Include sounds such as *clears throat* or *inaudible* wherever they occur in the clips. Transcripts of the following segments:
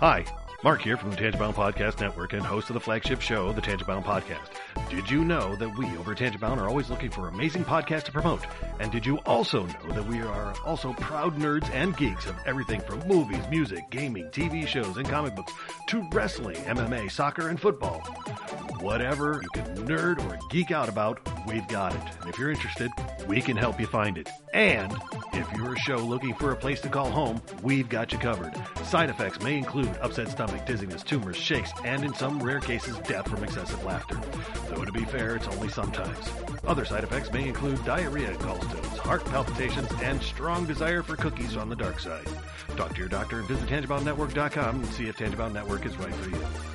Hi, Mark here from the Tangibound Podcast Network and host of the flagship show, the Tangibound Podcast. Did you know that we over at Tangibound are always looking for amazing podcasts to promote? And did you also know that we are also proud nerds and geeks of everything from movies, music, gaming, TV shows, and comic books to wrestling, MMA, soccer, and football? Whatever you can nerd or geek out about, we've got it. And if you're interested, we can help you find it. And if you're a show looking for a place to call home, we've got you covered. Side effects may include upset stomach, dizziness, tumors, shakes, and in some rare cases, death from excessive laughter. Though to be fair, it's only sometimes. Other side effects may include diarrhea, gallstones, heart palpitations, and strong desire for cookies on the dark side. Talk to your doctor and visit TangiboundNetwork.com and see if Tangibound Network is right for you.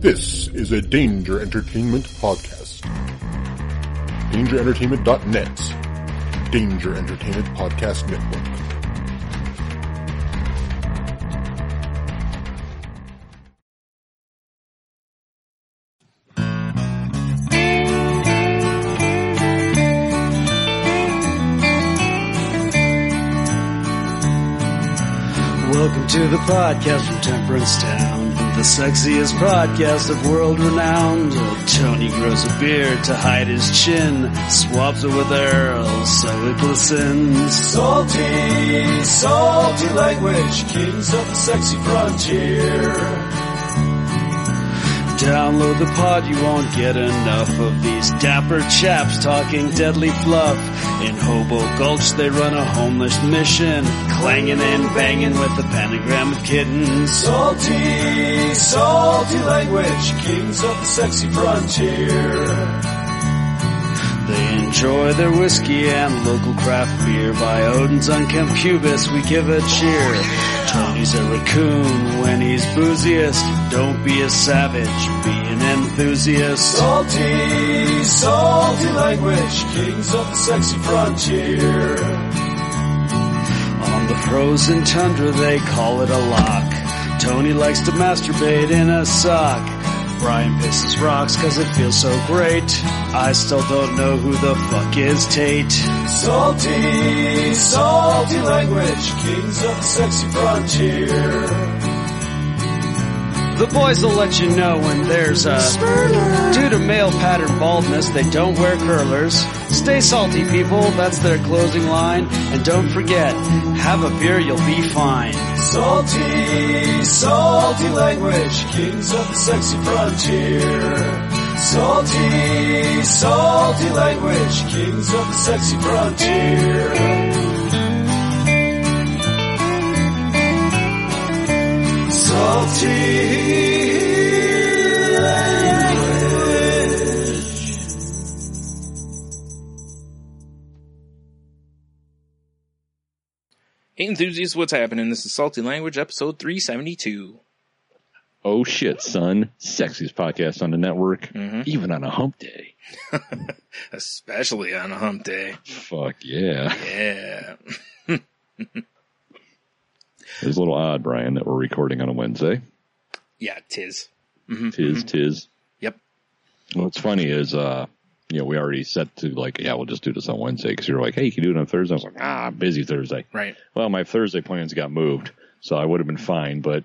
This is a Danger Entertainment podcast. DangerEntertainment.net. Danger Entertainment Podcast Network. Welcome to the podcast from Temperance Town, the sexiest podcast of world renowned. Tony grows a beard to hide his chin, swaps it with Earl so it glistens. Salty, salty language, kings of the sexy frontier. Download the pod, you won't get enough of these dapper chaps talking deadly fluff. In Hobo Gulch, they run a homeless mission, clanging and banging with the pentagram of kittens. Salty, salty language, kings of the sexy frontier. They enjoy their whiskey and local craft beer. By Odin's unkempt pubis, we give a cheer. Tony's a raccoon when he's booziest. Don't be a savage, be an enthusiast. Salty, salty language, kings of the sexy frontier. On the frozen tundra, they call it a lock. Tony likes to masturbate in a sock. Brian pisses rocks cause it feels so great. I still don't know who the fuck is Tate. Salty, salty language, kings of the sexy frontier. The boys will let you know when there's a due to male pattern baldness. They don't wear curlers. Stay salty, people. That's their closing line. And don't forget, have a beer, you'll be fine. Salty, salty language, kings of the sexy frontier. Salty, salty language, kings of the sexy frontier. Hey enthusiasts, what's happening? This is Salty Language, episode 372. Oh shit, son. Sexiest podcast on the network, Mhm. even on a hump day. *laughs* Especially on a hump day. Fuck yeah. Yeah. *laughs* It's a little odd, Brian, that we're recording on a Wednesday. Yeah, tis. Mhm, Tis, mhm. tis. Yep. What's funny is, uh, you know, we already set to like, yeah, we'll just do this on Wednesday because you're like, hey, you can do it on Thursday. I was like, ah, I'm busy Thursday. Right. Well, my Thursday plans got moved, so I would have been fine, but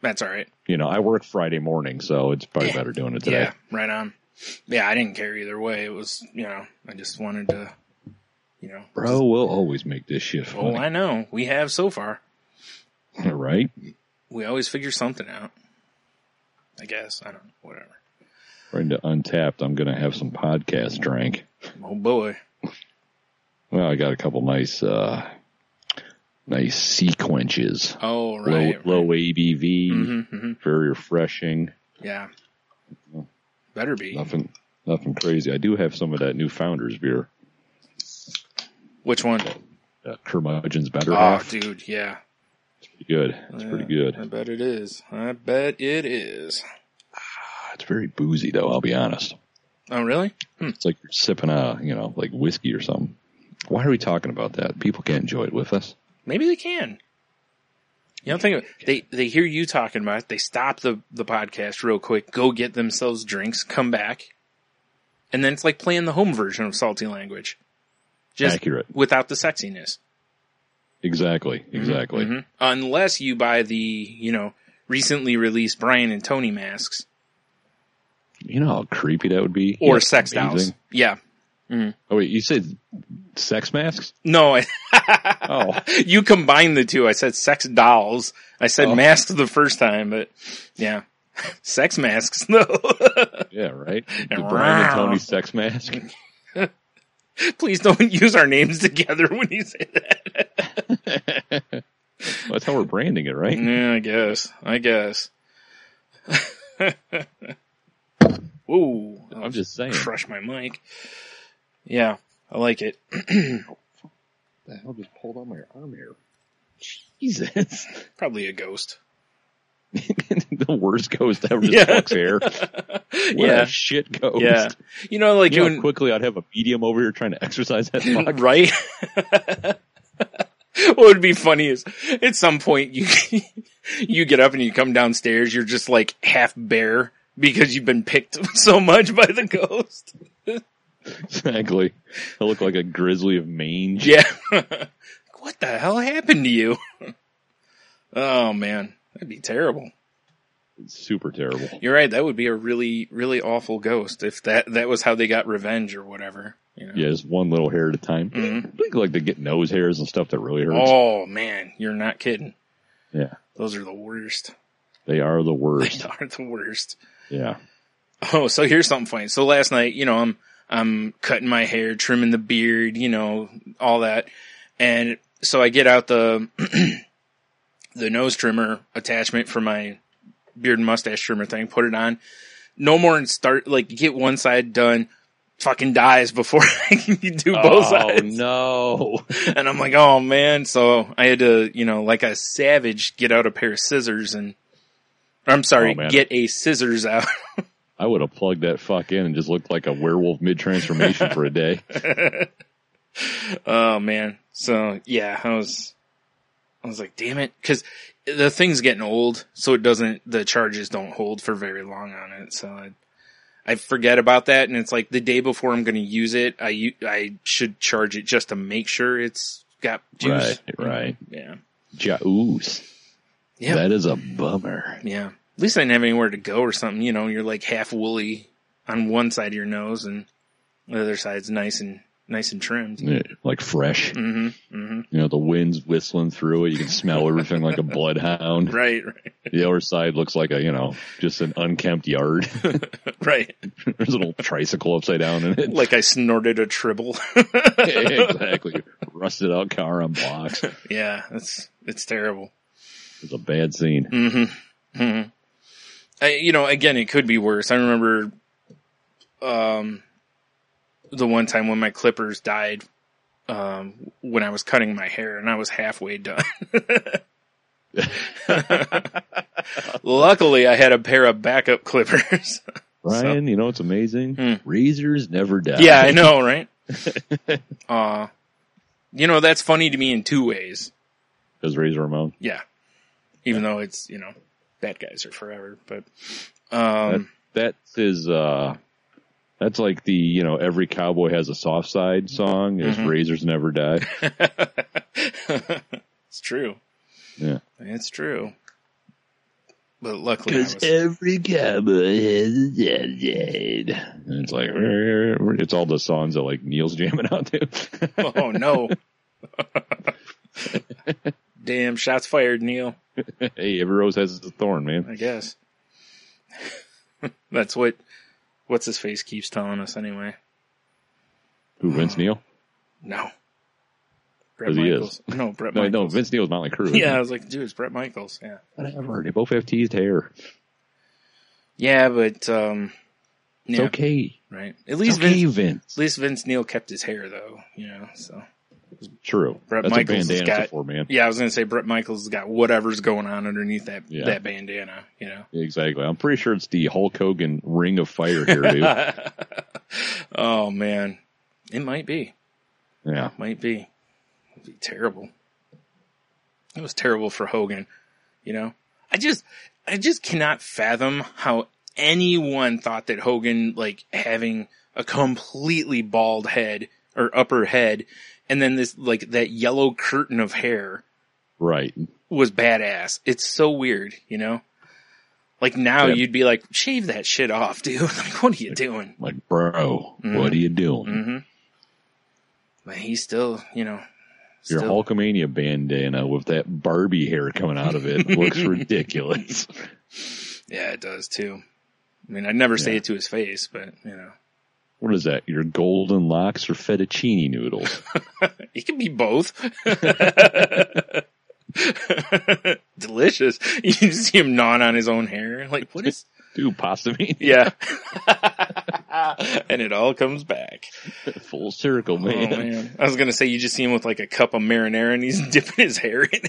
That's alright. you know, I work Friday morning, so it's probably Yeah. better doing it today. Yeah, right on. Yeah, I didn't care either way. It was, you know, I just wanted to, you know. Bro, we'll always make this shit Oh, I know. We have so far. *laughs* right? We always figure something out. I guess. I don't know. Whatever. Right into Untappd, I'm going to have some podcast drank. Oh boy. Well, I got a couple nice, uh, nice sequences. Oh, right. low, low ABV, hmm hmm very refreshing. Yeah. Better be. Nothing, nothing crazy. I do have some of that new Founders beer, Which one? uh, Curmudgeon's Better Oh, Half. dude. Yeah. It's pretty good. It's pretty good. I bet it is. I bet it is. Ah, it's very boozy though. I'll be honest. Oh, really? Hmm. It's like you're sipping a, you know, like whiskey or something. Why are we talking about that? People can't enjoy it with us. Maybe they can. You know, think of it. they they hear you talking about it. They stop the the podcast real quick, go get themselves drinks, come back, and then it's like playing the home version of Salty Language, just Accurate. without the sexiness. Exactly. Exactly. Mhm. Unless you buy the you know recently released Brian and Tony masks You know how creepy that would be? or Yeah, sex dolls. Yeah. Oh wait, you said sex masks? No, I, *laughs* Oh, you combined the two. I said sex dolls. I said Oh. masks the first time, but yeah, *laughs* sex masks *laughs* though. yeah, right. The Brian and Tony sex mask. Please don't use our names together when you say that. *laughs* That's how we're branding it, right? Yeah, I guess. I guess. *laughs* Ooh, I'm just saying. crush my mic. Yeah, I like it. *clears throat* the hell just pulled on my arm here? Jesus. *laughs* Probably a ghost. the worst ghost ever just Yeah. plucks hair. What Yeah. a shit ghost. Yeah, you know, like You know quickly I'd have a medium over here trying to exercise that fuck? right? *laughs* what would be funny is at some point you *laughs* you get up and you come downstairs, you're just like half bare because you've been picked *laughs* so much by the ghost. Exactly. I look like a grizzly of mange. Yeah. what the hell happened to you? oh man, that'd be terrible. Super terrible. You're right. That would be a really, really awful ghost if that that was how they got revenge or whatever. You know? Yeah, just one little hair at a time. Mhm. I think like they get nose hairs and stuff that really hurts. Oh man, you're not kidding. Yeah. Those are the worst. They are the *laughs* worst. They are the worst. Yeah. Oh, so here's something funny. So last night, you know, I'm I'm cutting my hair, trimming the beard, you know, all that. And so I get out the *clears throat* the nose trimmer attachment for my beard and mustache trimmer thing, put it on. No more and start like get one side done, fucking dies before *laughs* I can do both oh sides. no. *laughs* And I'm like, oh man. So I had to, you know, like a savage, get out a pair of scissors and, I'm sorry, Oh, get a scissors out. *laughs* I would have plugged that fuck in and just looked like a werewolf mid transformation for a day. oh man. So yeah, I was, I was like, damn it. Cause the thing's getting old. So it doesn't, the charges don't hold for very long on it. So I, I forget about that. And it's like the day before I'm going to use it, I, I should charge it just to make sure it's got juice. Right, mm-hmm. right. Yeah. Jaus. Yeah. That is a bummer. Yeah. At least I didn't have anywhere to go or something. You know, you're like half woolly on one side of your nose and the other side's nice and nice and trimmed. Yeah, Like fresh. hmm hmm You know, the wind's whistling through it. You can smell everything like a bloodhound. *laughs* Right, right, The other side looks like a, you know, just an unkempt yard. *laughs* right. *laughs* There's a little tricycle upside down in it. Like I snorted a tribble. exactly. Rusted out car on blocks. yeah, it's it's terrible. It's a bad scene. hmm hmm I, you know, again, it could be worse. I remember, um, the one time when my clippers died, um, when I was cutting my hair and I was halfway done. *laughs* Luckily, I had a pair of backup clippers. *laughs* Ryan, you know what's amazing? Hmm. Razors never die. yeah, I know, right? *laughs* uh, you know, that's funny to me in two ways. Because Razor Ramon. Yeah. Even though it's, you know, bad guys are forever, but, um, That's his, uh, that's like the, you know, every cowboy has a soft side song is Mhm. Razors Never Die. *laughs* it's true. Yeah. It's true. But luckily, I was, every cowboy has a soft side. And it's like, *laughs* it's all the songs that like Neil's jamming out to. *laughs* oh no. Damn, shots fired, Neil. hey, every rose has its thorn, man. I guess. That's what, what's his face keeps telling us anyway. Who, Vince Neil? No. Bret 'Cause he is. Michaels. No, Bret *laughs* No, Michaels. no, Vince Neil's Motley Crue. *laughs* Yeah, I was like, dude, it's Bret Michaels. Yeah. Whatever. They both have teased hair. Yeah, but, um, It's okay. right. At least okay, Vince, Vince. at least Vince Neil kept his hair though, you know, so. True. Bret That's Michaels a bandana got- for, man. Yeah, I was gonna say Bret Michaels has got whatever's going on underneath that Yeah. that bandana, you know. Exactly. I'm pretty sure it's the Hulk Hogan Ring of Fire here, dude. *laughs* oh man, it might be, yeah. it might be, it'd be terrible. It was terrible for Hogan. You know, I just, I just cannot fathom how anyone thought that Hogan, like having a completely bald head or upper head and then this, like that yellow curtain of hair Right. was badass. It's so weird, you know? Like now Yeah. you'd be like, shave that shit off, dude. *laughs* Like, what are you doing? Like, bro, Mhm. what are you doing? hmm But he's still, you know, Your still- Hulkamania bandana with that Barbie hair coming out of it *laughs* looks ridiculous. Yeah, it does too. I mean, I'd never say Yeah. it to his face, but you know, What is that? Your golden locks or fettuccine noodles? *laughs* it can be both. *laughs* Delicious. You see him gnawing on his own hair. Like, what is? *laughs* Dude, pasta meat. Yeah. and it all comes back. Full circle, Oh man. man. I was gonna say you just see him with like a cup of marinara and he's dipping his hair in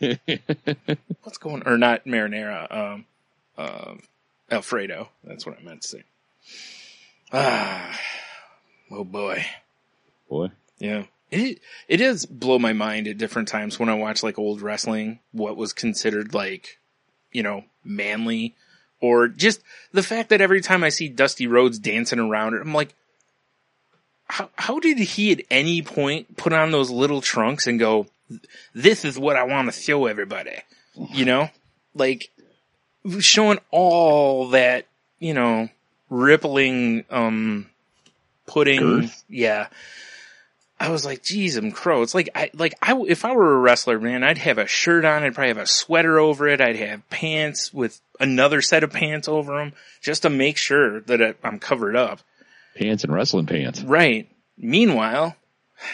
it. What's going? Or not marinara. Um, uh, Alfredo. That's what I meant to say. Ah. *sighs* Oh boy. Boy. Yeah. It it does blow my mind at different times when I watch like old wrestling, what was considered like, you know, manly, or just the fact that every time I see Dusty Rhodes dancing around it, I'm like, how how did he at any point put on those little trunks and go, this is what I want to show everybody, you know, like showing all that, you know, rippling, um, pudding, Girth. yeah. I was like, geez, I'm crow. It's like, I, like, I, if I were a wrestler, man, I'd have a shirt on. I'd probably have a sweater over it. I'd have pants with another set of pants over them just to make sure that I'm covered up. Pants and wrestling pants. Right. Meanwhile,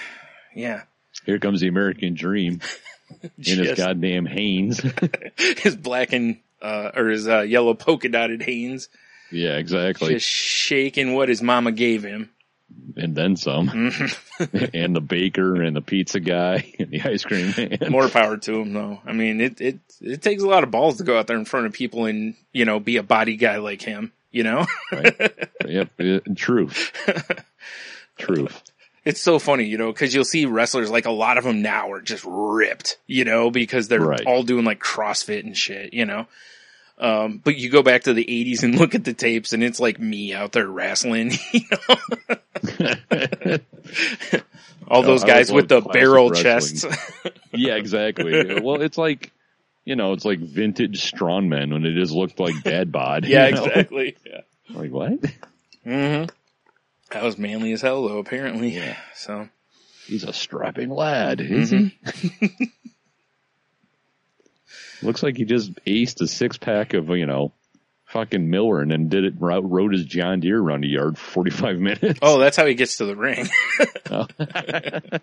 *sighs* yeah, Here comes the American dream *laughs* in his goddamn Hanes. *laughs* his black and, uh, or his, uh, yellow polka dotted Hanes yeah, exactly. just shaking what his mama gave him. and then some. Mm-hmm. *laughs* and the baker and the pizza guy *laughs* and the ice cream man. More power to him though. I mean, it, it, it takes a lot of balls to go out there in front of people and, you know, be a body guy like him, you know? *laughs* Yep. uh, Truth. Truth. it's so funny, you know, cause you'll see wrestlers, like a lot of them now are just ripped, you know, because they're Right. all doing like CrossFit and shit, you know? Um, but you go back to the eighties and *laughs* look at the tapes and it's like me out there wrestling, *laughs* you know? all those guys with the barrel wrestling. chests. *laughs* Yeah, exactly. well, it's like, you know, it's like vintage strongmen when it just looked like dad bod. yeah, you know? exactly. Yeah. Like what? hmm That was manly as hell though, apparently. Yeah. So, He's a strapping lad, is he? Mm-hmm. Looks like he just aced a six pack of, you know, fucking Miller and then did it, ro- rode his John Deere around the yard for 45 minutes. oh, that's how he gets to the ring. Oh. *laughs*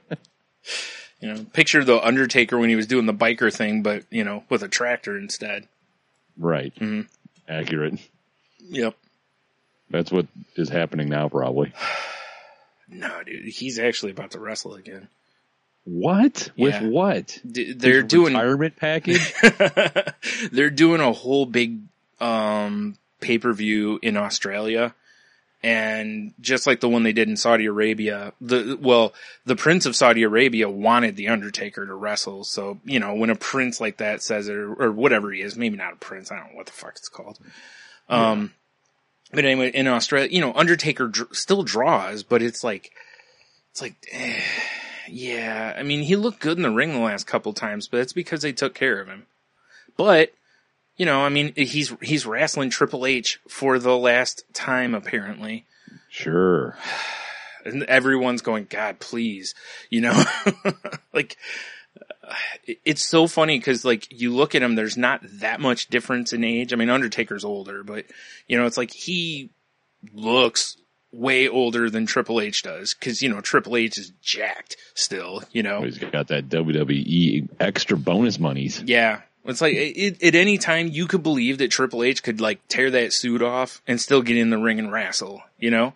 you know, picture the Undertaker when he was doing the biker thing, but you know, with a tractor instead. right. Mhm. Accurate. Yep. That's what is happening now, probably. *sighs* No, dude, he's actually about to wrestle again. What? With what? D- They're His doing retirement package? *laughs* they're doing a whole big um pay per view in Australia. And just like the one they did in Saudi Arabia, the, well, the Prince of Saudi Arabia wanted the Undertaker to wrestle. So, you know, when a prince like that says it, or, or whatever he is, maybe not a prince, I don't know what the fuck it's called. Um, but anyway, in Australia, you know, Undertaker dr- still draws, but it's like, it's like, eh, yeah, I mean, he looked good in the ring the last couple times, but it's because they took care of him. But, you know, I mean, he's, he's wrestling Triple H for the last time, apparently. sure. *sighs* And everyone's going, God, please, you know, *laughs* like, uh, it's so funny because like you look at him, there's not that much difference in age. I mean, Undertaker's older, but you know, it's like he looks way older than Triple H does because, you know, Triple H is jacked still, you know. He's got that WWE extra bonus monies. Yeah. It's like it, at any time you could believe that Triple H could like tear that suit off and still get in the ring and wrestle, you know?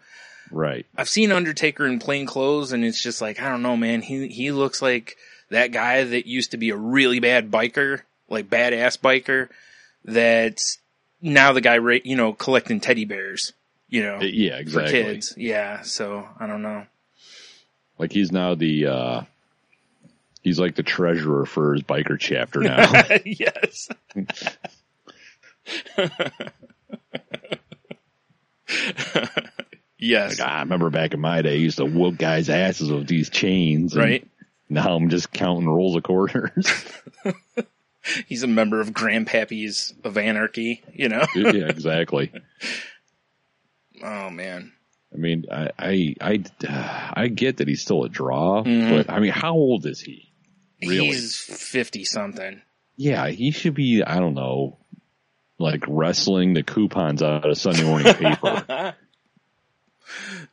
Right. I've seen Undertaker in plain clothes and it's just like, I don't know, man. He, he looks like that guy that used to be a really bad biker, like badass biker that's now the guy, you know, collecting teddy bears, you know, Yeah, for exactly. kids. Yeah. So I don't know. Like he's now the uh He's like the treasurer for his biker chapter now. *laughs* *laughs* yes. yes. Like, I remember back in my day, I used to whoop guys' asses with these chains. Right. Now I'm just counting rolls of quarters. *laughs* He's a member of Grandpappy's of Anarchy, you know? yeah, exactly. Oh man. I mean, I, I, I, I get that he's still a draw, Mhm. but I mean, how old is he? Really? He's 50 something. Yeah, he should be, I don't know, like wrestling the coupons out of Sunday morning paper. *laughs*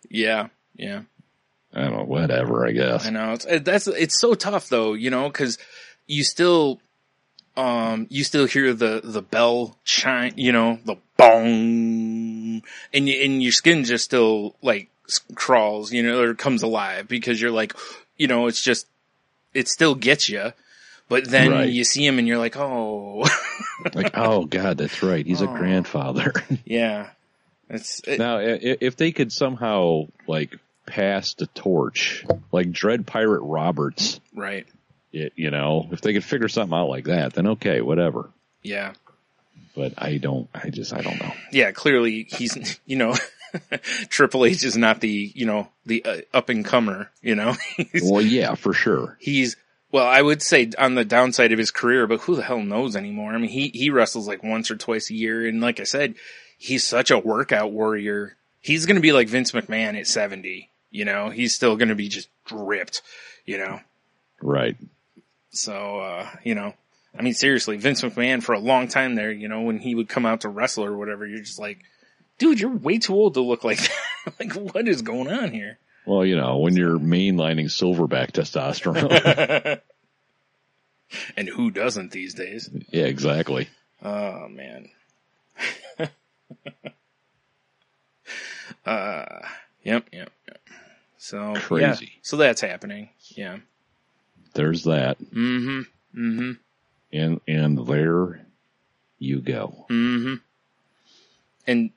Yeah. Yeah. I don't know, whatever, I guess. I know it's it- that's it's so tough though, you know, because you still um you still hear the the bell chime, you know, the bong, and you, and your skin just still like crawls, you know, or comes alive because you're like, you know, it's just it still gets you, but then Right. you see him and you're like, oh, *laughs* Like, oh God, that's right. He's a Oh. grandfather. *laughs* yeah, it's it, now, if they could somehow like pass the torch, like Dread Pirate Roberts, right, it, you know, if they could figure something out like that, then okay, whatever. yeah. But I don't, I just, I don't know. yeah, clearly he's, *laughs* you know, *laughs* Triple H is not the, you know, the uh, up and comer, you know, *laughs* Well, yeah, for sure. he's, well, I would say on the downside of his career, but who the hell knows anymore? I mean, he, he wrestles like once or twice a year. And like I said, he's such a workout warrior. He's going to be like Vince McMahon at 70, you know, he's still going to be just ripped, you know? Right. So, uh, you know, I mean, seriously, Vince McMahon for a long time there, you know, when he would come out to wrestle or whatever, you're just like, dude, you're way too old to look like *laughs* that. like, what is going on here? Well, you know, when you're mainlining silverback testosterone. *laughs* And who doesn't these days? yeah, exactly. Oh, man. *laughs* uh, yep, yep, yep. So, Crazy. Yeah, so that's happening. Yeah. There's that. Mm-hmm. Mm-hmm. And, and there you go. Mm-hmm. And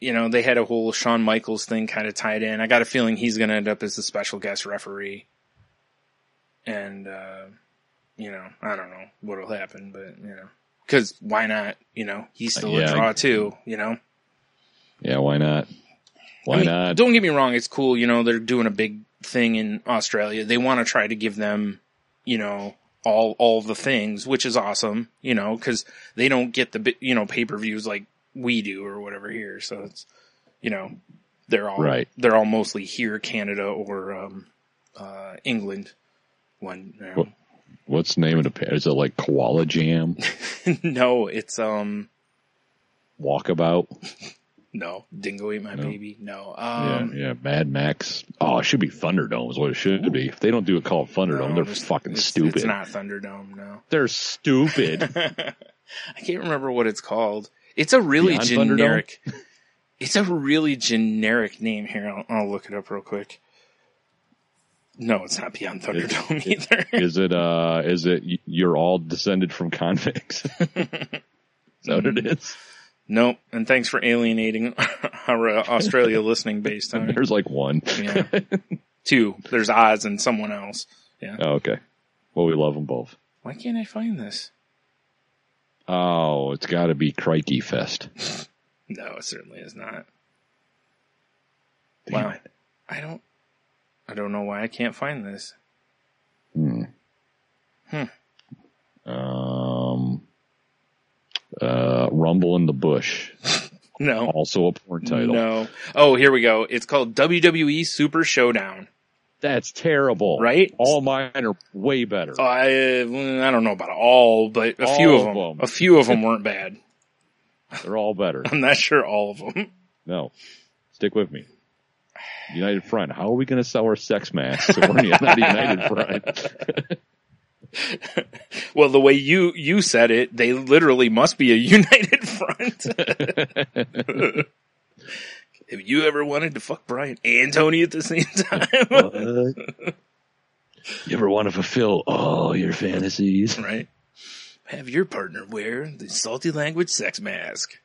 you know, they had a whole Shawn Michaels thing kind of tied in. I got a feeling he's going to end up as a special guest referee. And uh, you know, I don't know what'll happen, but you know, because why not? You know, he's still Yeah. a draw too. You know, Yeah, why not? Why I mean, not? Don't get me wrong; it's cool. You know, they're doing a big thing in Australia. They want to try to give them, you know, all all the things, which is awesome. You know, because they don't get the you know pay per views like we do or whatever here. So it's you know they're all Right. They're all mostly here, Canada or um, uh, England. One you know. What- What's the name of the pair? Is it like Koala Jam? *laughs* no, it's um Walkabout? *laughs* no Dingo Eat My No. Baby. No, yeah, um, yeah. Mad Max. Oh, it should be Thunderdome is what it should be. If they don't do it called Thunderdome, no, they're it's- fucking it's- stupid. It's not Thunderdome. No. They're stupid. *laughs* I can't remember what it's called. It's a really Beyond generic. It's a really generic name here. I'll, I'll look it up real quick. No, it's not Beyond Thunderdome either. *laughs* is it, uh, is it, you're all descended from convicts? *laughs* is that what it is? Nope. And thanks for alienating *laughs* our uh, Australia listening base, *laughs* Tony. There's like one. Yeah. *laughs* Two. There's Oz and someone else. Oh, okay. Well, we love them both. Why can't I find this? Oh, it's got to be Crikey Fest. No, it certainly is not. Damn Wow. it. I don't. I don't know why I can't find this. Hmm. Hmm. Um, uh, Rumble in the Bush. *laughs* No. Also a porn title. No. Oh, here we go. It's called WWE Super Showdown. That's terrible. Right? All mine are way better. I uh, I don't know about all, but a few All of of them. them. A few of them weren't bad. *laughs* They're all better. I'm not sure all of them. No. Stick with me. United Front. How are we going to sell our sex masks if we're not United Front? *laughs* *laughs* Well, the way you you said it, they literally must be a *laughs* united front. *laughs* Have you ever wanted to fuck Brian and Tony at the same time? you ever want to fulfill all your fantasies? right? Have your partner wear the salty language sex mask.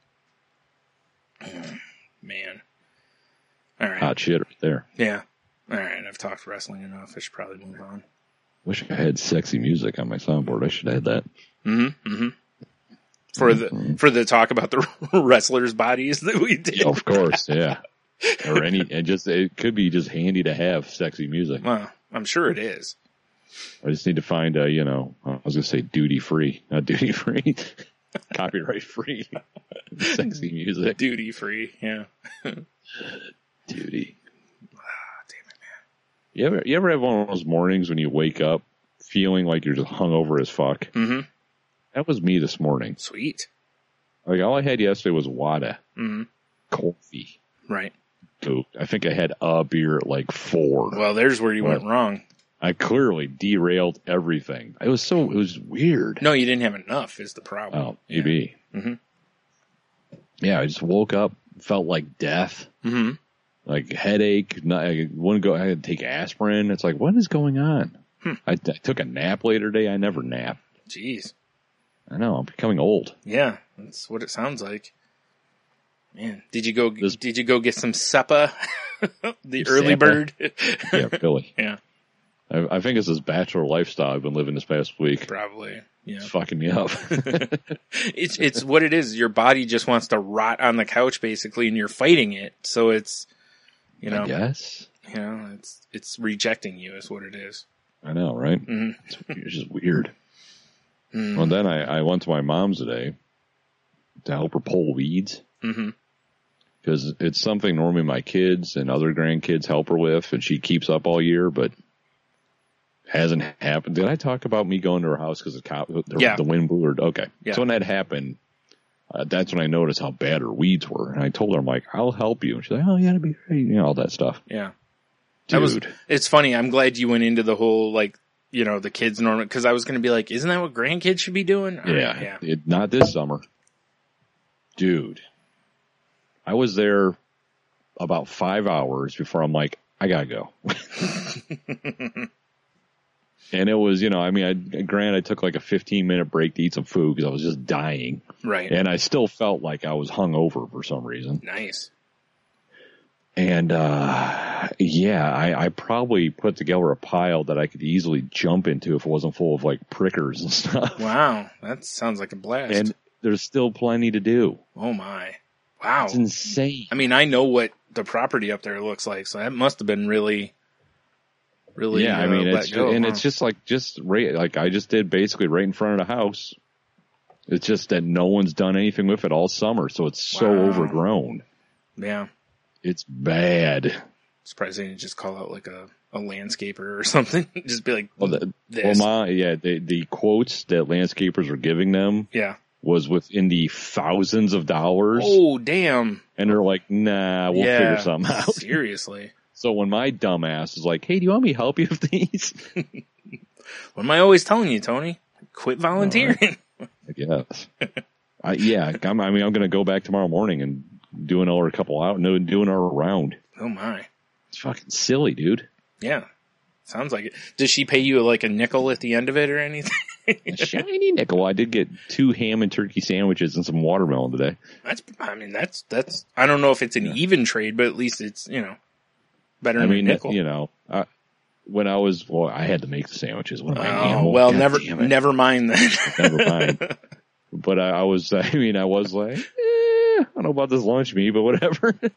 *sighs* Man. All right. Hot shit right there. Yeah. All right. I've talked wrestling enough. I should probably move on. Wish I had sexy music on my soundboard. I should have had that. Mm-hmm. Mm-hmm. For the for the talk about the *laughs* wrestlers' bodies that we did. of course, yeah. *laughs* Or any, and just it could be just handy to have sexy music. Well, I'm sure it is. I just need to find a, you know, I was gonna say duty free, not duty free, *laughs* copyright free, sexy music. Duty free. Yeah. Duty. You ever, you ever have one of those mornings when you wake up feeling like you're just hungover as fuck? Mm-hmm. That was me this morning. Sweet. Like all I had yesterday was water, Mm-hmm. coffee. Right. Dude, I think I had a beer at like four. Well, there's where you went wrong. I clearly derailed everything. It was so, it was weird. No, you didn't have enough. Is the problem? Oh, maybe. Mhm. Yeah, I just woke up, felt like death, Mm-hmm. Like headache. Not, I wouldn't go. I had to take aspirin. It's like, what is going on? Hmm. I, I took a nap later today. I never nap. Jeez. I know. I'm becoming old. Yeah, that's what it sounds like. Man, did you go? This- did you go get some SEPA? *laughs* the early bird. Yeah, Billy. *laughs* yeah, I, I think it's this bachelor lifestyle I've been living this past week. probably. Yeah, It's fucking me up. *laughs* it's it's what it is. Your body just wants to rot on the couch, basically, and you're fighting it. So it's, you know, guess. you know, it's it's rejecting you. Is what it is. I know, right? Mhm. It's, it's just weird. Mm. Well, then I, I went to my mom's today to help her pull weeds. Mm-hmm. because it's something normally my kids and other grandkids help her with, and she keeps up all year, but hasn't happened. Did I talk about me going to her house because the cop, the, Yeah. the wind blew her? Okay, Yeah. so when that happened, uh, that's when I noticed how bad her weeds were, and I told her, I'm like, I'll help you, and she's like, Oh yeah, that'd be great, you know, all that stuff. Yeah. Dude, That was. It's funny. I'm glad you went into the whole like, you know, the kids normal because I was going to be like, isn't that what grandkids should be doing? All right, yeah, yeah. It, not this summer, dude. I was there about five hours before I'm like, I gotta go. *laughs* *laughs* and it was, you know, I mean, I, grant I took like a 15 minute break to eat some food because I was just dying, Right. and I still felt like I was hungover for some reason. Nice. And uh yeah, I, I probably put together a pile that I could easily jump into if it wasn't full of like prickers and *laughs* stuff. Wow. That sounds like a blast. And there's still plenty to do. oh my. Wow. It's insane. I mean, I know what the property up there looks like, so that must have been really, really. yeah, I uh, mean, it's go, and huh? it's just like just right, like I just did basically right in front of the house. It's just that no one's done anything with it all summer, so it's so Wow. overgrown. yeah. It's bad. Surprised they didn't just call out like a, a landscaper or *laughs* something. just be like, Well, the, well, my yeah, the the quotes that landscapers were giving them yeah. was within the thousands of dollars, Oh damn. and they're like, "Nah, we'll yeah. figure something out." *laughs* Seriously. So when my dumbass is like, "Hey, do you want me to help you with these?" *laughs* What am I always telling you, Tony? Quit volunteering. *laughs* I guess. I, yeah, I'm, I mean, I'm going to go back tomorrow morning and do another couple out, no, do another round. oh my. It's fucking silly, dude. Yeah. Sounds like it. Does she pay you like a nickel at the end of it or anything? A shiny nickel. I did get two ham and turkey sandwiches and some watermelon today. That's, I mean, that's, that's, I don't know if it's an even trade, but at least it's, you know, better I mean, you know, I, when I was, well, I had to make the sandwiches. What am I, Oh, animal? well, God never, never mind then. *laughs* Never mind. But I, I was, *laughs* I mean, I was like, eh, I don't know about this lunch meat, but whatever. *laughs*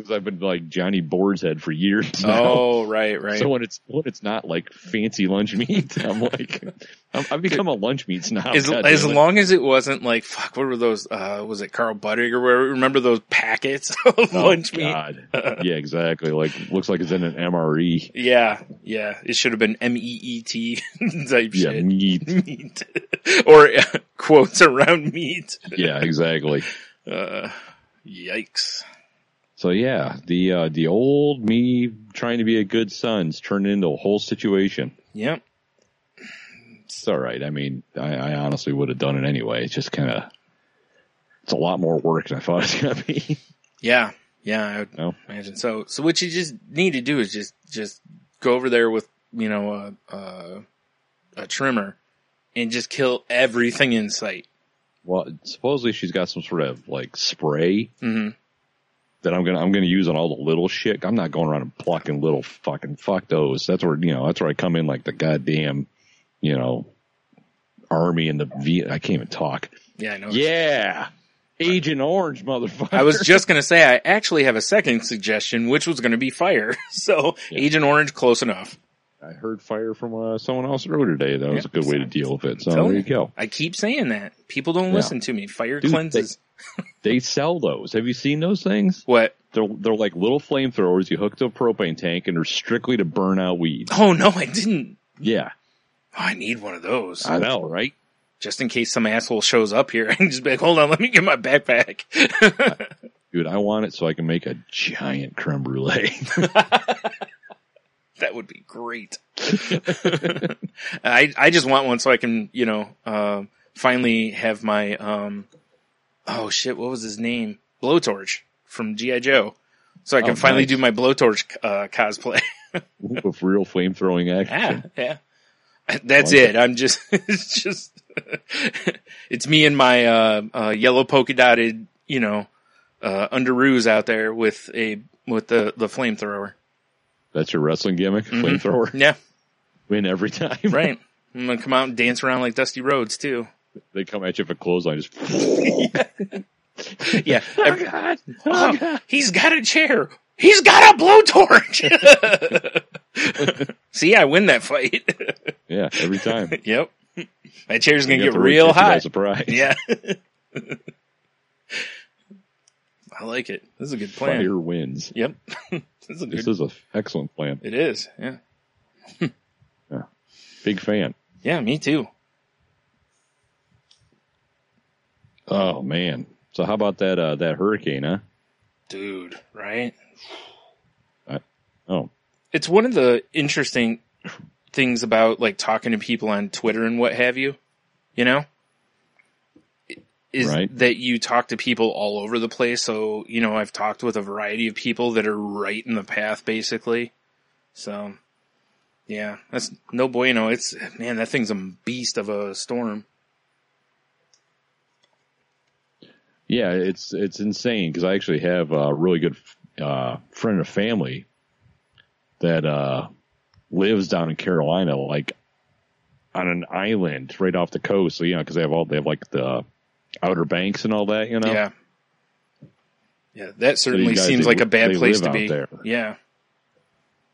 Because I've been like Johnny Boar's head for years *laughs* now. oh, right, right. So when it's when it's not like fancy lunch meat, I'm *laughs* like, I'm, I've become a lunch meat snob. as, as long as it wasn't like fuck, what were those? Uh, was it Carl Buddig or whatever? Remember those packets *laughs* of Oh, lunch meat? Yeah, exactly. Like looks like it's in an MRE. Yeah, yeah. It should have been M E E T type Yeah, shit. meat. Meat or uh, quotes around meat. Yeah, exactly. Uh, yikes. So yeah, the uh, the old me trying to be a good son's turned into a whole situation. Yep. It's all right. I mean, I, I honestly would have done it anyway. It's just kind of it's a lot more work than I thought it was gonna be. Yeah, yeah. I would No. imagine so. So what you just need to do is just just go over there with you know a a, a trimmer and just kill everything in sight. Well, supposedly she's got some sort of like spray hmm that I'm gonna I'm gonna use on all the little shit. I'm not going around and plucking little fucking fuck those. That's where you know that's where I come in like the goddamn, you know, army and the V. I can't even talk. Yeah, I know. Yeah, Agent Orange, motherfucker. I was *laughs* just gonna say I actually have a second suggestion, which was gonna be fire. *laughs* So Agent Orange, close enough. I heard fire from uh, someone else earlier today. That was Yeah. a good way to deal with it. So there you go. I keep saying that. People don't Yeah. listen to me. Fire Dude, cleanses. *laughs* They sell those. Have you seen those things? What? They're they're like little flamethrowers. You hook to a propane tank, and they're strictly to burn out weeds. Oh no, I didn't. Yeah, Oh, I need one of those. I know, right? Just in case some asshole shows up here. *laughs* I can just be like, hold on, let me get my backpack. *laughs* Dude, I want it so I can make a giant creme brulee. That would be great. I I just want one so I can, you know, uh, finally have my um oh shit, what was his name? Blowtorch from G.I. Joe. So I can Oh, finally nice. do my blowtorch uh, cosplay. *laughs* with real flame throwing action. yeah. That's Like it. I'm just *laughs* it's just *laughs* it's me and my uh, uh yellow polka dotted, you know, uh underoos out there with a with the the flamethrower. That's your wrestling gimmick, mm-hmm. flamethrower. *laughs* Yeah, Win every time. right. I'm gonna come out and dance around like Dusty Rhodes too. They come at you with a clothesline, just *laughs* *laughs* Yeah. oh god, oh Oh, god. he's got a chair. He's got a blowtorch. See, I win that fight. Yeah, every time. yep. That chair's gonna get have to really real hot. Surprise. Yeah. I like it. This is a good plan. Fire wins. Yep. *laughs* this is a good. This is an excellent plan. it is. Yeah. *laughs* yeah. Big fan. Yeah. Me too. Oh man. So how about that uh that hurricane, huh? Dude. Right. Oh. It's one of the interesting things about like talking to people on Twitter and what have you. You know. Is Right. that you talk to people all over the place. So, you know, I've talked with a variety of people that are right in the path basically. So, yeah, that's no bueno. It's, man, that thing's a beast of a storm. Yeah, it's it's insane because I actually have a really good uh, friend of family that uh, lives down in Carolina, like on an island right off the coast. So you know, because they have all they have like the Outer Banks and all that. You know, Yeah. Yeah, that certainly guys, seems they like a bad place to be. there. Yeah.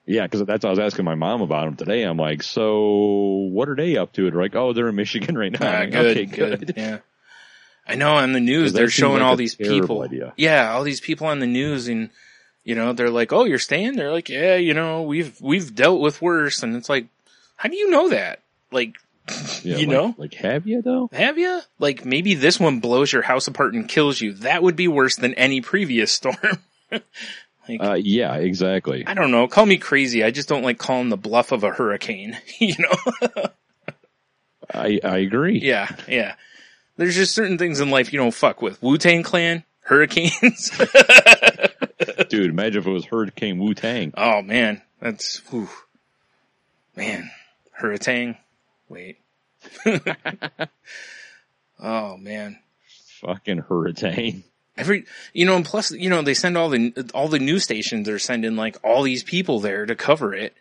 yeah, because that's what I was asking my mom about them today. I'm like, so what are they up to? They're like, oh, they're in Michigan right now. Ah, good, okay, good. Yeah. I know on the news they're showing like all these people. idea. Yeah, all these people on the news and you know, they're like, "Oh, you're staying?" They're like, "Yeah, you know, we've we've dealt with worse." And it's like, "How do you know that?" Like, Yeah, you like- know? like have you though? have you? Like maybe this one blows your house apart and kills you. That would be worse than any previous storm. *laughs* like Uh, yeah, exactly. I don't know, call me crazy. I just don't like calling the bluff of a hurricane, *laughs* you know? I I agree. Yeah, yeah. There's just certain things in life you don't fuck with. Wu Tang Clan, hurricanes. *laughs* Dude, imagine if it was Hurricane Wu Tang. oh man, that's whew. man. Hurricane. Wait. *laughs* oh man. Fucking Hurricane. Every you know, and plus you know they send all the all the news stations are sending like all these people there to cover it,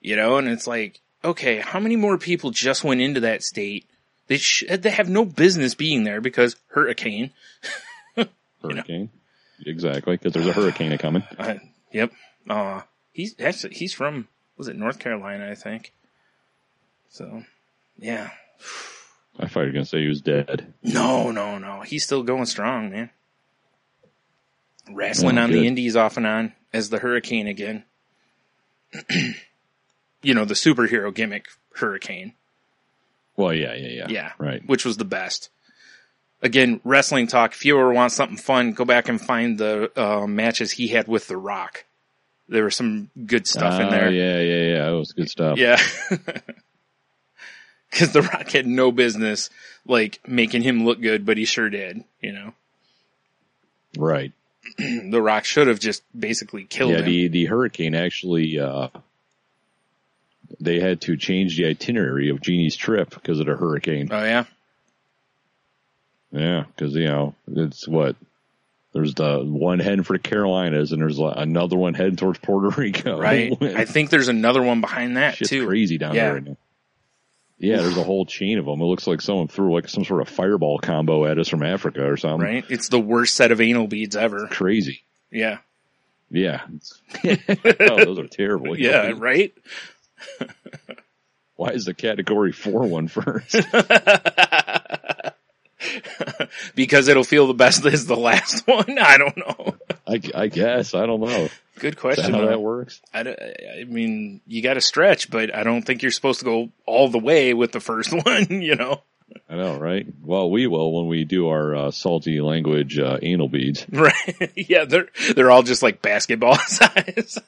you know, and it's like okay, how many more people just went into that state? They sh- they have no business being there because hurricane. *laughs* Hurricane. Exactly, because there's a hurricane coming. Uh, yep. Uh, he's actually, he's from, was it North Carolina, I think. So, yeah. I thought you were going to say he was dead. No, no, no. He's still going strong, man. Wrestling Oh, on good. the indies off and on as the Hurricane again. *clears throat* you know, the superhero gimmick Hurricane. Well, yeah, yeah, yeah. Yeah. Right. Which was the best. Again, wrestling talk. If you ever want something fun, go back and find the uh, matches he had with The Rock. There was some good stuff in Ah, there. Yeah, yeah, yeah. It was good stuff. Yeah. *laughs* Cause The Rock had no business, like, making him look good, but he sure did, you know? Right. *clears throat* The Rock should have just basically killed Yeah, him. the, the hurricane actually, uh, they had to change the itinerary of Genie's trip because of the hurricane. oh yeah? Yeah, because, you know, it's what, There's the one heading for the Carolinas, and there's another one heading towards Puerto Rico. Right. *laughs* I think there's another one behind that Shit's too. crazy down Yeah. there right now. Yeah, there's a whole chain of them. It looks like someone threw like some sort of fireball combo at us from Africa or something. Right. It's the worst set of anal beads ever. Crazy. Yeah. Yeah. *laughs* oh, those are terrible. *laughs* Yeah. *laughs* Right. Why is the category four one first? because it'll feel the best as the last one. I don't know. I, I guess. I don't know. Good question. how that works? I, I mean, you got to stretch, but I don't think you're supposed to go all the way with the first *laughs* one. You know, I know, right? Well, we will when we do our uh, salty language uh, anal beads. *laughs* right? yeah, they're they're all just like basketball *laughs* size.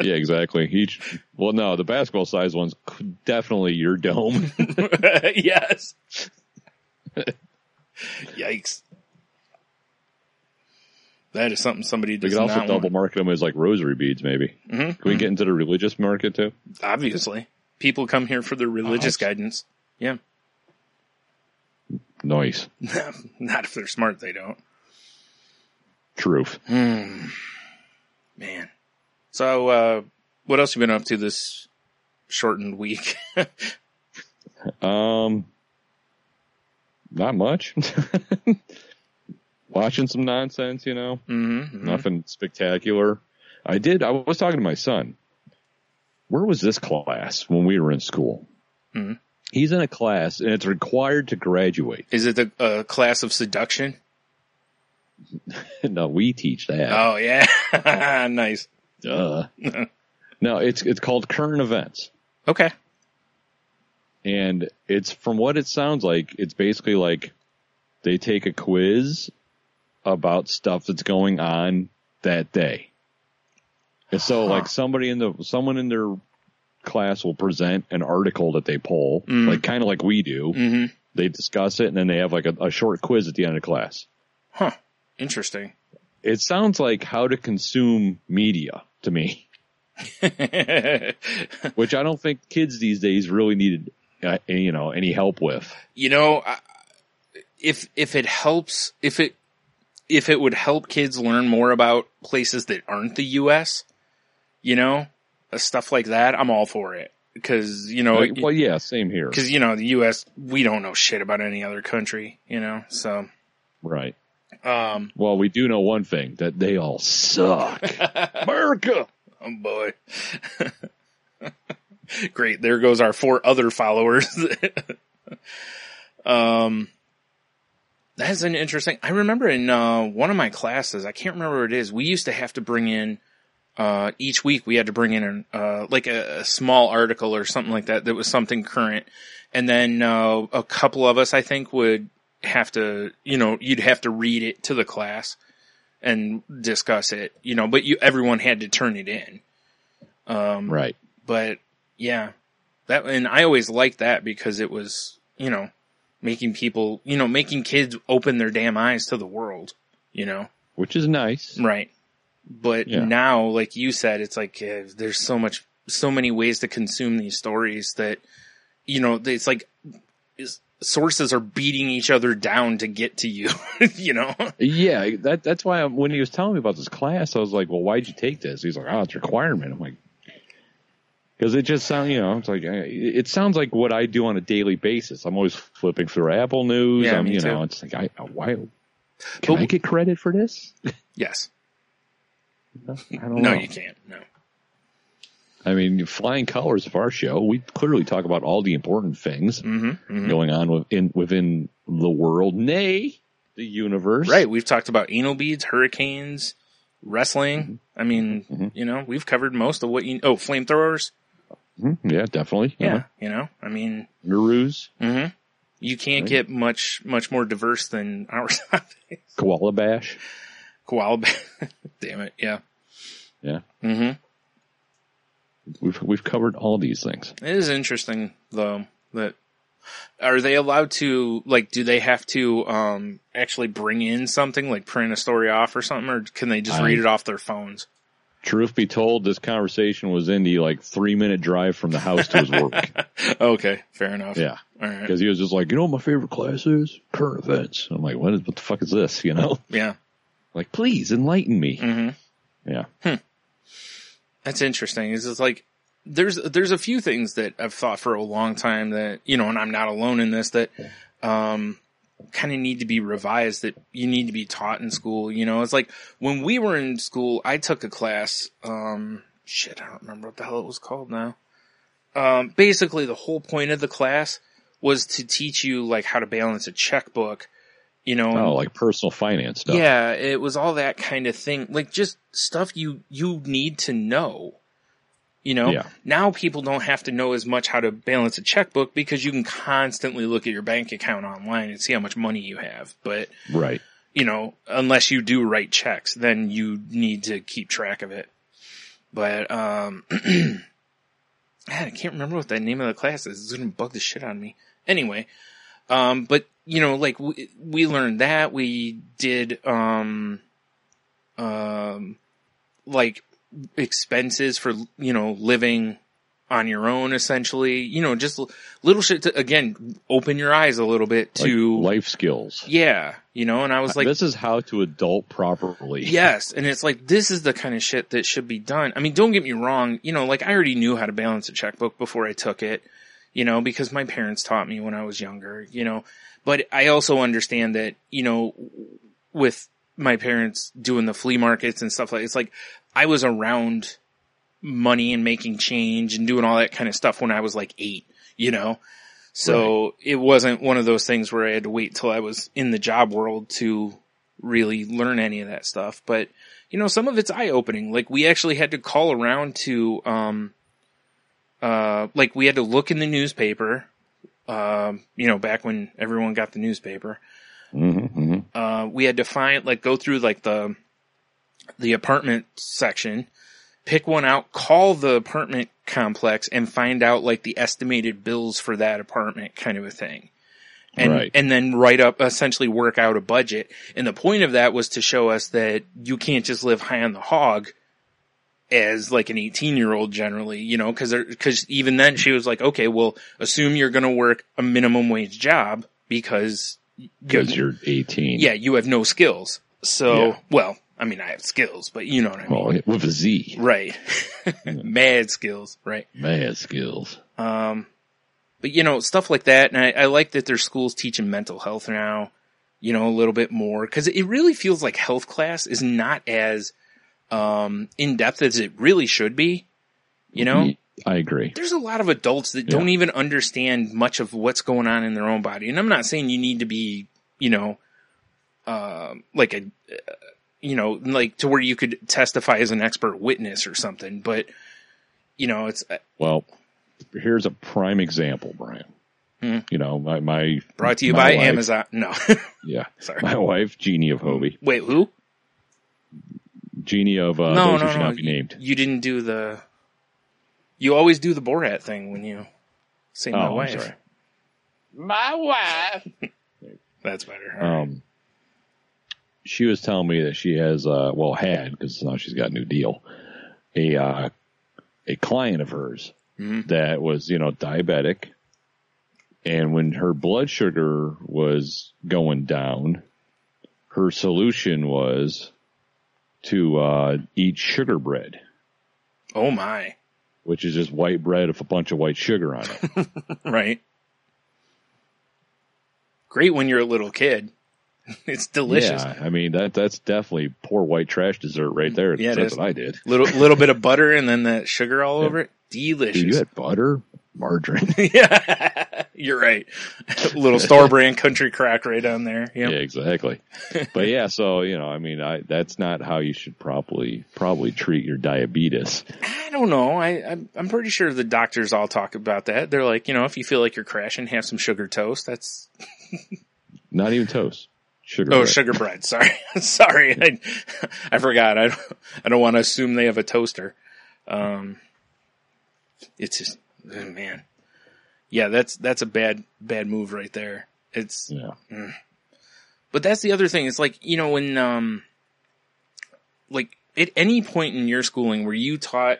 Yeah, exactly. Each. Well, no, the basketball size ones definitely your dome. yes. Yikes. That is something somebody does. We could also not double want. market them as like rosary beads, maybe. Mhm. Can we get into the religious market too? Obviously, people come here for their religious that's- guidance. Yeah, Nice. *laughs* not if they're smart. They don't. Truth. Man. So, uh, what else you been up to this shortened week? *laughs* Um, not much. *laughs* Watching some nonsense, you know. mm-hmm. Nothing spectacular. I did. I was talking to my son. Where was this class when we were in school? Mhm. He's in a class, and it's required to graduate. Is it the uh, class of seduction? *laughs* no, we teach that. Oh yeah, *laughs* nice. Duh. *laughs* no, it's it's called current events, Okay. and it's from what it sounds like. It's basically like they take a quiz about stuff that's going on that day. And so, like somebody in the someone in their class will present an article that they pull, Mm. like kind of like we do. Mm-hmm. They discuss it, and then they have like a, a short quiz at the end of class. Huh. Interesting. It sounds like how to consume media to me, *laughs* which I don't think kids these days really needed, uh, you know, any help with. you know, if if it helps, if it if it would help kids learn more about places that aren't the U.S., you know, uh, stuff like that, I'm all for it. Because you know, well, yeah, same here. because you know, the U.S. we don't know shit about any other country, you know. So, Right. um, Well, we do know one thing that they all suck. *laughs* America. oh boy, *laughs* great. There goes our four other followers. *laughs* um, that's an interesting. I remember in uh, one of my classes, I can't remember what it is. We used to have to bring in uh, each week. We had to bring in an, uh, like a, a small article or something like that that was something current, and then uh, a couple of us, I think, would have to, you know, you'd have to read it to the class and discuss it, you know. But you, everyone had to turn it in. Um, Right. but yeah, that and I always liked that because it was you know making people you know making kids open their damn eyes to the world, you know, Which is nice. right? But Yeah. now, like you said, it's like uh, there's so much, so many ways to consume these stories that you know it's like is, sources are beating each other down to get to you, *laughs* you know. Yeah, that that's why I'm, when he was telling me about this class, I was like, "Well, why'd you take this?" He's like, "Oh, it's a requirement." I'm like, because it just sounds, you know, it's like eh, it sounds like what I do on a daily basis. I'm always flipping through Apple News. Yeah, I'm, you too. know, it's like, I why can But- I get credit for this? *laughs* Yes. I don't No, know. you can't. No. I mean, flying colors of our show, we clearly talk about all the important things Mm-hmm, going on within within the world, nay, the universe. Right. We've talked about anal beads, hurricanes, wrestling. I mean, Mhm. you know, we've covered most of what you. Oh, flamethrowers. Mhm. Yeah, definitely. Yeah. Uh-huh. You know, I mean, Gurus, hmm you can't Right. get much much more diverse than our *laughs* koala bash. Koala. bear. *laughs* Damn it. Yeah. Yeah. hmm We've we've covered all these things. It is interesting though that are they allowed to like do they have to um actually bring in something like print a story off or something or can they just I- read it off their phones? Truth be told, this conversation was in the like three minute drive from the house to his work. *laughs* Okay, fair enough. yeah, All right. because he was just like, you know, what my favorite class is current events. I'm like, what is what the fuck is this? You know? *laughs* Yeah. Like, please enlighten me. hmm Yeah. That's interesting. Is it's like there's there's a few things that I've thought for a long time that you know, and I'm not alone in this that um kind of need to be revised that you need to be taught in school. You know, it's like when we were in school, I took a class. Um, shit, I don't remember what the hell it was called now. Um, basically, the whole point of the class was to teach you like how to balance a checkbook. You know, Oh, like personal finance stuff. yeah, it was all that kind of thing. Like just stuff you you need to know. You know, Yeah. now people don't have to know as much how to balance a checkbook because you can constantly look at your bank account online and see how much money you have. But, Right. you know, unless you do write checks, then you need to keep track of it. But, um, *clears throat* I can't remember what the name of the class is. It's going to bug the shit out of me. Anyway, um, but you know, like we, we learned that we did, um, um, like expenses for, you know, living on your own essentially, you know, just little shit to, again, open your eyes a little bit Like to, life skills. yeah, you know, and I was like, this is how to adult properly. *laughs* Yes, and it's like this is the kind of shit that should be done. I mean, don't get me wrong, you know, like I already knew how to balance a checkbook before I took it, you know, because my parents taught me when I was younger, you know. But I also understand that, you know, with my parents doing the flea markets and stuff like it's like I was around money and making change and doing all that kind of stuff when I was like 8, you know. So it wasn't one of those things where I had to wait till I was in the job world to really learn any of that stuff. But, you know, some of it's eye opening. Like we actually had to call around to, um, uh, like we had to look in the newspaper, um, you know, back when everyone got the newspaper. hmm hmm Uh, we had to find, like, go through like the, the apartment section, pick one out, call the apartment complex and find out like the estimated bills for that apartment kind of a thing. And, Right. and then write up, essentially work out a budget. And the point of that was to show us that you can't just live high on the hog as like an 18 year old generally, you know, cause there, cause even then she was like, okay, well, assume you're going to work a minimum wage job because Because you're 18. yeah, you have no skills. So, Yeah. well, I mean, I have skills, but you know what I mean. Well, with a Z. Right. *laughs* Mad skills, right. Mad skills. Um, but you know, stuff like that. And I, I like that there's schools teaching mental health now, you know, a little bit more cause it really feels like health class is not as, um, in depth as it really should be. You know, I agree. there's a lot of adults that Yeah. don't even understand much of what's going on in their own body. And I'm not saying you need to be, you know, um, like a, uh, you know, like to where you could testify as an expert witness or something, but you know, it's uh, Well, here's a prime example, Bryan. Hmm. You know, my, my brought to you by wife- Amazon. No, *laughs* Yeah. sorry. My wife, Jeannie of Hobie. Wait, who? Jeannie of uh, no, those who no, should no. not be named. You didn't do the. You always do the Borat thing when you say Oh, my I'm wife. sorry. My wife. *laughs* That's better. All right. She was telling me that she has, uh, well, had because now she's got a new deal, a uh, a client of hers Mhm. that was, you know, diabetic, and when her blood sugar was going down, her solution was to uh, eat sugar bread, Oh my. which is just white bread with a bunch of white sugar on it. *laughs* Right. Great when you're a little kid. *laughs* It's delicious. Yeah, I mean that that's definitely poor white trash dessert right there. Yeah, that's what I did. Little little bit of *laughs* butter and then that sugar all Yeah. over it. Delicious. Dude, you had butter, margarine. *laughs* yeah, you're right. little store brand country crack right on there. Yep. Yeah, exactly. but yeah, so you know, I mean, I that's not how you should probably probably treat your diabetes. I don't know. I I'm, I'm pretty sure the doctors all talk about that. They're like, you know, if you feel like you're crashing, have some sugar toast. That's Not even toast, sugar. oh bread. sugar bread. Sorry, *laughs* sorry. I I forgot. I don't, I don't want to assume they have a toaster. Um, it's just oh, man. Yeah, that's that's a bad bad move right there. It's Yeah, But that's the other thing. It's like, you know, when, um, like at any point in your schooling were you taught,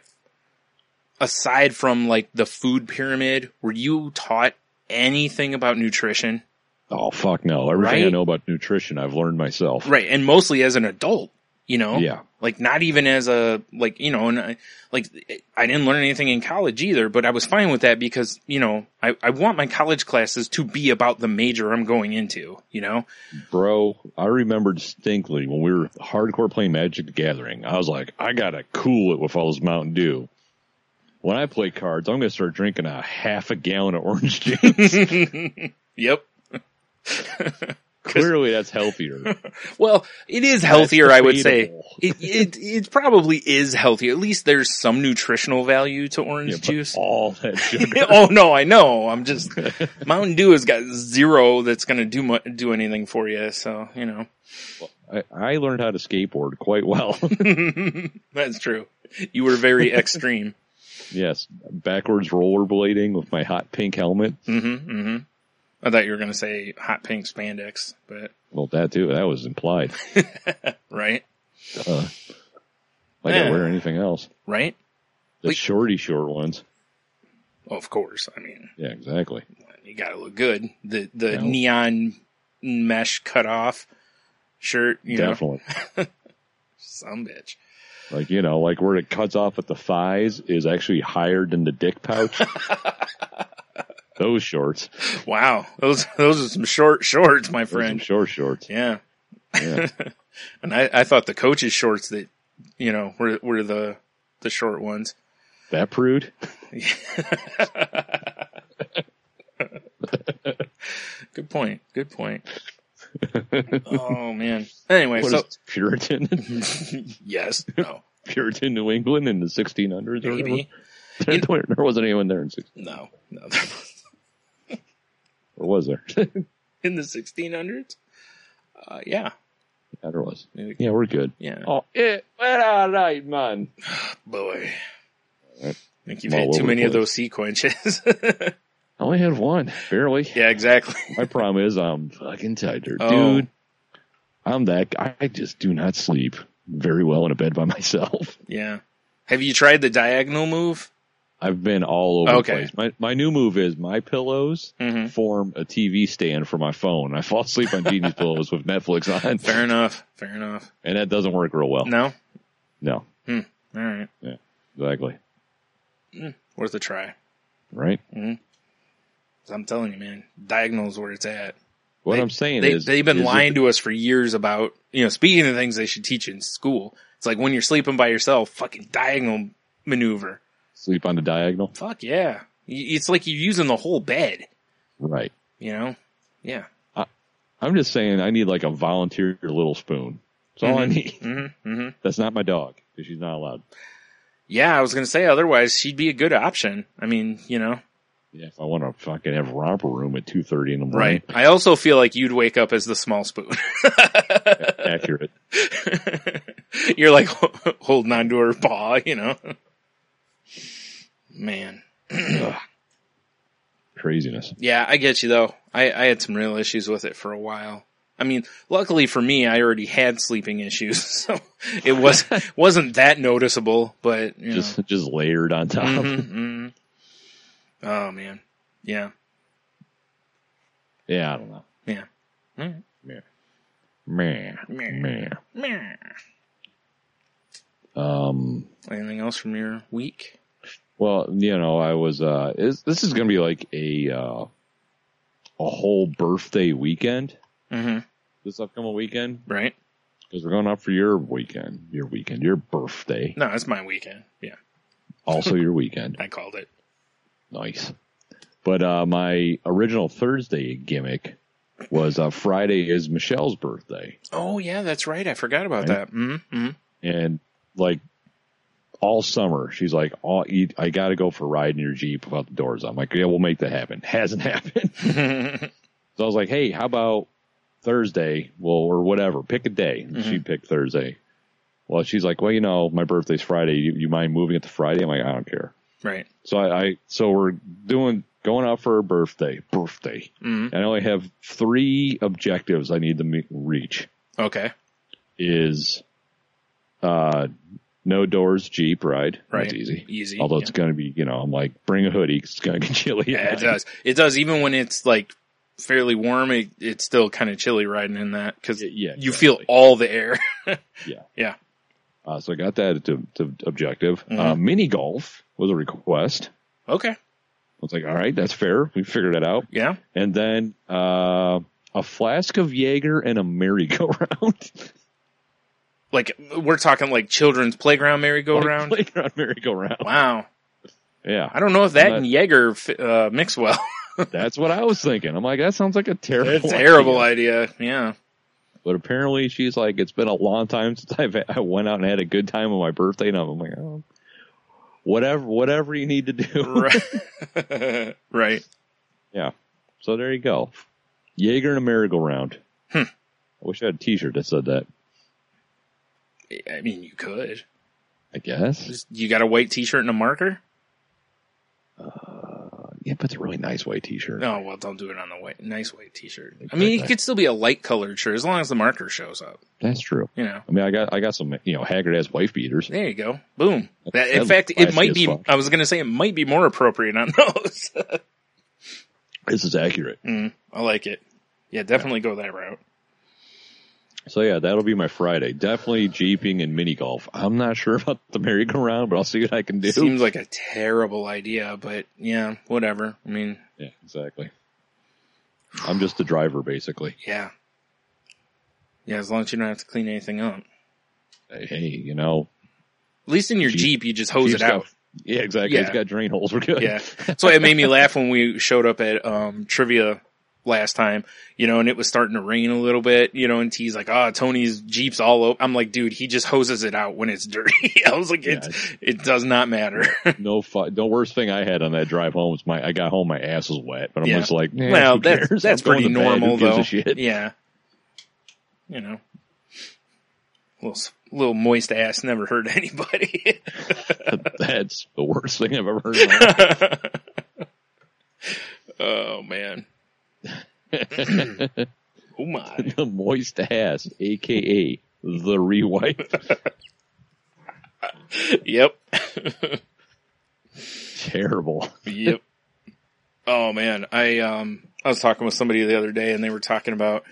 aside from like the food pyramid, were you taught anything about nutrition? Oh fuck no! Everything I know about nutrition, I've learned myself. Right. And mostly as an adult, you know? Yeah. Like not even as a, like, you know, and I, like I didn't learn anything in college either, but I was fine with that because, you know, I, I want my college classes to be about the major I'm going into, you know? Bro, I remember distinctly when we were hardcore playing Magic the Gathering. I was like, I gotta cool it with all this Mountain Dew. When I play cards, I'm gonna start drinking a half a gallon of orange juice. *laughs* Yep. *laughs* Clearly, that's healthier. *laughs* Well, it is healthier, I would say. It, it, it probably is healthier. At least there's some nutritional value to orange Yeah, juice. all that sugar. *laughs* oh no, I know. I'm just Mountain Dew has got zero that's going to do mu- do anything for you. So you know I, I learned how to skateboard quite well. that's true. You were very extreme. yes, backwards rollerblading with my hot pink helmet. hmm hmm I thought you were going to say hot pink spandex, but Well, that too. That was implied. *laughs* right, Uh, I Yeah. don't wear anything else. right. The Like- shorty short ones. of course. I mean, Yeah, exactly. you got to look good. The the Yeah. neon mesh cut off shirt, you know, Definitely. *laughs* some bitch. Like, you know, like where it cuts off at the thighs is actually higher than the dick pouch. *laughs* Those shorts. Wow, those those are some short shorts, my friend. short shorts. Yeah. Yeah. *laughs* And I, I thought the coach's shorts that, you know, were, were the, the short ones. that prude? *laughs* Good point. Good point. oh man. Anyway, What so Puritan? *laughs* yes, no, Puritan New England in the 1600s maybe? There, there wasn't anyone there in 16, no, no. Or was there? *laughs* In the 1600s? Uh, yeah, yeah, there was. Yeah, we're good. yeah. Oh, it went all right, man. *sighs* Boy, I think you've I'm had too many the of those sequences. *laughs* I only had one, barely. yeah, exactly. My problem is I'm fucking tired, Oh. dude. I'm that. I just do not sleep very well in a bed by *laughs* myself. Yeah. Have you tried the diagonal move? I've been all over Okay. the place. My my new move is my pillows Mhm. form a TV stand for my phone. I fall asleep on Genie's *laughs* pillows with Netflix on, Fair enough. Fair enough. and that doesn't work real well. No? No, hmm. All right. Yeah. Exactly. Hmm. Worth a try. Right. Mm-hmm. I'm telling you, man, diagonal's where it's at. What They- I'm saying They, is they've been is lying if- to us for years about, you know, speaking of things they should teach in school. It's like when you're sleeping by yourself, fucking diagonal maneuver. Sleep on the diagonal. Fuck yeah. It's like you're using the whole bed, Right. you know? Yeah. I'm just saying I need like a volunteer little spoon. That's all I need. hmm hmm That's not my dog because she's not allowed. Yeah, I was going to say otherwise she'd be a good option. I mean, you know, Yeah, if I want to fucking have romper room at two thirty in the morning, right. I also feel like you'd wake up as the small spoon. accurate. *laughs* You're like holding on to her paw, you know? Man. Craziness. Yeah, I get you though. I, I had some real issues with it for a while. I mean, luckily for me, I already had sleeping issues, *laughs* so it was *laughs* wasn't that noticeable. But you know. Just just layered on top. Mhm, *laughs* mhm. oh man, yeah, Yeah, I don't know. yeah. Mm. Meh. Meh. Meh. Meh. Um. Anything else from your week? Well, you know, I was. Uh, is, this is going to be like a uh, a whole birthday weekend. Mm-hmm. This upcoming weekend Right? because we're going up for your weekend, your weekend, your birthday, No, it's my weekend. Yeah, also your weekend. *laughs* I called it. Nice. But uh, my original Thursday gimmick was uh, Friday is Michelle's birthday, Oh yeah, that's right. I forgot about Right. that. Mm-hmm. and like all summer, she's like, "Oh, you, I got to go for a ride in your Jeep without the doors." I'm like, "Yeah, we'll make that happen." *laughs* Hasn't happened. *laughs* so I was like, "Hey, how about Thursday? Well, or whatever. Pick a day." And She picked Thursday. Well, she's like, "Well, you know, my birthday's Friday. You, you mind moving it to Friday?" I'm like, "I don't care." right. So I, I so we're doing going out for her birthday. Birthday. Mhm. And I only have three objectives I need to me- reach. Okay. Is uh no doors Jeep ride. Right. That's easy. Easy. Although yeah. it's going to be, you know, I'm like, bring a hoodie. 'cause It's going to get *laughs* chilly. Yeah, it *laughs* does. It does. Even when it's like fairly warm, it, it's still kind of chilly riding in that because Yeah, yeah, you feel all the air. *laughs* Yeah. Yeah. Uh, so I got that to, to objective. Mhm. Uh, mini golf was a request. okay. I was like, all right, that's fair. We figured it out. Yeah. And then uh, a flask of Jaeger and a merry-go-round. Like we're talking like children's playground merry-go-round. Like playground merry-go-round. wow. Yeah, I don't know if that But- and Jaeger uh, mix well. *laughs* that's what I was thinking. I'm like, that sounds like a terrible, terrible idea. idea. Yeah. But apparently, she's like, it's been a long time *laughs* since I've I went out and had a good time on my birthday, and I'm like, oh, whatever, whatever you need to do. *laughs* Right. right. Yeah. So there you go. Jaeger and a merry-go-round. Hmm. I wish I had a T-shirt that said that. I mean, you could. I guess. Just- You got a white T-shirt and a marker? Uh, yeah, but it's a really nice white T-shirt. No, well, don't do it on the white, nice white T-shirt. I mean, it could still be a light colored shirt as long as the marker shows up. That's true. You know. I mean, I got I got some you know haggard ass wife beaters. There you go. Boom. That, in fact, it might be. fuck. I was going to say it might be more appropriate on *laughs* those. This is accurate. mm, I like it. Yeah, definitely go that route. So yeah, that'll be my Friday. Definitely jeeping and mini golf. I'm not sure *laughs* about the merry-go-round, but I'll see what I can do. Seems like a terrible idea, but yeah, whatever. I mean, yeah, exactly. I'm just the driver, basically. yeah. Yeah, as long as you don't have to clean anything up. Hey, you know, At least in your Jeep- Jeep, you just hose Jeep's it out. got- yeah, exactly. Yeah. It's got drain holes. We're good. Yeah. *laughs* So it made me laugh when we showed up at um trivia last time, you know, and it was starting to rain a little bit, you know, and T's like, oh, Tony's Jeep's all over. I'm like, dude, he just hoses it out when it's dirty. *laughs* I was like, Yeah, it does not matter. *laughs* no fu- The worst thing I had on that drive home was my. I got home, my ass was wet, but I'm Yeah. just like, eh, well, that's, that's pretty. Normal though. Yeah. You know, little, little moist ass never hurt *laughs* anybody. That's the worst thing I've ever heard. In my life. oh man. Oh my. *laughs* the moist ass, aka the rewipe. *laughs* Yep. Terrible. yep. Oh man, I um I was talking with somebody the other day and they were talking about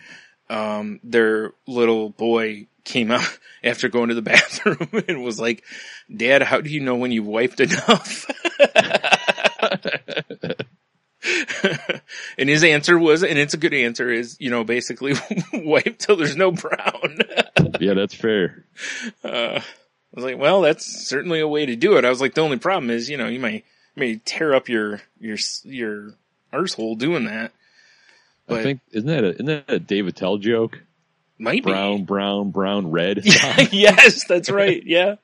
um their little boy came out *laughs* after going to the bathroom and was like, "Dad, how do you know when you've wiped enough?" *laughs* and his answer was, and it's a good answer, is you know basically *laughs* wipe till there's no brown. *laughs* Yeah, that's fair. Uh, I was like, well, that's certainly a way to do it. I was like, the only problem is, you know, you may may tear up your your your arsehole doing that. I think isn't that a, isn't that a Dave Attell joke? Might Brown, brown, brown, red. yes, that's right. Yeah.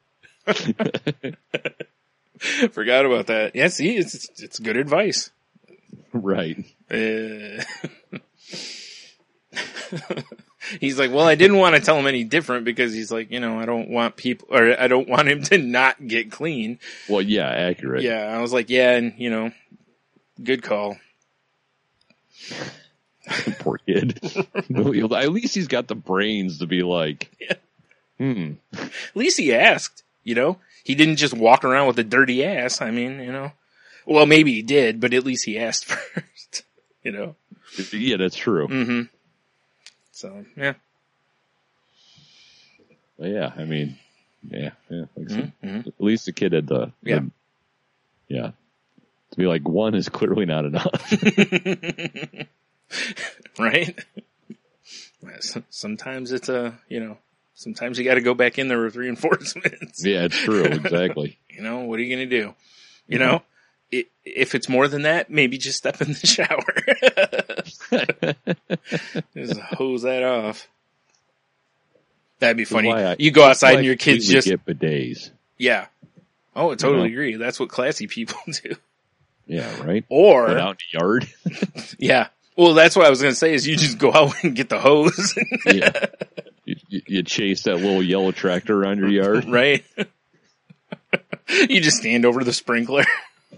Forgot about that. Yeah, see, it's it's good advice. Right. Uh, *laughs* he's like, well, I didn't want to tell him any different because he's like, you know, I don't want people, or I don't want him to not get clean. Well, yeah, accurate. Yeah, I was like, yeah, and you know, good call. *laughs* Poor kid. *laughs* At least he's got the brains to be like, hmm. At least he asked, you know? He didn't just walk around with a dirty ass. I mean, you know. Well, maybe he did, but at least he asked *laughs* first, you know? Yeah, that's true. hmm So, yeah. Yeah, I mean, yeah, yeah. Like I said, Mhm. At least the kid had the, Yeah. the- yeah. To be like one is clearly not enough. *laughs* *laughs* right? Sometimes it's a, you know, sometimes you got to go back in there with reinforcements. yeah, it's true. Exactly. You know, what are you going to do? You know, if it's more than that, maybe just step in the shower. *laughs* just hose that off. That'd be funny. I- you go outside and your kids just, get bidets. yeah. Oh, I totally know? agree. That's what classy people *laughs* do. Yeah, right. Or, out in the yard. *laughs* yeah. Well, that's what I was going to say is you just go out and get the hose, yeah. You, you, you chase that little yellow tractor around your yard. right? you just stand over the sprinkler.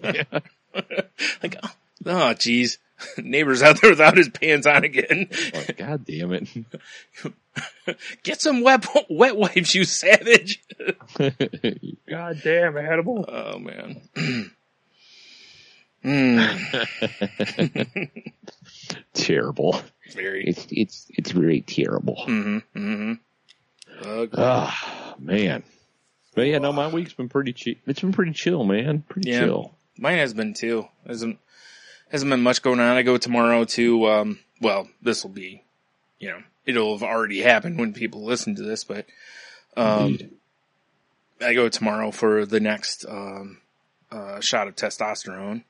*laughs* like, oh, oh, geez. *laughs* Neighbor's out there without his pants on again. *laughs* Like, God damn it. Get some wet, wet wipes, you savage. God damn edible. Oh, man. *clears throat* Mm. terrible. Very. It's it's it's very terrible. Mm-hmm. Mm-hmm. Ah, man. But yeah, no, my week's been pretty chill. It's been pretty chill, man. Pretty Yeah. chill. Mine has been too. Hasn't hasn't been much going on. I go tomorrow to um well, this will be you know, it'll have already happened when people listen to this, but um. I go tomorrow for the next um uh shot of testosterone.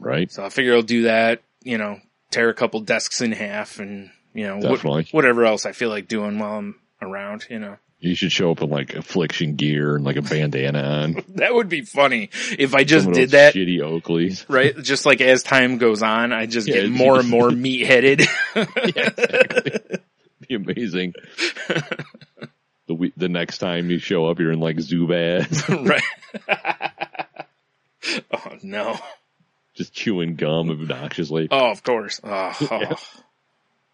Right? So I figure I'll do that, you know, tear a couple desks in half and you know, wh- Definitely. whatever else I feel like doing while I'm around, you know. You should show up in like affliction gear and like a bandana on. *laughs* That would be funny if I just did that Shitty Oakleys. *laughs* right? Just like as time goes on, I just Yeah, get more and more *laughs* meat headed. Be amazing. the we- the next time you show up, you're in like Zubaz, right. oh no. just chewing gum obnoxiously. Oh, of course. Ah, oh, oh.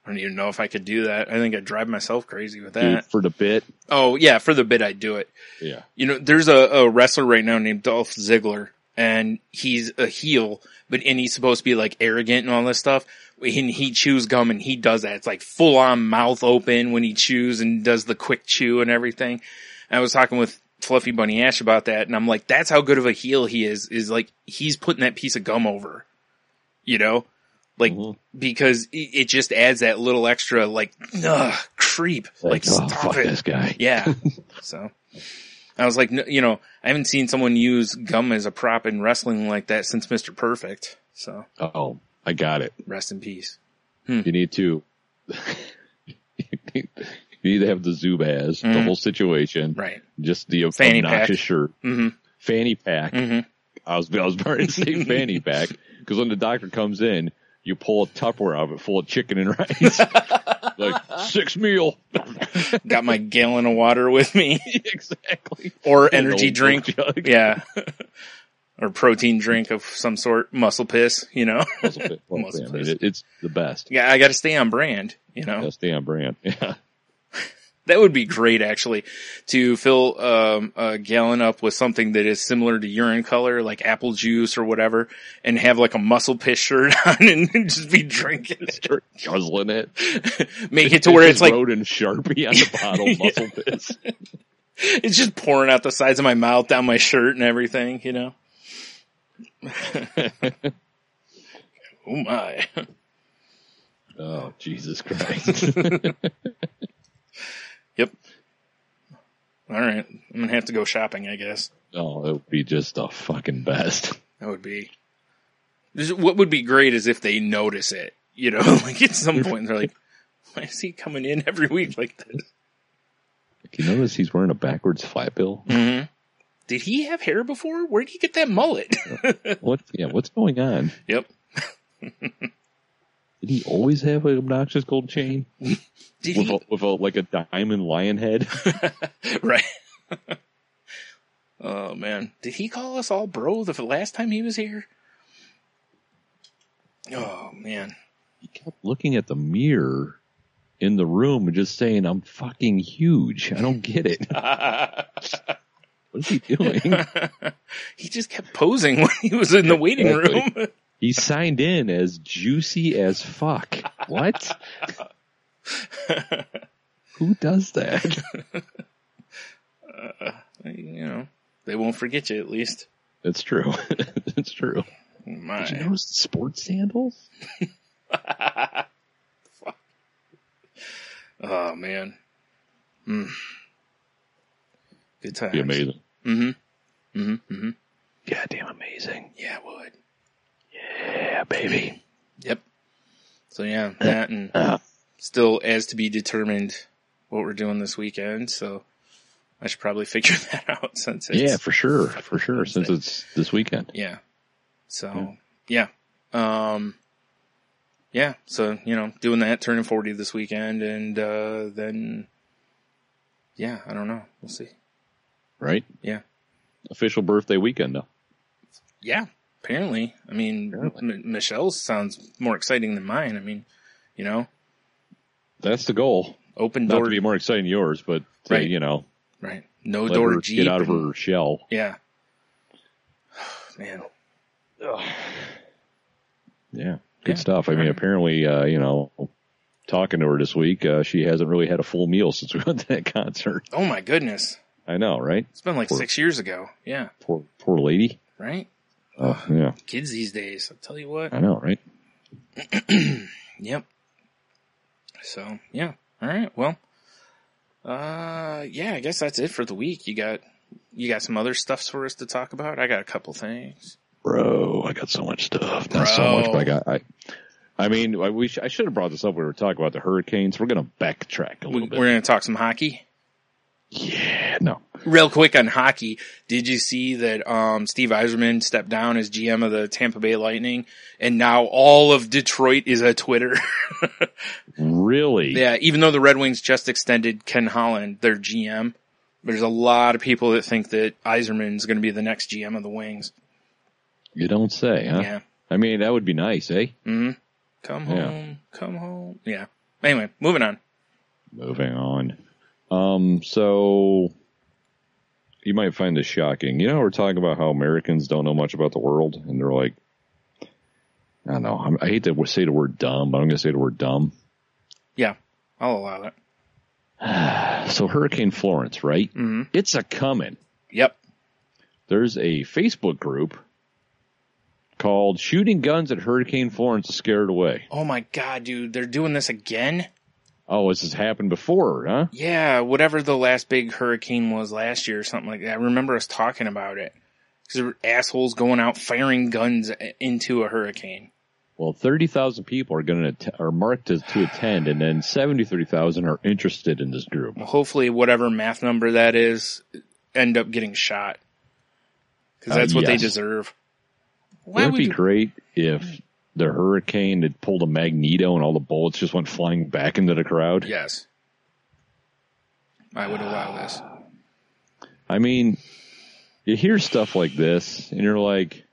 I don't even know if I could do that. I think I'd drive myself crazy with Dude, that. for the bit. Oh yeah, for the bit I'd do it. Yeah. You know, there's a, a wrestler right now named Dolph Ziggler and he's a heel, but, and he's supposed to be like arrogant and all this stuff. And he chews gum and he does that. It's like full on mouth open when he chews and does the quick chew and everything. And I was talking with Fluffy Bunny Ash about that and I'm like, that's how good of a heel he is, is like, he's putting that piece of gum over, you know? Like, Mhm. because it, it just adds that little extra, like, ugh, creep. Like, oh, stop it. this guy. *laughs* Yeah. *laughs* so I was like, you know, I haven't seen someone use gum as a prop in wrestling like that since Mr. Perfect. So Oh, I got it. rest in peace. You need to. *laughs* you need to have the Zubaz, the Mhm. whole situation, Right. just the Fanny obnoxious pack. shirt, hmm fanny pack. hmm I was I was about to say fanny pack because when the doctor comes in, you pull a Tupperware out of it full of chicken and rice, *laughs* like six meal. *laughs* Got my gallon of water with me *laughs* exactly. or energy drink. Yeah. or protein drink of some sort, muscle piss, you know? Muscle. Well, Muscle I mean, piss. it- it's the best. yeah, I got to stay on brand, you know? Gotta stay on brand. Yeah. That would be great actually to fill um, a gallon up with something that is similar to urine color, like apple juice or whatever, and have like a muscle piss shirt *laughs* on and just be drinking it. Start guzzling it. *laughs* Make it to where it's like in Sharpie on the bottle, *laughs* Yeah. muscle piss. it's just pouring out the sides of my mouth, down my shirt and everything, you know. oh my. Oh, Jesus Christ. Yep. All right. I'm going to have to go shopping, I guess. oh, it would be just the fucking best. *laughs* That would be. This- What would be great is if they notice it. You know, *laughs* like at some point they're like, *laughs* "Why is he coming in every week like this?" You notice he's wearing a backwards flat bill? Mm-hmm. Did he have hair before? Where did he get that mullet? What? Yeah, what's going on? yep. Did he always have an obnoxious gold chain *laughs* Did with he? a, with a like a diamond lion head? *laughs* *laughs* right. oh man, did he call us all bro the last time he was here? Oh man. He kept looking at the mirror in the room and just saying, "I'm fucking huge. I don't get it. What is he doing?" he just kept posing when he was in the waiting room. He signed in as juicy as fuck. What? *laughs* Who does that? you know, they won't forget you at least. That's true. *laughs* That's true. My. Did you notice sports sandals? *laughs* oh man. Mm. Good times. Be amazing. Mm-hmm. Mm-hmm. Mm-hmm. Goddamn amazing. Yeah, it would. Yeah, baby. Yep. So yeah, that and Uh, still as to be determined what we're doing this weekend. So I should probably *laughs* figure that out since it's yeah, for sure. For sure. Since it's this weekend. Yeah. So yeah. Um yeah, so you know, doing that, turning forty this weekend and uh then yeah, I don't know. We'll see. Right? Yeah. Official birthday weekend though. Yeah. Apparently. I mean Apparently. M- Michelle's sounds more exciting than mine. I mean, you know, That's the goal. open Not door to be more exciting than yours, but to, Right. you know, right. No let door her Jeep. get out of and- her shell. Yeah. *sighs* Man. Yeah. good Yeah. stuff. I mean, apparently, uh, you know, talking to her this week, uh, she hasn't really had a full meal *laughs* since we went to that concert. Oh my goodness. I know, right? It's been like Poor- six years ago. Yeah. Poor, poor lady. Right? Oh, yeah, Kids these days. I'll tell you what. I know, right? *clears throat* Yep. So, yeah. All right. Well, uh, yeah, I guess that's it for the week. You got, you got some other stuff for us to talk about? I got a couple things. Bro, I got so much stuff. Not so much, but I got, I, I mean, I, we sh- I should have brought this up. We were talking about the hurricanes. We're going to backtrack a We, little bit. we're going to talk some hockey. Yeah, no. Real quick on hockey, did you see that um, Steve Yzerman stepped down as GM of the Tampa Bay Lightning, and now all of Detroit is a Twitter? *laughs* Really? yeah, even though the Red Wings just extended Ken Holland, their GM, there's a lot of people that think that Yzerman's going to be the next GM of the Wings. You don't say, huh? Yeah. I mean, that would be nice, eh? hmm Come Yeah. home, come home. Yeah. Anyway, moving on. Moving on. Um, so you might find this shocking. You know, we're talking about how Americans don't know much about the world, and they're like, I don't know. I'm, I hate to say the word dumb, but I'm going to say the word dumb. Yeah, I'll allow that. *sighs* So Hurricane Florence, right? Mhm. It's a coming. Yep. There's a Facebook group called "Shooting Guns at Hurricane Florence to Scare It Away." Oh my god, dude, they're doing this again? Oh, this has happened before, huh? Yeah, whatever the last big hurricane was last year or something like that. I remember us talking about it. Because there were assholes going out firing guns into a hurricane. Well, thirty thousand people are going to are marked to, to attend, and then seventy three thousand are interested in this group. Well, hopefully, whatever math number that is, end up getting shot. Because Uh, that's what they deserve. Why Wouldn't would it be you- great if the hurricane had pulled a magneto and all the bullets just went flying back into the crowd? Yes. I would allow this. I mean, you hear stuff like this, and you're like,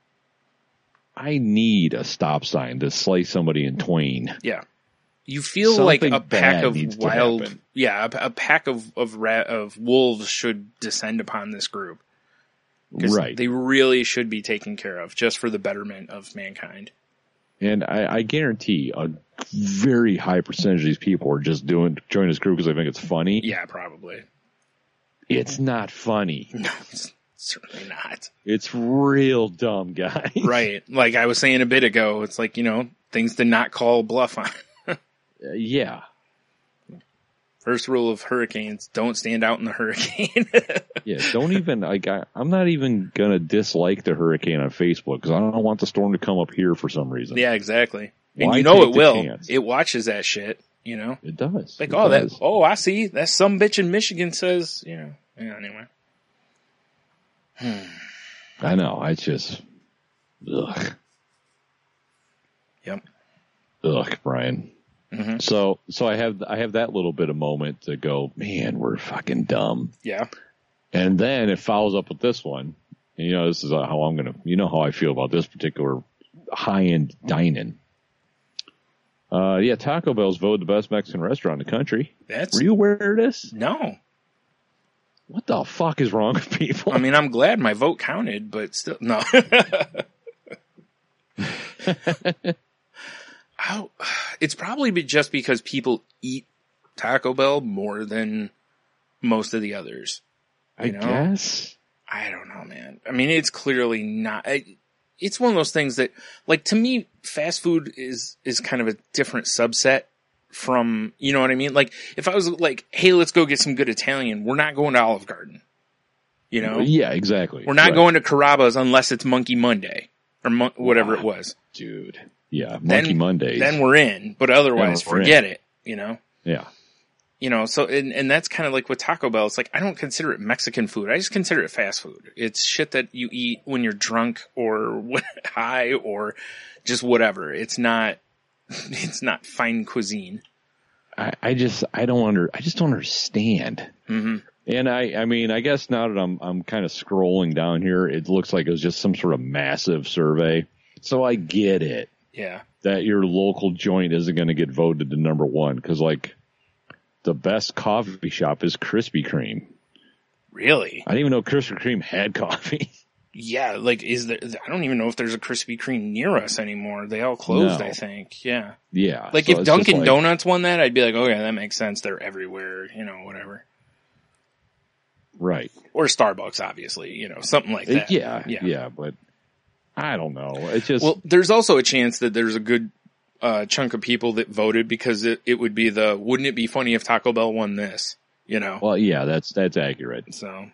I need a stop sign to slice somebody in twain. Yeah. You feel Something like a pack of wild, yeah, a, a pack of of rat, of wolves should descend upon this group. Right. They really should be taken care of just for the betterment of mankind. And I, I guarantee a very high percentage of these people are just doing joining this group because they think it's funny. Yeah, probably. It's not funny. *laughs* No, it's certainly not. It's real dumb, guys. *laughs* Right. Like I was saying a bit ago, it's like, you know, things to not call bluff on. *laughs* Uh, yeah. First rule of hurricanes, don't stand out in the hurricane. *laughs* Yeah. Don't even, like, I, I'm not even going to dislike the hurricane on Facebook because I don't want the storm to come up here for some reason. yeah, exactly. And you know it will. chance? It watches that shit, you know? It does. Like, It oh, that, oh, I see. That some bitch in Michigan says, you know, yeah, anyway. Hmm. I know. I just, ugh. Yep. Ugh, Bryan. Mhm. So, so I have, I have that little bit of moment to go, man, we're fucking dumb. Yeah. And then it follows up with this one. And you know, this is how I'm going to, you know how I feel about this particular high end dining. Uh, yeah, Taco Bell's voted the best Mexican restaurant in the country. That's, Were you aware of this? no. What the fuck is wrong with people? I mean, I'm glad my vote counted, but still, no. *laughs* *laughs* How, it's probably just because people eat Taco Bell more than most of the others. I know? guess. I don't know, man. I mean, it's clearly not. I, it's one of those things that, like, to me, fast food is is kind of a different subset from, you know what I mean? Like, if I was like, hey, let's go get some good Italian, we're not going to Olive Garden. You know, Yeah, exactly. we're not Right. going to Carrabba's unless it's Monkey Monday or mon- whatever ah, it was. dude. Yeah, Then- Monkey Mondays. Then we're in, but otherwise, Then we're in. forget it. You know. yeah, you know, so and, and that's kind of like with Taco Bell. It's like I don't consider it Mexican food. I just consider it fast food. It's shit that you eat when you're drunk or *laughs* high or just whatever. It's not. *laughs* It's not fine cuisine. I, I just I don't under I just don't understand. hmm And I I mean I guess now that I'm I'm kind of scrolling down here, it looks like it was just some sort of massive survey. So I get it Yeah. that your local joint isn't going to get voted to number one because like the best coffee shop is Krispy Kreme. Really? I didn't even know Krispy Kreme had coffee. *laughs* Yeah, like is there? I don't even know if there's a Krispy Kreme near us anymore. They all closed, No. I think. Yeah, Yeah. like so if Dunkin' like- Donuts won that, I'd be like, okay, that makes sense. They're everywhere, you know, whatever. Right. Or Starbucks, obviously, you know, something like uh, that. Yeah, yeah. yeah. but I don't know. It's just Well, there's also a chance that there's a good uh, chunk of people that voted because it, it would be the wouldn't it be funny if Taco Bell won this? You know, well, yeah, that's that's accurate. so,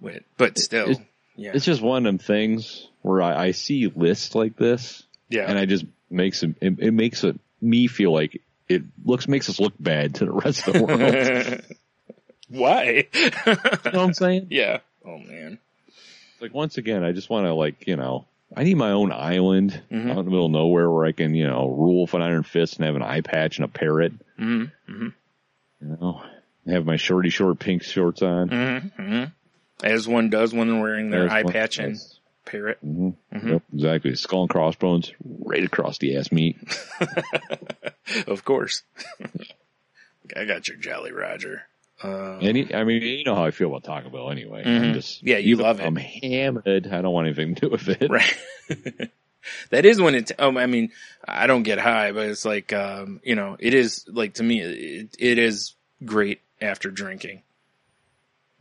but, but still, It's- yeah, It's just one of them things where I, I see lists like this, yeah, and I just makes it, it, it makes it me feel like it looks makes us look bad to the rest of the world. *laughs* you Why? know what I'm saying? *laughs* yeah. Oh man. Like once again, I just want to like you know. I need my own island Mhm. out in the middle of nowhere where I can, you know, rule with an iron fist and have an eye patch and a parrot. Mm-hmm. You know, have my shorty short pink shorts on. Mm-hmm. hmm As one does when they're wearing their There's eye patch and parrot. Yep, exactly. Skull and crossbones right across the ass meat. *laughs* of course. *laughs* I got your Jolly Roger. Uh, he- I mean, you know how I feel about Taco Bell anyway. Mhm. I'm just Yeah, you love it. I'm hammered. I don't want anything to do with it. right. *laughs* that is when it. Um, I mean, I don't get high, but it's like, um, you know, it is like to me, it, it is great after drinking.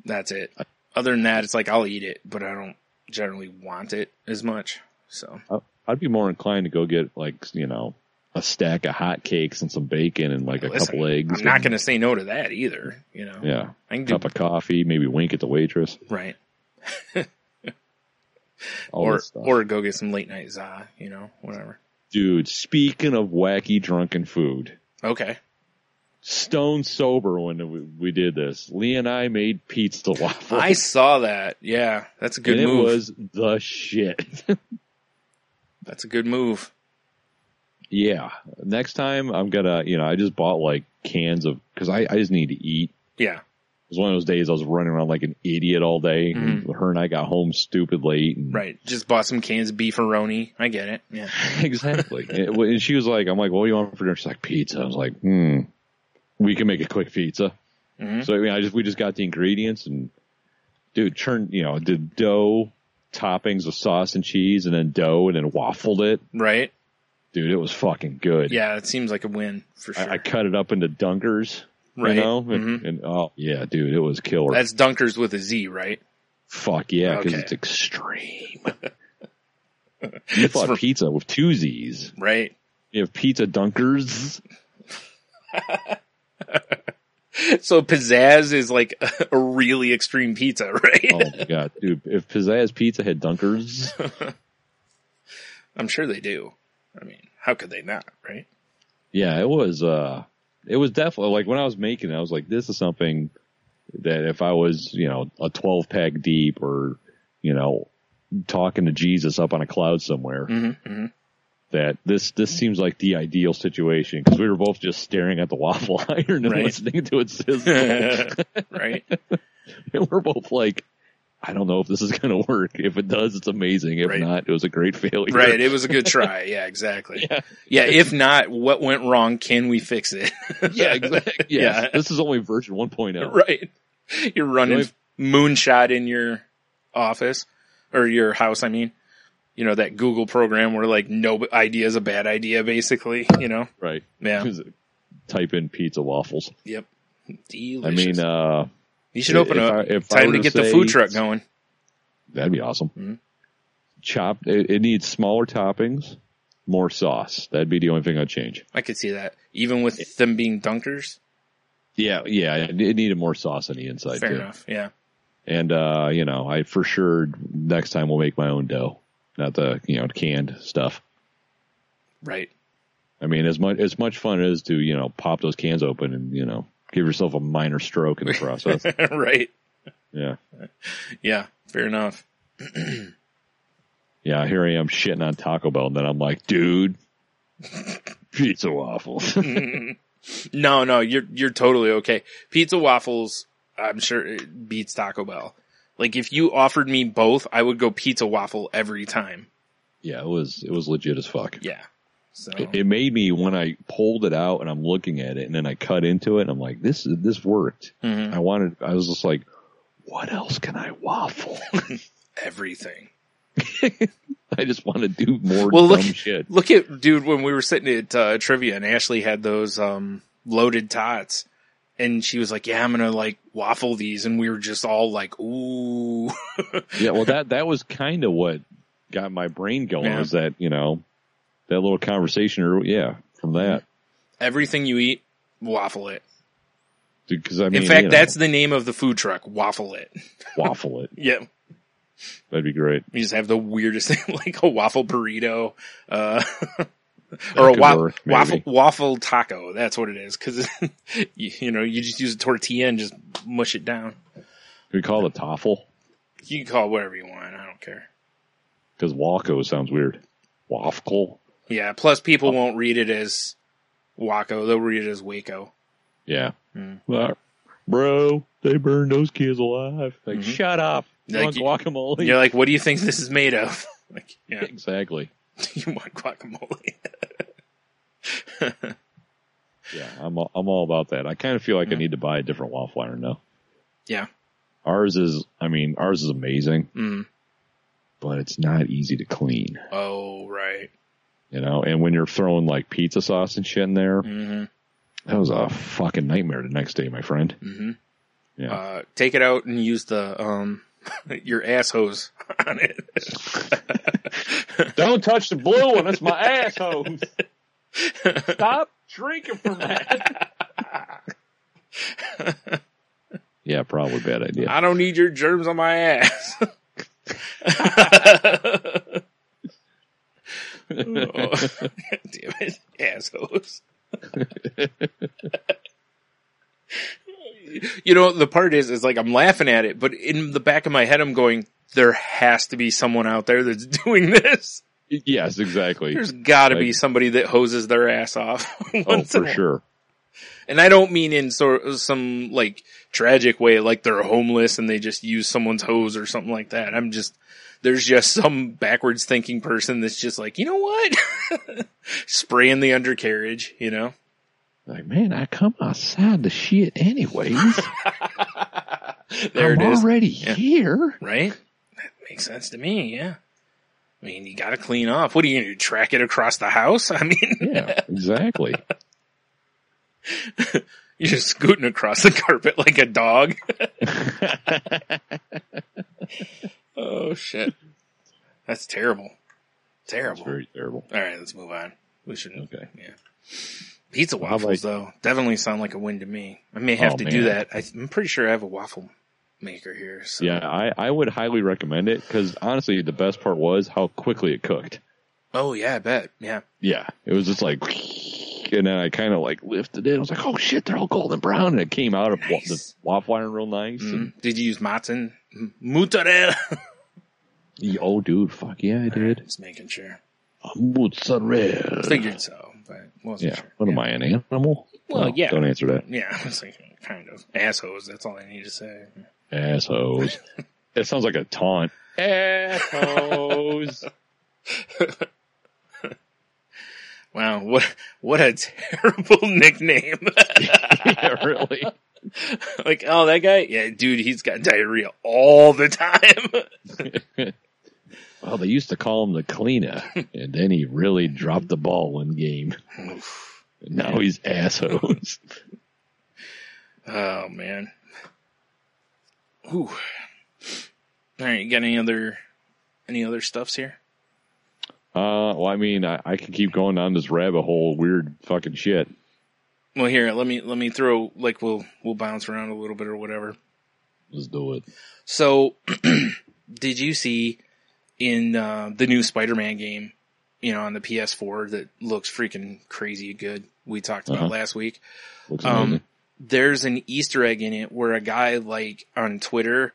That's it. Other than that, it's like I'll eat it, but I don't generally want it as much. So I'd be more inclined to go get like you know a stack of hot cakes and some bacon and like a couple eggs. I'm not going to say no to that either. You know, Yeah, I can do cup of coffee, maybe wink at the waitress. right, *laughs* or or go get some late night za. You know, whatever. dude, speaking of wacky drunken food, Okay. stone sober when we, we did this. Lee and I made pizza *laughs* waffles. I saw that. Yeah, that's a good and move. It was the shit. *laughs* That's a good move. Yeah. Next time I'm gonna, you know, I just bought like cans of because I, I just need to eat. Yeah. It was one of those days I was running around like an idiot all day. and Her and I got home stupid late. And Mm-hmm. Right. Just bought some cans of beefaroni. I get it. Yeah. *laughs* *laughs* exactly. and, and she was like, I'm like, what do you want for dinner? She's like, pizza. I was like, hmm, we can make a quick pizza. Mhm. So I mean, I just we just got the ingredients and dude, churned, you know, did dough, toppings of sauce and cheese, and then dough, and then waffled it. Right. Dude, it was fucking good. Yeah, it seems like a win for sure. I, I cut it up into dunkers. Right. You know, and, Mhm. and oh yeah, dude, it was killer. That's Dunkers with a Z, right? Fuck yeah, because Okay. it's extreme. *laughs* you thought for- pizza with two Z's. Right. You have pizza dunkers. *laughs* So pizzazz is like a really extreme pizza, right? Oh my god, dude! If Pizzazz Pizza had dunkers, *laughs* I'm sure they do. I mean, how could they not, right? yeah, it was. uh It was definitely like when I was making it, I was like, this is something that if I was, you know, a 12 pack deep or, you know, talking to Jesus up on a cloud somewhere, Mm-hmm, mm-hmm. that this this seems like the ideal situation because we were both just staring at the *laughs* waffle iron and Right. listening to it *laughs* sizzle. right? *laughs* and we're both like, I don't know if this is *laughs* going to work. If it does, it's amazing. If Right. not, it was a great failure. Right. It was a good *laughs* try. Yeah, exactly. Yeah. yeah. if not, what went wrong? Can we fix it? *laughs* yeah, exactly. Yeah. Yeah. This is only version 1.0. right. You're running Really? moonshot in your office or your house. I mean, you know, that Google program where like no idea is a bad idea, basically, you know? Right. Yeah. Type in pizza waffles. Yep. Delicious. I mean, uh, you should open if up. I- if Time to to get the food truck going. that'd be awesome. Mhm. Chopped. It, it needs smaller toppings, more sauce. That'd be the only thing I'd change. I could see that. Even with them being dunkers. Yeah. Yeah. It, it needed more sauce on the inside Fair too. enough. Yeah. And, uh, you know, I for sure next time we'll make my own dough, not the, you know, canned stuff. Right. I mean, as much, as much fun as to, you know, pop those cans open and, you know, give yourself a minor stroke in the process. *laughs* right. yeah. Yeah. Fair enough. Yeah. Here I am shitting on Taco Bell. And then I'm like, dude, *laughs* pizza waffles. *laughs* No, no, you're you're totally okay. Pizza waffles, I'm sure it beats Taco Bell. Like if you offered me both, I would go pizza waffle every time. yeah. It was, it was legit as fuck. Yeah. So It, made me when I pulled it out and I'm looking at it and then I cut into it and I'm like, this this worked. Mhm. I wanted. I was just like, what else can I waffle? *laughs* everything. *laughs* I just want to do more Well, dumb look- shit. Look at dude when we were sitting at uh, trivia and Ashley had those um loaded tots and she was like, "Yeah, I'm going to like waffle these." And we were just all like, "Ooh." *laughs* Yeah, well, that that was kind of what got my brain going. Yeah. Was that you know that little conversation? Or yeah, from that Everything you eat, waffle it. because I mean, In fact, you know, that's the name of the food truck, waffle it. *laughs* waffle it. Yeah. That'd be great. You just have the weirdest *laughs* thing, like a waffle burrito, uh, *laughs* or a wa- work, waffle waffle taco. That's what it is. Because you, you know, you just use a tortilla and just mush it down. We call it toffle You can call it whatever you want. I don't care. because Waco sounds weird. Waffle. Yeah. Plus, people won't read it as Waco. They'll read it as Waco. Yeah. Hmm. Well, bro, they burned those kids alive. Like, Mhm. shut up. You Like want you- guacamole? You're like, what do you think this is made of? *laughs* Like, yeah, *laughs* exactly. *laughs* you want guacamole? Yeah, I'm all, I'm all about that. I kind of feel like I need to buy a different waffle iron now. Yeah. Ours is, I mean, ours is amazing, Mm. but it's not easy to clean. Oh, right. You know, and when you're throwing like pizza sauce and shit in there, hmm that was a fucking nightmare the next day, my friend. hmm Yeah. Uh, take it out and use the um *laughs* your ass hose *laughs* on it. *laughs* Don't touch the blue one. That's my asshole. Stop drinking from that. yeah, probably bad idea. I don't need your germs on my ass. Oh, *laughs* damn it, ass hose. *laughs* you know, the part is, is like I'm laughing at it, but in the back of my head, I'm going, there has to be someone out there that's *laughs* doing this. yes, exactly. There's got to be somebody that hoses their ass off. Oh, for sure. And I don't mean in sort of some like tragic way, like they're homeless and they just use someone's hose or something like that. I'm just, there's just some backwards thinking person that's just like, you know what? *laughs* Spraying the undercarriage, you know? Like, man, I come outside the shit anyways. *laughs* There I'm it is. already here. Right? That makes sense to me, yeah. I mean, you gotta clean up. What are you gonna do? Track it across the house? *laughs* I mean, Yeah, exactly. you're just scooting across the carpet like a dog. Oh shit. That's terrible. Terrible. Very terrible. All right, let's move on. We shouldn't. Okay. Yeah. Pizza waffles, about- though, definitely sound like a win to me. I may have Oh, to do that. I, I'm pretty sure I have a waffle maker here. So. Yeah, I, I would highly recommend it because honestly, the best part was how quickly it cooked. Oh yeah, I bet. Yeah. Yeah, it was just like, and then I kind of like lifted it. I was like, oh shit, they're all golden brown, and it came out of wa- the waffle iron real nice. Mhm. Did you use Matzen? Mozzarella. And, oh, dude, fuck yeah, I did. Just making sure. Mozzarella. Figured so, but wasn't Yeah. sure. What am I, an animal? Well, No, yeah. Don't answer that. Yeah, *laughs* it's like kind of assholes. That's all I need to say. Assholes. *laughs* it sounds like a taunt. *laughs* Assholes. Wow, what what a *laughs* terrible nickname. *laughs* yeah, really. *laughs* like, oh, that guy, yeah, dude, he's got diarrhea all the time. Well, they used to call him the cleaner, and then he really dropped the ball one game. And now he's assholes. oh man. Ooh. All right, you got any other any other stuffs here? Uh, well, I mean, I, I could keep going down this rabbit hole, weird fucking shit. Well, here, let me let me throw like we'll we'll bounce around a little bit or whatever. Let's do it. So, *clears throat* did you see in uh, the new Spider-Man game, you know, on the PS4 that looks freaking crazy good? We talked about Uh-huh. last week. Looks Um, amazing. there's an Easter egg in it where a guy like on Twitter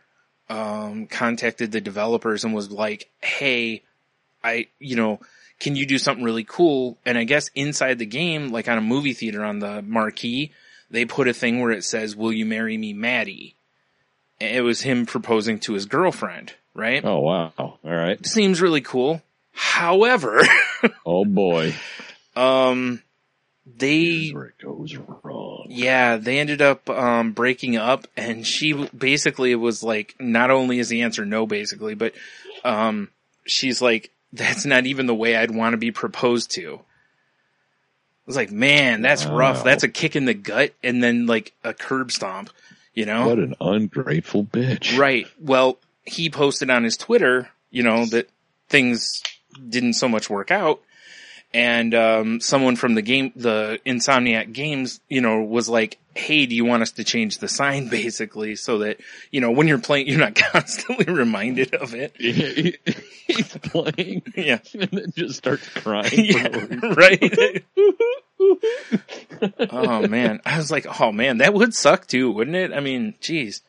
um, contacted the developers and was like, "Hey, I, you know, can you do something really cool?" And I guess inside the game, like on a movie theater on the marquee, they put a thing where it says, "Will you marry me, Maddie?" And It was him proposing to his girlfriend, right? oh wow! All right. Seems really cool. However, *laughs* Oh boy. um, they where it goes wrong. Yeah, they ended up um, breaking up, and she basically was like, not only is the answer no, basically, but um, she's like, that's not even the way I'd want to be proposed to. I was like, man, that's rough. That's a kick in the gut and then like a curb stomp, you know? What an ungrateful bitch. Right. Well, he posted on his Twitter, you know, that things didn't so much work out. And, um, someone from the game, the Insomniac games, you know, was like, Hey, do you want us to change the sign *laughs* basically so that, you know, when you're playing, you're not *laughs* constantly reminded of it. *laughs* He's playing Yeah. and then just starts crying. yeah. Right. oh man. I was like, oh man, that would suck too, wouldn't it? I mean, geez.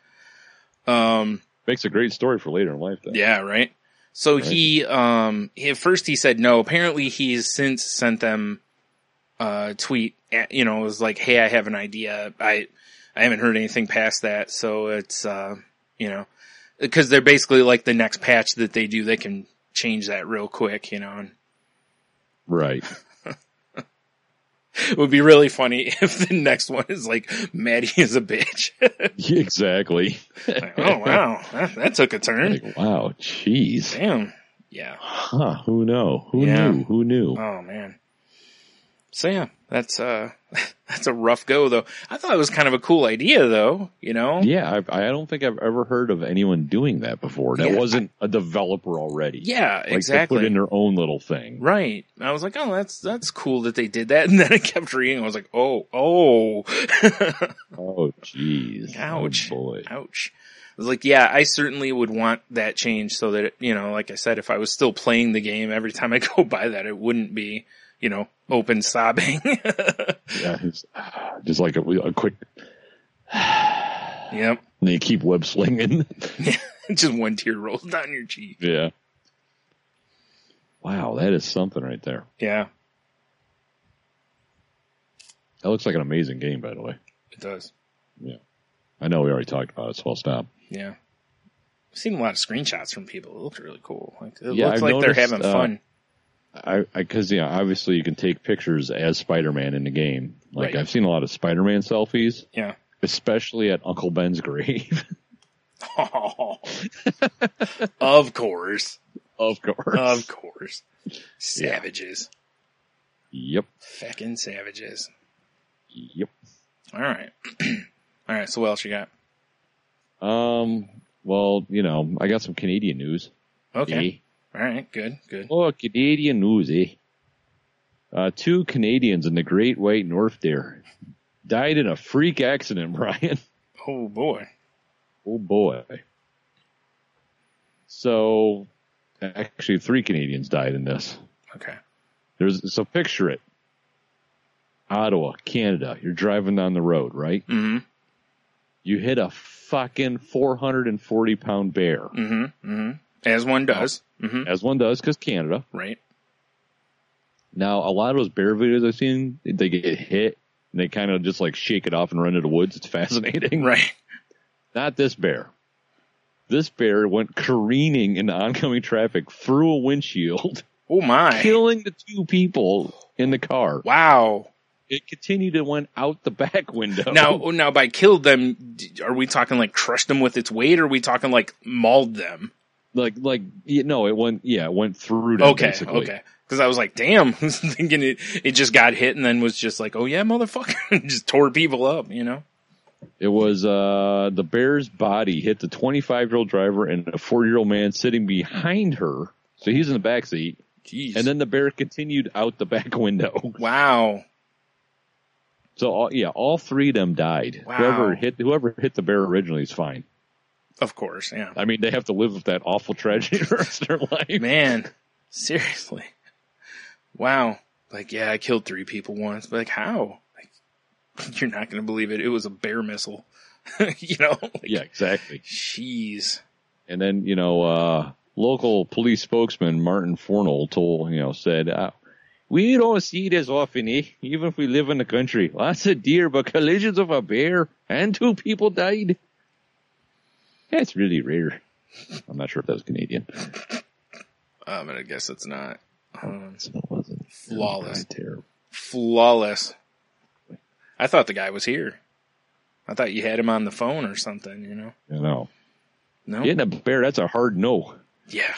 Um, Makes a great story for later in life. Then. Yeah, right. So he, um, he- at first he said no. Apparently he's since sent them a tweet. You know, it was like, "Hey, I have an idea. I, I haven't heard anything past that. So it's, uh, you know, because they're basically like the next patch that they do, they can change that real quick. You know, and Right. It *laughs* would be really funny *laughs* if the next one is like Maddie is a bitch. *laughs* exactly. Like, oh wow, that, that took a turn. Like, wow, jeez. Damn. Yeah. Huh, who know? Who Yeah. knew? Who knew? Oh man. So yeah, that's uh *laughs* that's a rough go though. I thought it was kind of a cool idea though, you know? Yeah, I, I don't think I've ever heard of anyone doing that before. That Yeah, wasn't a developer already. Yeah, like They exactly. put in their own little thing. right. I was like, "Oh, that's that's cool that they did that." *laughs* And then I kept reading. I was like, "Oh, oh." *laughs* Oh, jeez. Ouch. Oh, boy. Ouch. I was like, "Yeah, I certainly would want that change so that, it, you know, like I said, if I was still playing the game every time I go by that, it wouldn't be, you know, open sobbing." *laughs* Yeah, it's, just like a, a quick. yep. And they keep web slinging. *laughs* *laughs* Just one tear rolls down your cheek. yeah. Wow, that is something right there. Yeah, That looks like an amazing game, by the way. it does. Yeah. I know we already talked about it, so I'll stop. Yeah. I've seen a lot of screenshots from people. It looks really cool. Like it Yeah, looks I've like they're noticed, having uh, fun. I, I, cause yeah, obviously you can take pictures as Spider-Man in the game. Like Right. I've seen a lot of Spider-Man selfies, Yeah. especially at Uncle Ben's grave. oh, *laughs* *laughs* of course. of course. Of course. Savages. Yep. fucking savages. Yep. All right. *clears throat* All right. So what else you got? Um, well, you know, I got some Canadian news. Okay. All right. Good. Good. Oh, Canadian news, eh? Uh, two Canadians in the Great White North there died in a freak accident, *laughs* Bryan. Oh boy. Oh boy. So, actually, three Canadians died in this. Okay. There's so picture it. Ottawa, Canada. You're driving down the road, right? Mm-hmm. You hit a fucking 440 pound bear, Mm-hmm. Mm-hmm. As one does. Mm-hmm. as one does, because Canada. Right. Now, a lot of those bear videos I've seen, they get hit and they kind of just like shake it off and run into the woods. It's *laughs* fascinating. Right. Not this bear. This bear went careening into oncoming traffic through a windshield, Oh my. killing the two people in the car. Wow. It continued and went out the back window. Now, now by killed them, are we talking like crushed them with its weight, or are we talking like mauled them? Like, like, you know, it went, yeah, it went through them Okay, basically. okay. Because I was like, damn, I was *laughs* thinking it, it just got hit and then was just like, oh yeah, motherfucker, *laughs* just tore people up, you know? It was, uh, the bear's body hit the 25 year old driver and a four year old man sitting behind her. So he's in the back seat. Jeez. And then the bear continued out the back *laughs* window. wow. So all, yeah, all three of them died. Wow. Whoever hit whoever hit the bear originally is fine. Of course, yeah. I mean, they have to live with that awful tragedy *laughs* the rest of their life. Man, seriously. Wow. Like, yeah, I killed three people once, but like, how? Like, *laughs* you're not going to believe it. It was a bear missile. *laughs* you know? Like, Yeah, exactly. Jeez. And then you know, uh, local police spokesman Martin Fornell told you know said, uh, "We don't see this often, eh? Even if we live in the country, lots of deer, but collisions of a bear and two people died. That's really rare." I'm not sure if that was Canadian. I'm to guess it's not. Um, It wasn't. Flawless. Terrible. flawless. I thought the guy was here. I thought you had him on the phone or something, you know? You know, No? getting a bear that's a hard no. Yeah.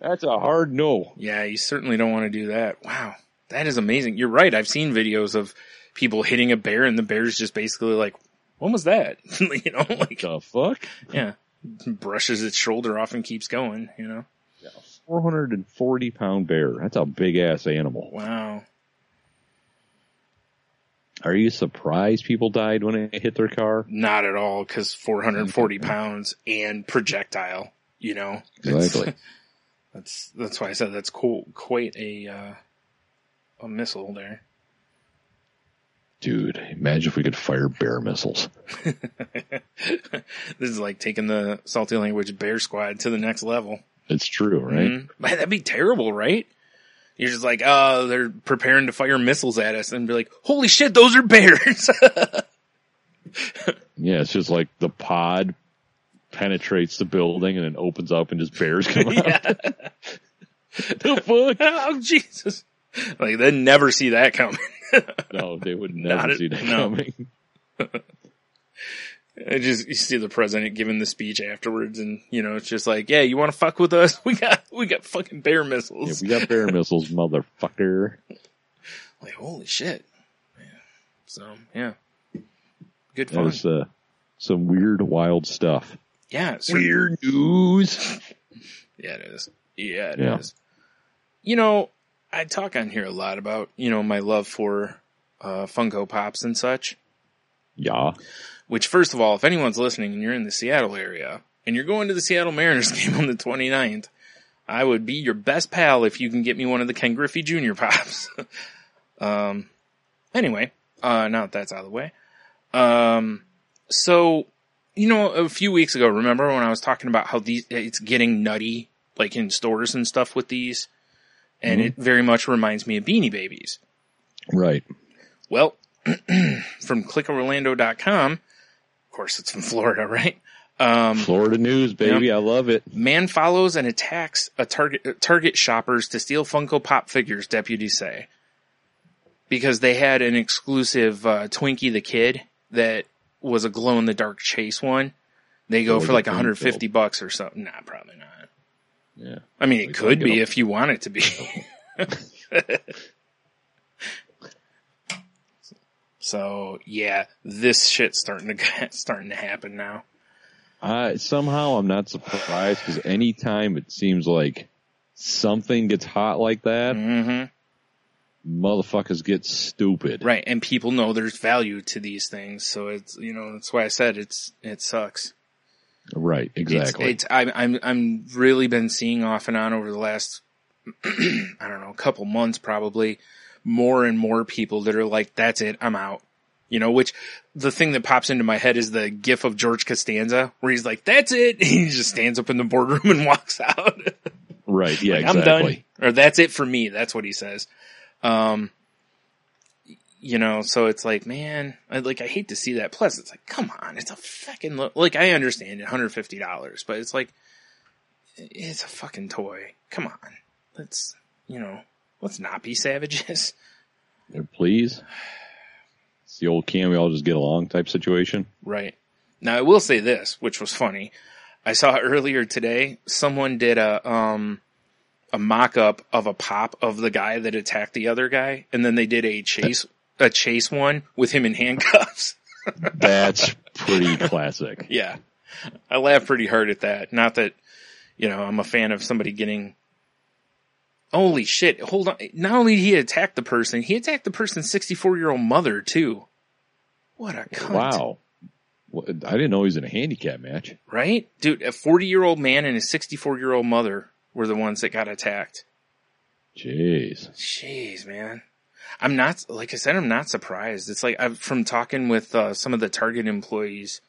That's a hard no. Yeah, you certainly don't want to do that. Wow. That is amazing. You're right. I've seen videos of people hitting a bear and the bear's just basically like, "When was that? *laughs* you know, like, The fuck? yeah, brushes its shoulder off and keeps going, you know? Yeah, 440 pound bear. That's a big ass animal. Wow. Are you surprised people died when it hit their car? Not at all, cause 440 pounds and projectile, you know? Exactly. *laughs* That's, that's why I said that's cool, quite a, uh, a missile there. Dude, imagine if we could fire bear missiles. *laughs* this is like taking the salty language bear squad to the next level. It's true, right? Mhm. Man, that'd be terrible, right? You're just like, oh, they're preparing to fire missiles at us and be like, holy shit, those are bears. *laughs* Yeah, it's just like the pod penetrates the building and then opens up and just bears come *laughs* out. the fuck? oh, Jesus. *laughs* Like, they never see that coming. *laughs* No, they would never a- see that no. coming. *laughs* I just, you see the president giving the speech afterwards and, you know, it's just like, yeah, you want to fuck with us? We got, we got fucking bear Yeah, missiles. we got bear missiles, motherfucker. like, holy shit. Yeah. So, yeah. Good That fun. is uh, some weird, wild stuff. yeah. Weird news. Yeah, it is. Yeah, it is. Yeah. You know, I talk on here a lot about, you know, my love for uh, Funko Pops and such. Yeah. Which, first of all, if anyone's listening and you're in the Seattle area and you're going to the Seattle Mariners *laughs* game on the 29th, I would be your best pal if you can get me one of the Ken Griffey Jr. *laughs* Pops. um, anyway, uh, now that that's out of the way. Um, so, you know, a few weeks ago, remember when I was talking about how these, it's getting nutty, like in stores and stuff with these? And it very much reminds me of Beanie Babies. Right. Well, *clears throat* from clickorlando.com, of course it's from Florida, *laughs* right? Um, Florida news, baby. I love it. man follows and attacks a target, uh, target shoppers to steal Funko Pop figures, deputies say. Because they had an exclusive, uh, Twinkie the Kid that was a glow in the dark chase one. They go Oh, for like green 150 bucks or something. Nah, probably not. Yeah. I mean, it could be if you want it to be. *laughs* so yeah, this shit's starting to *laughs* starting to happen now. I somehow I'm not surprised because anytime it seems like something gets hot like that, hmm motherfuckers get stupid. Right, and people know there's value to these things, so it's you know that's why I said it's it sucks. Right. Exactly. It's, it's I'm I'm I'm really been seeing off and on over the last *clears throat* I don't know a couple months probably more and more people that are like that's it I'm out. You know, which the thing that pops into my head is the gif of George Costanza where he's like that's it and *laughs* he just stands up in the boardroom and walks out. *laughs* right. Yeah. Like, exactly. I'm done. Or that's it for me. That's what he says. Um, you know, so it's like, man, I, like, I hate to see that. Plus, it's like, come on, it's a fucking, lo- like, I understand it, $150, but it's like, it's a fucking toy. Come on. Let's, you know, let's not be savages. *laughs* Yeah, Please. It's the old can we all just get along type situation. Right. Now I will say this, which was funny. I saw earlier today, someone did a, um, a mock up of a pop of the guy that attacked the other guy, and then they did a chase, a chase one with him in handcuffs. *laughs* That's pretty classic. yeah. I laughed pretty hard at that. Not that, you know, I'm a fan of somebody getting, holy shit, hold on. Not only did he attack the person, he attacked the person's 64 year old mother too. What a cunt. Wow. Well, I didn't know he was in a handicap match. Right? Dude, a 40 year old man and his 64 year old mother were the ones that got attacked. Jeez. Jeez, man. I'm not, like I said, I'm not surprised. It's like I've, from talking with uh, some of the Target employees,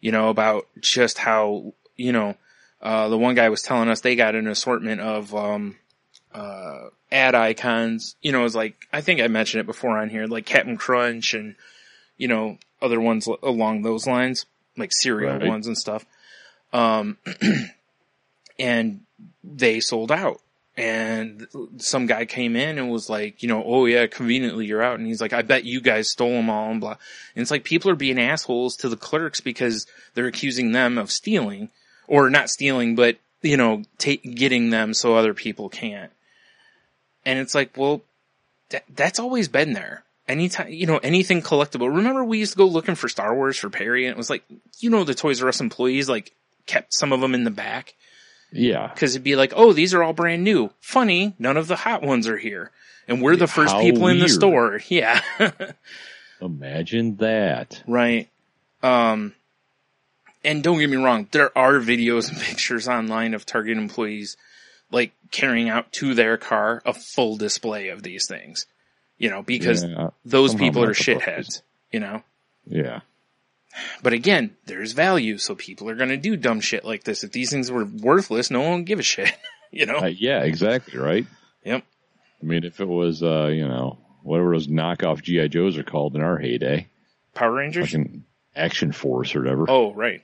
you know, about just how, you know, uh, the one guy was telling us they got an assortment of, um, uh, ad icons, you know, it's like, I think I mentioned it before on here, like Captain Crunch and, you know, other ones l- along those lines, like cereal Right. ones and stuff. Um, *clears throat* and they sold out. And some guy came in and was like, you know, oh yeah, conveniently you're out. And he's like, I bet you guys stole them all and blah. And it's like people are being assholes to the clerks because they're accusing them of stealing or not stealing, but you know, ta- getting them so other people can't. And it's like, well, that, that's always been there. Anytime, you know, anything collectible. Remember we used to go looking for Star Wars for Perry and it was like, you know, the Toys R Us employees like kept some of them in the back Yeah. because it'd be like, oh, these are all brand new. Funny, none of the hot ones are here. And we're the first How people in the store. *laughs* Yeah. Imagine that. Right. Um, and don't get me wrong, there are videos and *laughs* pictures online of Target employees like carrying out to their car a full display of these things. You know, because Yeah, those people are shitheads, you know? Yeah. But again, there's value, so people are gonna do dumb shit like this. If these things were worthless, no one would give a shit. *laughs* you know? Uh, yeah, exactly, right? Yep. I mean, if it was, uh, you know, whatever those knockoff GI Joes are called in our heyday, Power Rangers? fucking Action Force or whatever, Oh, right.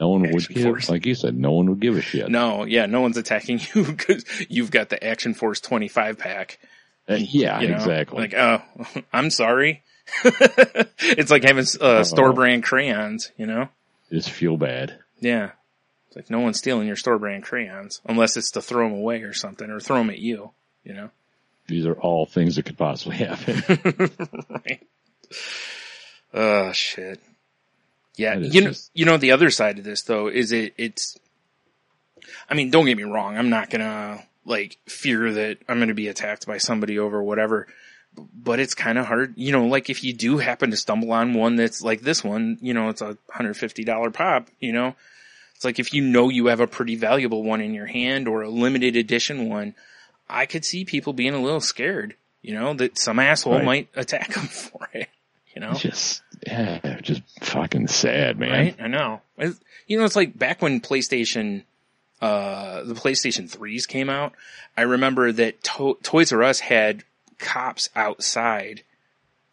no one would Action give, Force. like you said, no one would give a shit. No, yeah, no one's attacking *laughs* you because you've got the Action Force 25 pack. Uh, yeah, you know? exactly. Like, oh, *laughs* I'm sorry. *laughs* it's like having Oh. uh, store brand crayons, you know? Just feel bad. Yeah. It's like no one's stealing your store brand crayons unless it's to throw them away or something or throw them at you, you know? These are all things that could possibly happen. *laughs* right. Oh shit. Yeah, you know, just- you know, the other side of this though is it, it's, I mean, don't get me wrong. I'm not gonna like fear that I'm gonna be attacked by somebody over whatever, but it's kind of hard. You know, like if you do happen to stumble on one that's like this one, you know, it's a $150 pop, you know, it's like if you know you have a pretty valuable one in your hand or a limited edition one, I could see people being a little scared, you know, that some asshole Right. might attack *laughs* them for it, you know? just, yeah, just fucking sad, man. Right? I know. It's- You know, it's like back when PlayStation, uh, the PlayStation 3s came out. I remember that to- Toys R Us had cops outside,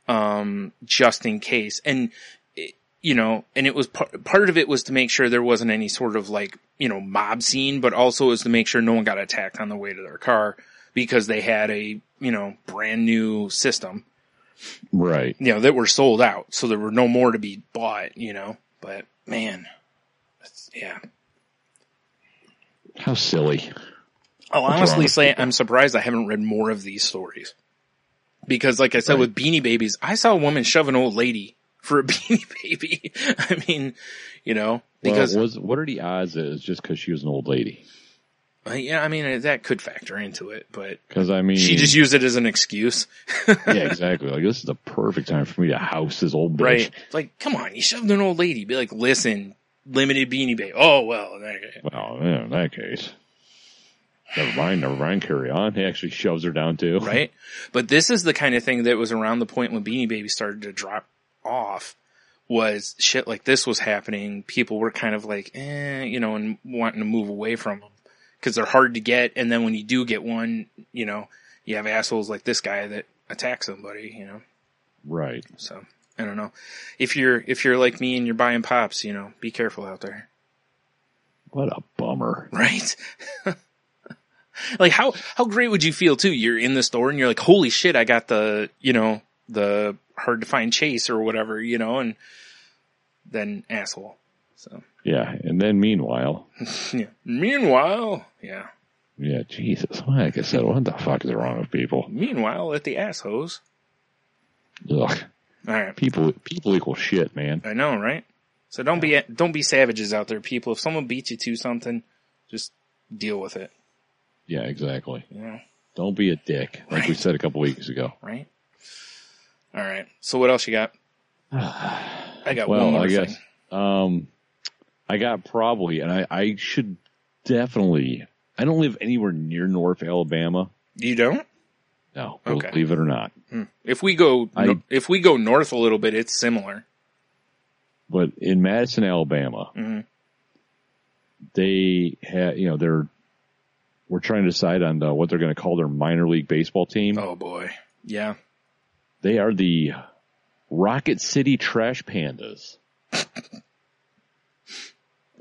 um, just in case. And, it- you know, and it was par- part of it was to make sure there wasn't any sort of like, you know, mob scene, but also was to make sure no one got attacked on the way to their car because they had a, you know, brand new system Right. you know, that were sold out. So there were no more to be bought, you know, but man, yeah. How silly. I'll wrong honestly with say? I'm surprised I haven't read more of these stories. Because like I said Right. with Beanie Babies, I saw a woman shove an old lady for a *laughs* Beanie Baby. *laughs* I mean, you know, because, well, was what are the odds that it's just because she was an old lady? uh, yeah, I mean, that could factor into it, but Because I mean, she just used it as an excuse. *laughs* yeah, exactly. Like this is the perfect time for me to house this old bitch. Right. It's like, come on, you shoved an old lady. Be like, listen, limited Beanie Baby. Oh, well, in that case. Well, yeah, in that case, never mind. Never mind. Carry on. He actually shoves her down too. *laughs* right? But this is the kind of thing that was around the point when Beanie Baby started to drop off. Was shit like this was happening? People were kind of like, eh, you know, and wanting to move away from them because they're hard to get. And then when you do get one, you know, you have assholes like this guy that attack somebody, you know. Right. So I don't know if you're if you're like me and you're buying pops, you know, be careful out there, What a bummer. right? *laughs* *laughs* like how how great would you feel too? You're in the store and you're like, holy shit, I got the you know the hard to find chase or whatever, you know, and then asshole. So Yeah. And then meanwhile, *laughs* yeah. Meanwhile, yeah. yeah, Jesus, like I said, what the fuck is wrong with people? Meanwhile, at the assholes. Ugh. All right, People, people equal shit, man. I know, right? So don't be don't be savages out there, people. If someone beats you to something, just deal with it. Yeah, exactly. Know. Don't be a dick, like we said a couple weeks ago. right? All right. So what else you got? I got Well, one more I guess thing. um, I got probably, and I, I should definitely. I don't live anywhere near North Alabama. You don't? No, Okay. believe it or not. If we go I- if we go north a little bit, it's similar. But in Madison, Alabama, Mhm. they have, you know, they're we're trying to decide on uh, what they're going to call their minor league baseball team. Oh boy. Yeah. They are the Rocket City Trash Pandas. *laughs*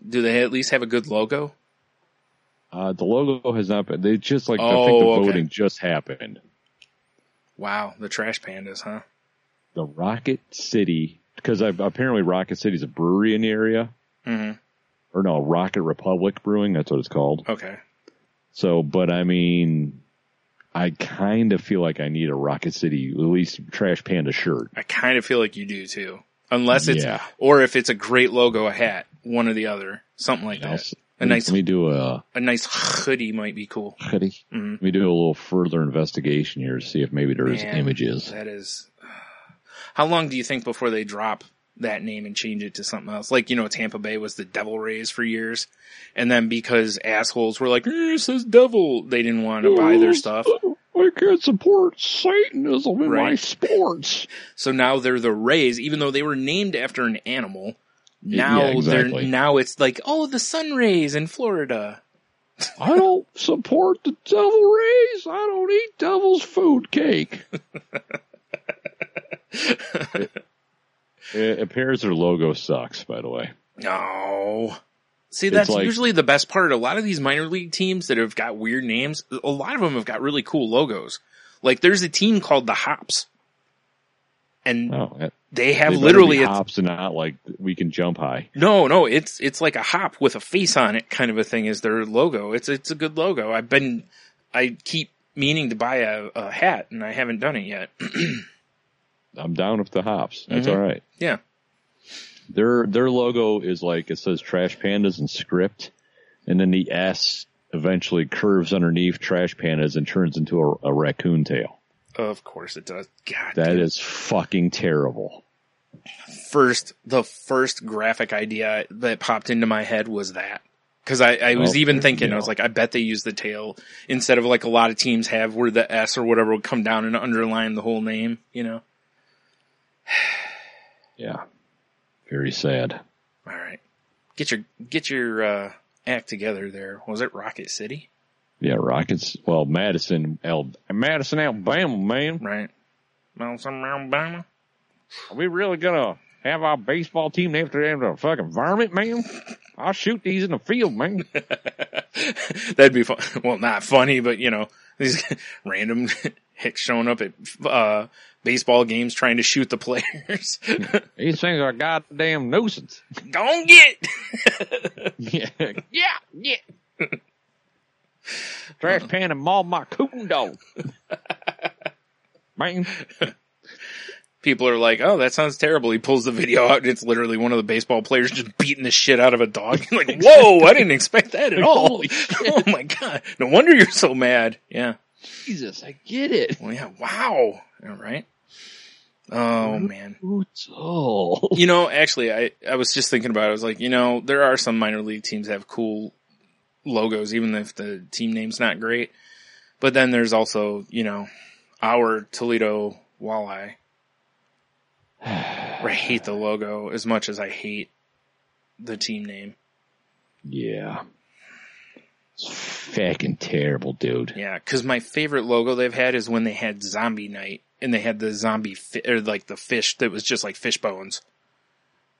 Do they at least have a good logo? Uh, the logo has not been. They just like I Oh, think the okay. voting just happened. Wow, the trash pandas, huh? The Rocket City, because apparently Rocket City is a brewery in the area. hmm or no, Rocket Republic Brewing. That's what it's called. Okay. So, but I mean, I kind of feel like I need a Rocket City, at least Trash Panda shirt. I kind of feel like you do too. Unless it's, Yeah. or if it's a great logo, a hat, one or the other, something like that. A nice, Let me do a a nice hoodie might be cool. hoodie. Mhm. Let me do a little further investigation here to see if maybe there's Man, images. That is. *sighs* How long do you think before they drop that name and change it to something else? Like, you know, Tampa Bay was the Devil Rays for years. And then because assholes were like, eh, it says devil, they didn't want to buy their stuff. I can't support Satanism in my sports. So now they're the Rays, even though they were named after an animal. Now Yeah, exactly. they're, now it's like, oh, the sun rays in Florida. *laughs* I don't support the devil rays. I don't eat devil's food cake. *laughs* it, it appears their logo sucks, by the way. No. See, that's like- usually the best part. A lot of these minor league teams that have got weird names, a lot of them have got really cool logos. Like there's a team called the Hops. And Oh, that- they have they literally hops and not like we can jump high. no, no, it's it's like a hop with a face on it kind of a thing is their logo. It's it's a good logo. I've been I keep meaning to buy a, a hat and I haven't done it yet. *clears throat* I'm down with the hops. That's Mhm. all right. yeah. Their their logo is like it says Trash Pandas in script, and then the S eventually curves underneath Trash Pandas and turns into a, a raccoon tail. Of course it does. God. That dude. is fucking terrible. first the first graphic idea that popped into my head was that because I, I was Well, even thinking you I was like I bet they use the tail instead of like a lot of teams have where the S or whatever would come down and underline the whole name you know *sighs* Yeah, very sad. all right get your get your uh, act together there was it Rocket City Yeah, Rockets. Well, Madison, Al- Madison, Alabama, man. right Malcolm Alabama Are we really gonna have our baseball team after they have a fucking varmint, man? *laughs* I'll shoot these in the field, man. *laughs* that'd be fun well not funny but you know these *laughs* random hicks showing up at uh, baseball games trying to shoot the players *laughs* These things are a goddamn nuisance. Go on get. *laughs* yeah, yeah, yeah. Trash pan and maul my coon dog. *laughs* Man, People are like, "Oh, that sounds terrible." He pulls the video out, and it's literally one of the baseball players just beating the shit out of a dog. Like, whoa! I didn't expect that at all. Holy Oh my god! No wonder you're so mad. Yeah. Jesus, I get it. Well, yeah. Wow. All right. Oh man. Brutal. You know, actually, I I was just thinking about. it. I was like, you know, there are some minor league teams that have cool logos, even if the team name's not great. But then there's also, you know, our Toledo Walleye. *sighs* I hate the logo as much as I hate the team name. Yeah. It's fucking terrible, dude. Yeah, because my favorite logo they've had is when they had Zombie Night and they had the zombie fi- or like the fish that was just like fish bones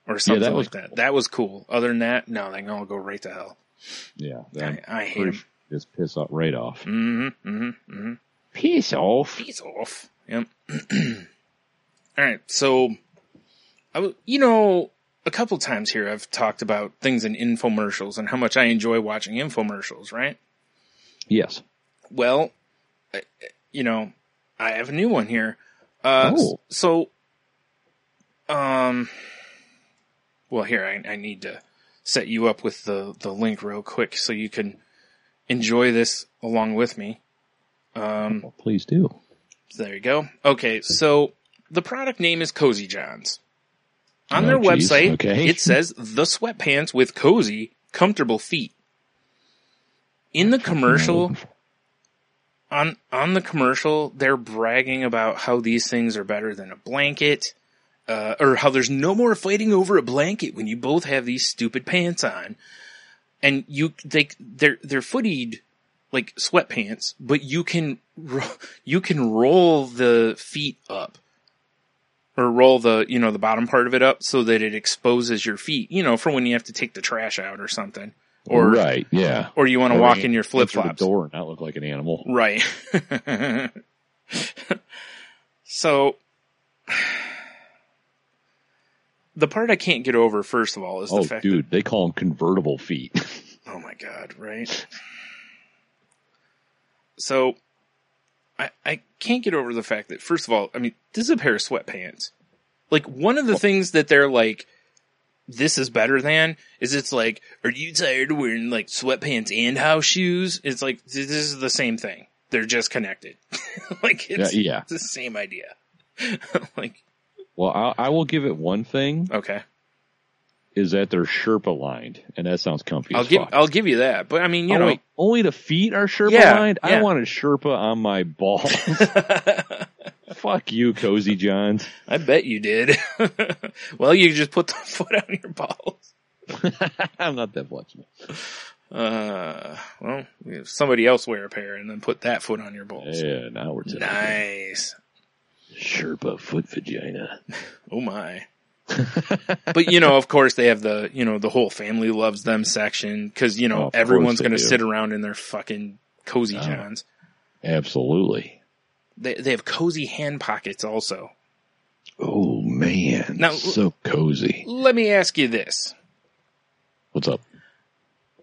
or something that was like that. That was cool. Other than that, no, they can all go right to hell. Yeah. I, I hate them. just piss off right off. Mm-hmm. Mm-hmm. Mm-hmm. Piss off. Piece off. Yep. *clears throat* all right. So, I w- you know, a couple times here I've talked about things in infomercials and how much I enjoy watching infomercials. Right. Yes. Well, you know, I have a new one here. Uh, Oh. so, um, well, here I, I need to set you up with the the link real quick so you can enjoy this along with me. Um, Well, please do. there you go. Okay, so the product name is Cozy Jons. On Oh, their geez. website, Okay. it *laughs* says the sweatpants with cozy, comfortable feet. In the commercial, on on the commercial, they're bragging about how these things are better than a blanket, uh, or how there's no more fighting over a blanket when you both have these stupid pants on, and you they they're they're footied like sweatpants, but you can *laughs* you can roll the feet up or roll the you know the bottom part of it up so that it exposes your feet. You know, for when you have to take the trash out or something, or right. Yeah. or you want to walk an- in your flip the flops. door and not look like an animal. Right. *laughs* so the part I can't get over, first of all, is the Oh, fact dude, they call them convertible feet. *laughs* oh my God, right? *laughs* So, I, I can't get over the fact that, first of all, I mean, this is a pair of sweatpants. Like, one of the things that they're like, this is better than is it's like, are you tired of wearing like sweatpants and house shoes? It's like, this is the same thing. They're just connected. *laughs* like, it's, Yeah, yeah. it's the same idea. *laughs* like, well, I, I will give it one thing okay. is that they're Sherpa lined, and that sounds comfy. I'll as give, fuck. I'll give you that. But I mean, you Oh, know, wait, only the feet are Sherpa Yeah, lined. yeah. I want a Sherpa on my balls. *laughs* Fuck you, Cozy Jons. I bet you did. *laughs* well, you just put the *laughs* foot on your balls. *laughs* I'm not that flexible. Uh, well, somebody else wear a pair and then put that foot on your balls. Yeah, now we're talking. Nice. Sherpa foot vagina. Oh my. but you know, of course, they have the you know the whole family loves them section because you know Oh, everyone's going to sit around in their fucking cozy Oh. jons. Absolutely. They they have cozy hand pockets also. Oh man, Now- so cozy. Let me ask you this: What's up?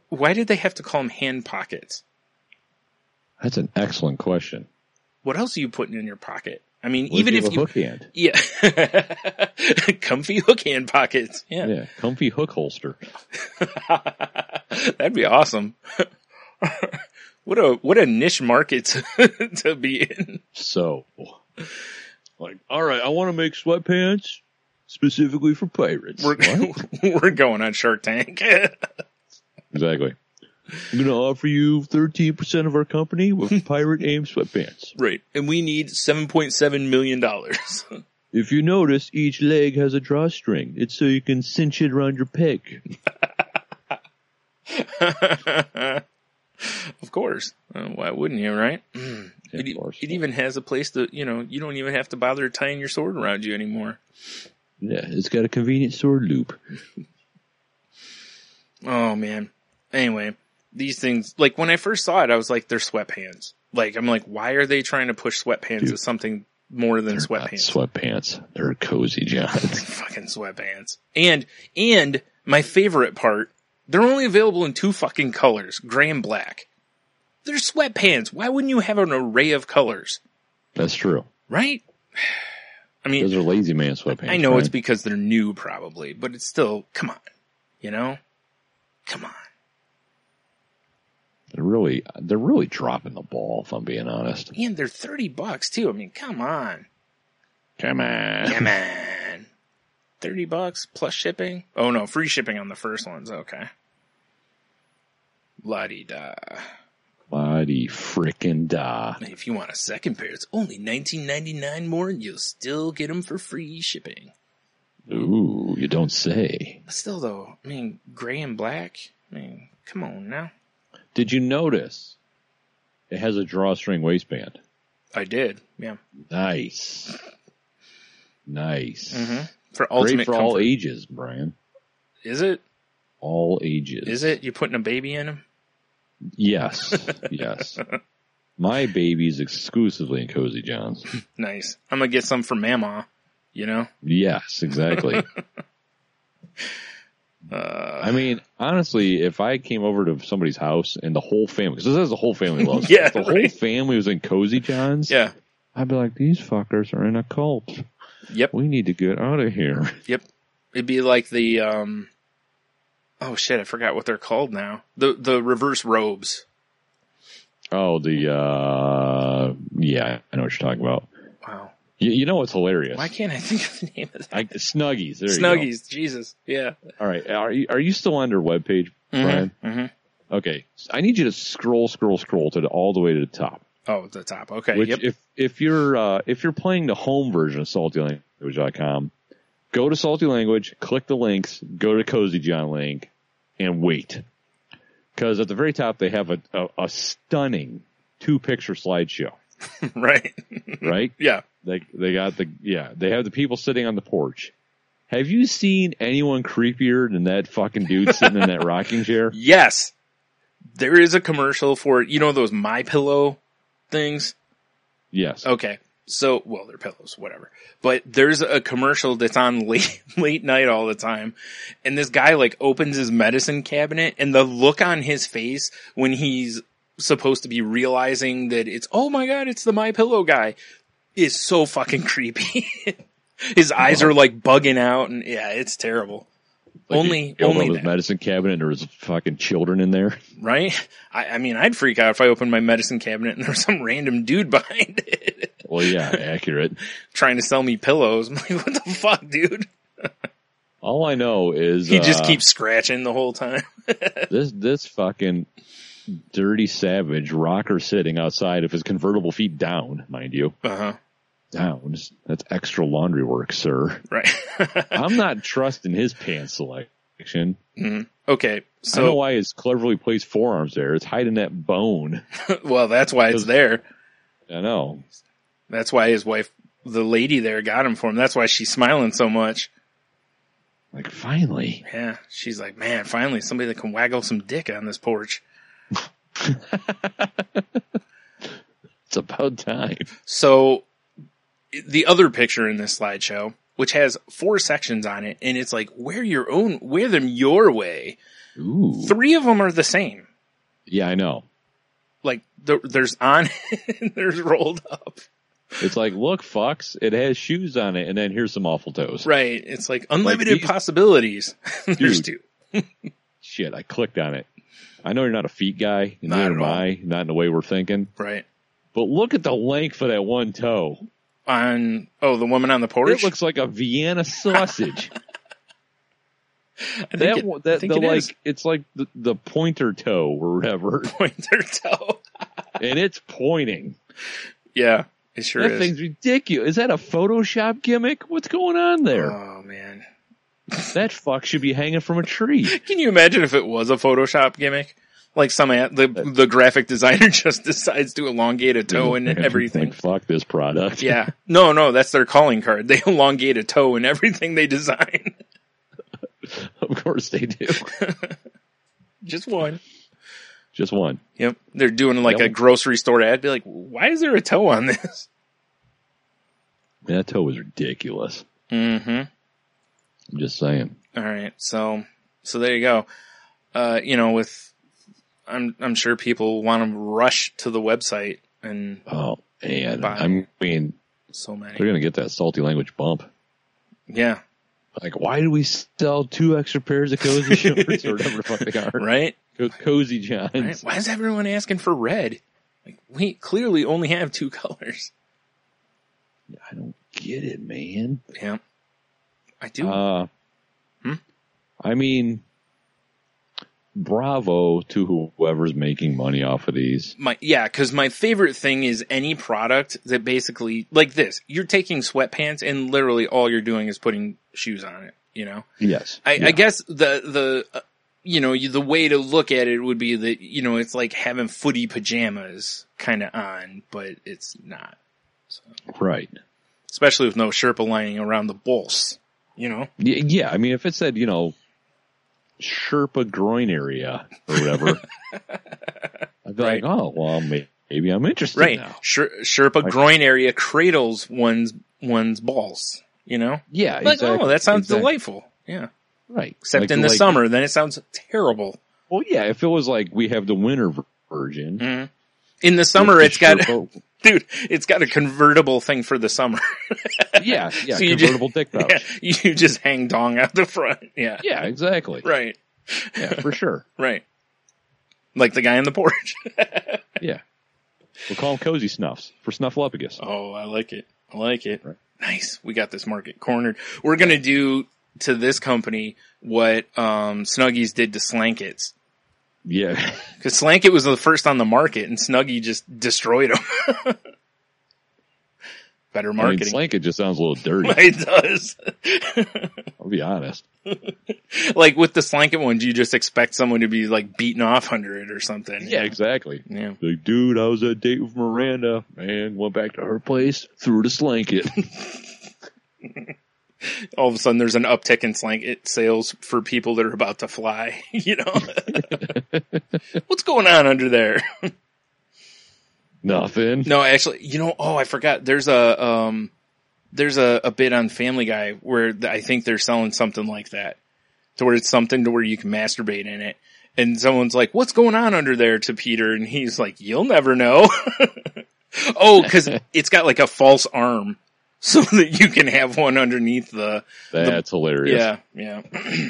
Why did they have to call them hand pockets? That's an excellent question. What else are you putting in your pocket? I mean, even if a you hook hand, yeah, *laughs* comfy hook hand pockets. Yeah, yeah, comfy hook holster. *laughs* that'd be awesome. *laughs* what a what a niche market to, *laughs* to be in. So, like, all right, I want to make sweatpants specifically for pirates. We're *laughs* we're going on Shark Tank. *laughs* exactly. I'm going to offer you 13% of our company with pirate aim sweatpants. right, and we need seven point seven million dollars. If you notice, each leg has a drawstring. It's so you can cinch it around your peg. *laughs* of course, uh, why wouldn't you? Right? Mm. Yeah, It, it even has a place to you know you don't even have to bother tying your sword around you anymore. Yeah, it's got a convenient sword loop. *laughs* Oh man. Anyway, these things like when I first saw it, I was like, they're sweatpants. Like I'm like, why are they trying to push sweatpants Dude. as something more than Not sweatpants? sweatpants. They're cozy jons. *laughs* fucking sweatpants. And and my favorite part, they're only available in two fucking colors, gray and black. They're sweatpants. Why wouldn't you have an array of colors? That's true. Right? *sighs* I mean, Those are lazy man sweatpants. I know it's because they're new probably, but it's still, come on. You know? Come on. they're really they're really dropping the ball. If I'm being honest. And they're 30 bucks too. I mean, come on. Come on. Come on. 30 bucks plus shipping? Oh no, free shipping on the first ones. Okay. La di da. Body frickin' da. If you want a second pair, it's only 19.99 more and you'll still get them for free shipping. Ooh, you don't say. Still though, I mean, gray and black? I mean, come on now. Did you notice? It has a drawstring waistband. I did. Yeah. Nice. Nice. hmm For Great for comfort. all ages, Bryan. Is it? All ages. Is it? You putting a baby in them? Yes. *laughs* yes. My baby's exclusively in Cozy Jon's. *laughs* Nice. I'm gonna get some for Mama. You know? Yes, exactly. *laughs* Uh, I mean, honestly, if I came over to somebody's house and the whole family, because this is the whole family loves, it. Yeah, if the whole family was in Cozy Jon's, yeah. I'd be like, these fuckers are in a cult. Yep. We need to get out of here. Yep. It'd be like the um oh shit, I forgot what they're called now. The the reverse robes. Oh, the uh, yeah, I know what you're talking about. Wow. You, you know what's hilarious? Why can't I think of the name of that? I, Snuggies. There you Snuggies, Jesus. Yeah. All right. Are you are you still on their webpage, Bryan? hmm Okay. I need you to scroll, scroll, scroll to the, all the way to the top. Oh, the top. Okay. Which yep. if if you're uh, if you're playing the home version of saltylanguage.com, go to Salty Language, click the links, go to Cozy Jon link, and wait. Because at the very top they have a, a, a stunning two picture slideshow, *laughs* right. right? *laughs* yeah. they they got the yeah they have the people sitting on the porch. Have you seen anyone creepier than that fucking dude sitting in that *laughs* rocking chair? Yes. There is a commercial for you know those my pillow things? Yes. Okay. So, well, they're pillows, whatever. But there's a commercial that's on *laughs* late, late night all the time. And this guy like opens his medicine cabinet and the look on his face when he's supposed to be realizing that it's, oh my God, it's the My Pillow guy is so fucking *laughs* creepy. his eyes are like bugging out and yeah, it's terrible. Like, only, he only his medicine cabinet and there was fucking children in there. *laughs* right? I, I mean, I'd freak out if I opened my medicine cabinet and *laughs* there was some random dude behind it *laughs* Well, yeah, accurate. trying to sell me pillows. I'm like, what the fuck, dude? All I know is He just uh, keeps scratching the whole time. this this fucking dirty savage rocker sitting outside of his convertible feet down, mind you, Uh huh. Down. That's extra laundry work, sir. Right. *laughs* I'm not trusting his pants selection. Mm-hmm. okay. I know So, why his cleverly placed forearms there. It's hiding that bone. *laughs* well, that's why it's there. I know. That's why his wife, the lady there, got him for him. That's why she's smiling so much. Like finally, Yeah. She's like, man, finally somebody that can waggle some dick on this porch. *laughs* it's about time. So the other picture in this slideshow, which has four sections on it, and it's like, wear your own, wear them your way. Ooh, Three of them are the same. yeah, I know. Like there, there's on, *laughs* and there's rolled up. It's like, look, fucks, it has shoes on it, and then here's some awful toes. Right. It's like unlimited these- possibilities. *laughs* there's two. Shit, I clicked on it. I know you're not a feet guy, Not neither am. I, not in the way we're thinking. Right. But look at the length of that one toe. On oh, the woman on the porch. It looks like a Vienna sausage. *laughs* That it- that the it like is. it's like the, the pointer toe or whatever, *laughs* pointer toe. *laughs* and it's pointing. Yeah, it sure that is. thing's ridiculous. Is that a Photoshop gimmick? What's going on there? Oh man. that fuck should be hanging from a tree. Can you imagine if it was a Photoshop gimmick? Like some the the graphic designer *laughs* just decides to elongate a toe and *laughs* everything. Like, fuck this product. Yeah. No, no, that's their calling card. They *laughs* elongate a toe in everything they design. of course they do. Just one. Just one. Yep. They're doing like a grocery store ad. Be like, why is there a toe on this? That toe was ridiculous. Mm-hmm. I'm just saying. All right. So, so there you go. Uh, you know, with, I'm, I'm sure people want to rush to the website and Oh, and. I mean, so many. they're gonna get that salty language bump. Yeah. Like, why do we sell two extra pairs of cozy *laughs* shorts or whatever the fuck they are? Right? Co- Cozy Jons. right? Why is everyone asking for red? Like, we clearly only have two *laughs* colors. I don't get it, man. Yeah. I do. Uh, Hmm? I mean, bravo to whoever's making money off of these. my yeah, because my favorite thing is any product that basically like this. You're taking sweatpants and literally all you're doing is putting shoes on it. You know, Yes. I, Yeah. I guess the the uh, you know you, the way to look at it would be that you know it's like having footy pajamas kind of on, but it's not. Right. Especially with no Sherpa lining around the balls. You know, Y- Yeah. I mean, if it said, you know, Sherpa groin area or whatever, *laughs* I'd be Right. like, oh, well, may- maybe I'm interested right? now. Sher- Sherpa Like- groin area cradles one's one's balls. You know, Yeah. like exactly, oh, that sounds exactly. delightful. Yeah, Right. except Like- in the summer, then it sounds terrible. Well, yeah. If it was like we have the winter ver- version. Mhm. In the summer, it's got, *laughs* dude, it's got a convertible thing for the summer. *laughs* yeah. Yeah. So you just- convertible dick pouch. yeah, *laughs* you just hang dong out the front. Yeah. Yeah. Exactly. Right. Yeah. For sure. Right. Like the guy in the porch. Yeah. We'll call them cozy snuffs for snuffleupagus. oh, I like it. I like it. Right. Nice. We got this market cornered. We're going to do to this company what, um, Snuggies did to Slankets. Yeah. *laughs* Cause Slanket was the first on the market and Snuggie just destroyed them. *laughs* Better I mean, marketing. slanket just sounds a little dirty. *laughs* it does. I'll be honest. like with the Slanket one, do you just expect someone to be like beaten off under it or something? Yeah, exactly. Yeah. Like, dude, I was at a date with Miranda, and went back to her place, threw the slanket. *laughs* All of a sudden there's an uptick in Slanket sales for people that are about to fly, *laughs* you know? *laughs* What's going on under there? Nothing. No, actually, you know, oh, I forgot. There's a um, there's a, a bit on Family Guy where I think they're selling something like that, to where it's something to where you can masturbate in it, and someone's like, "What's going on under there?" to Peter, and he's like, "You'll never know." oh, because it's got like a false arm, *laughs* so that you can have one underneath the. That's hilarious. Yeah, yeah. *clears throat*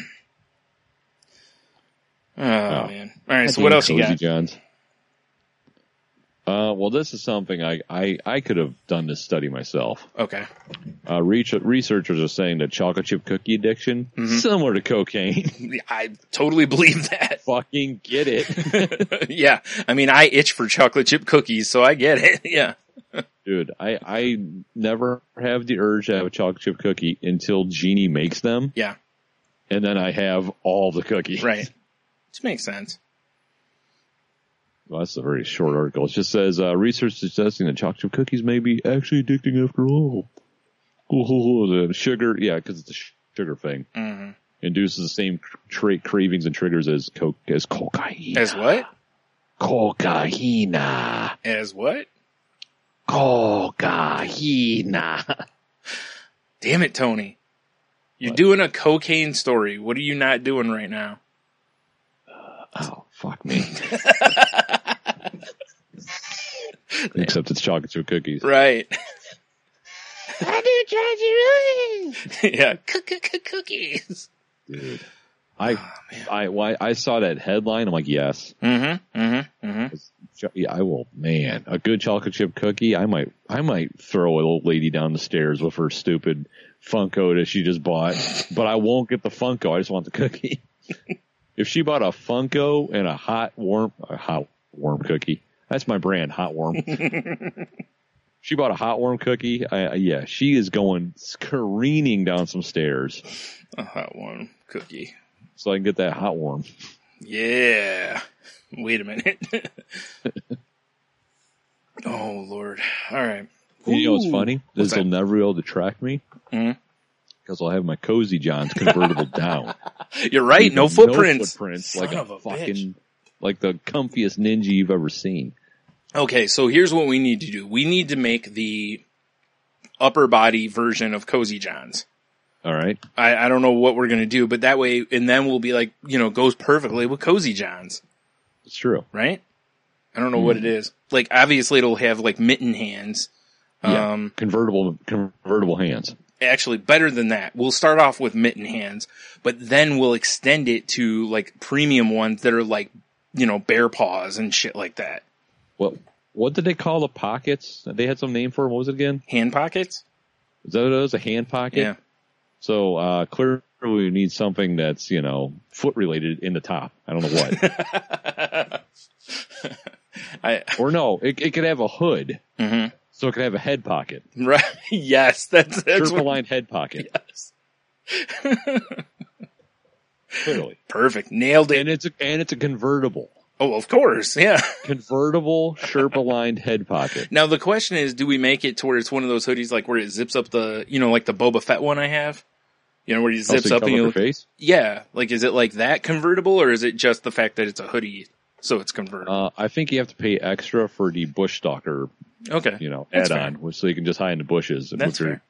oh, man! All right, so what else you got? Jons. Uh, well, this is something I, I, I could have done this study myself. Okay. Uh, reach, researchers are saying that chocolate chip cookie addiction, Mm-hmm. similar to cocaine. *laughs* I totally believe that. Fucking get it. *laughs* yeah. I mean, I itch for chocolate chip cookies, so I get it. Yeah. Dude, I, I never have the urge to have a chocolate chip cookie until Jeannie makes them, Yeah. and then I have all the cookies. Right. Which makes sense. Well, that's a very short article. It just says uh, research suggesting that chocolate chip cookies may be actually addicting after all. The sugar, yeah, because it's a sh- sugar thing. hmm Induces the same trait cravings and triggers as coke as cocaine. As what? cocaine. As what? Cocaine. *laughs* Damn it, Tony. You're doing a cocaine story. What are you not doing right now? Uh, oh, fuck me. *laughs* Except it's chocolate chip cookies. Right. I do *laughs* yeah, cookies. Dude. I, I, why, I saw that headline. I'm like, yes. Mm-hmm. Mm-hmm. Mm-hmm. Yeah, I will. Man, a good chocolate chip cookie. I might, I might throw an old lady down the stairs with her stupid Funko that she just bought, *laughs* but I won't get the Funko. I just want the cookie. *laughs* if she bought a Funko and a hot warm, a hot warm cookie, that's my brand, hot warm. *laughs* she bought a hot warm cookie. I, I- yeah, she is going careening down some stairs A hot one cookie. So I can get that hot warm. Yeah. Wait a minute. *laughs* oh Lord. All right. You know what's funny? This will never be able to track me. Mhm. Because I'll have my Cozy Jons convertible *laughs* down. You're right. No footprints. No footprints. Son like a, of a fucking, bitch. like the comfiest ninja you've ever seen. Okay, so here's what we need to do. We need to make the upper body version of Cozy Jon's. All right. I, I don't know what we're gonna do, but that way, and then we'll be like, you know, goes perfectly with Cozy Jon's, It's true. right? I don't know what it is. Like, obviously it'll have like mitten hands. Yeah. Um, Convertible, convertible hands. actually better than that. We'll start off with mitten hands, but then we'll extend it to like premium ones that are like, you know, bear paws and shit like that. What, what did they call the pockets? They had some name for them. What was it again? Hand pockets? Is that what it was? A hand pocket? Yeah. So, uh, clearly we need something that's, you know, foot related in the top. I don't know what. *laughs* I, or no, it, it could have a hood. Mhm. So it could have a head pocket. right. *laughs* Yes, that's, that's what, lined head pocket. *laughs* yes. Clearly. Perfect. Nailed it. And it's a, and it's a convertible. Oh, of course. Yeah. Convertible Sherpa lined head pocket. Now the question is, do we make it to where it's one of those hoodies like where it zips up the, you know, like the Boba Fett one I have? You know, where he zips Also up and you look, face. yeah, like is it like that convertible or is it just the fact that it's a hoodie so it's convertible? Uh, I think you have to pay extra for the bush stalker, okay. you know, add on, so you can just hide in the bushes and That's put your fair.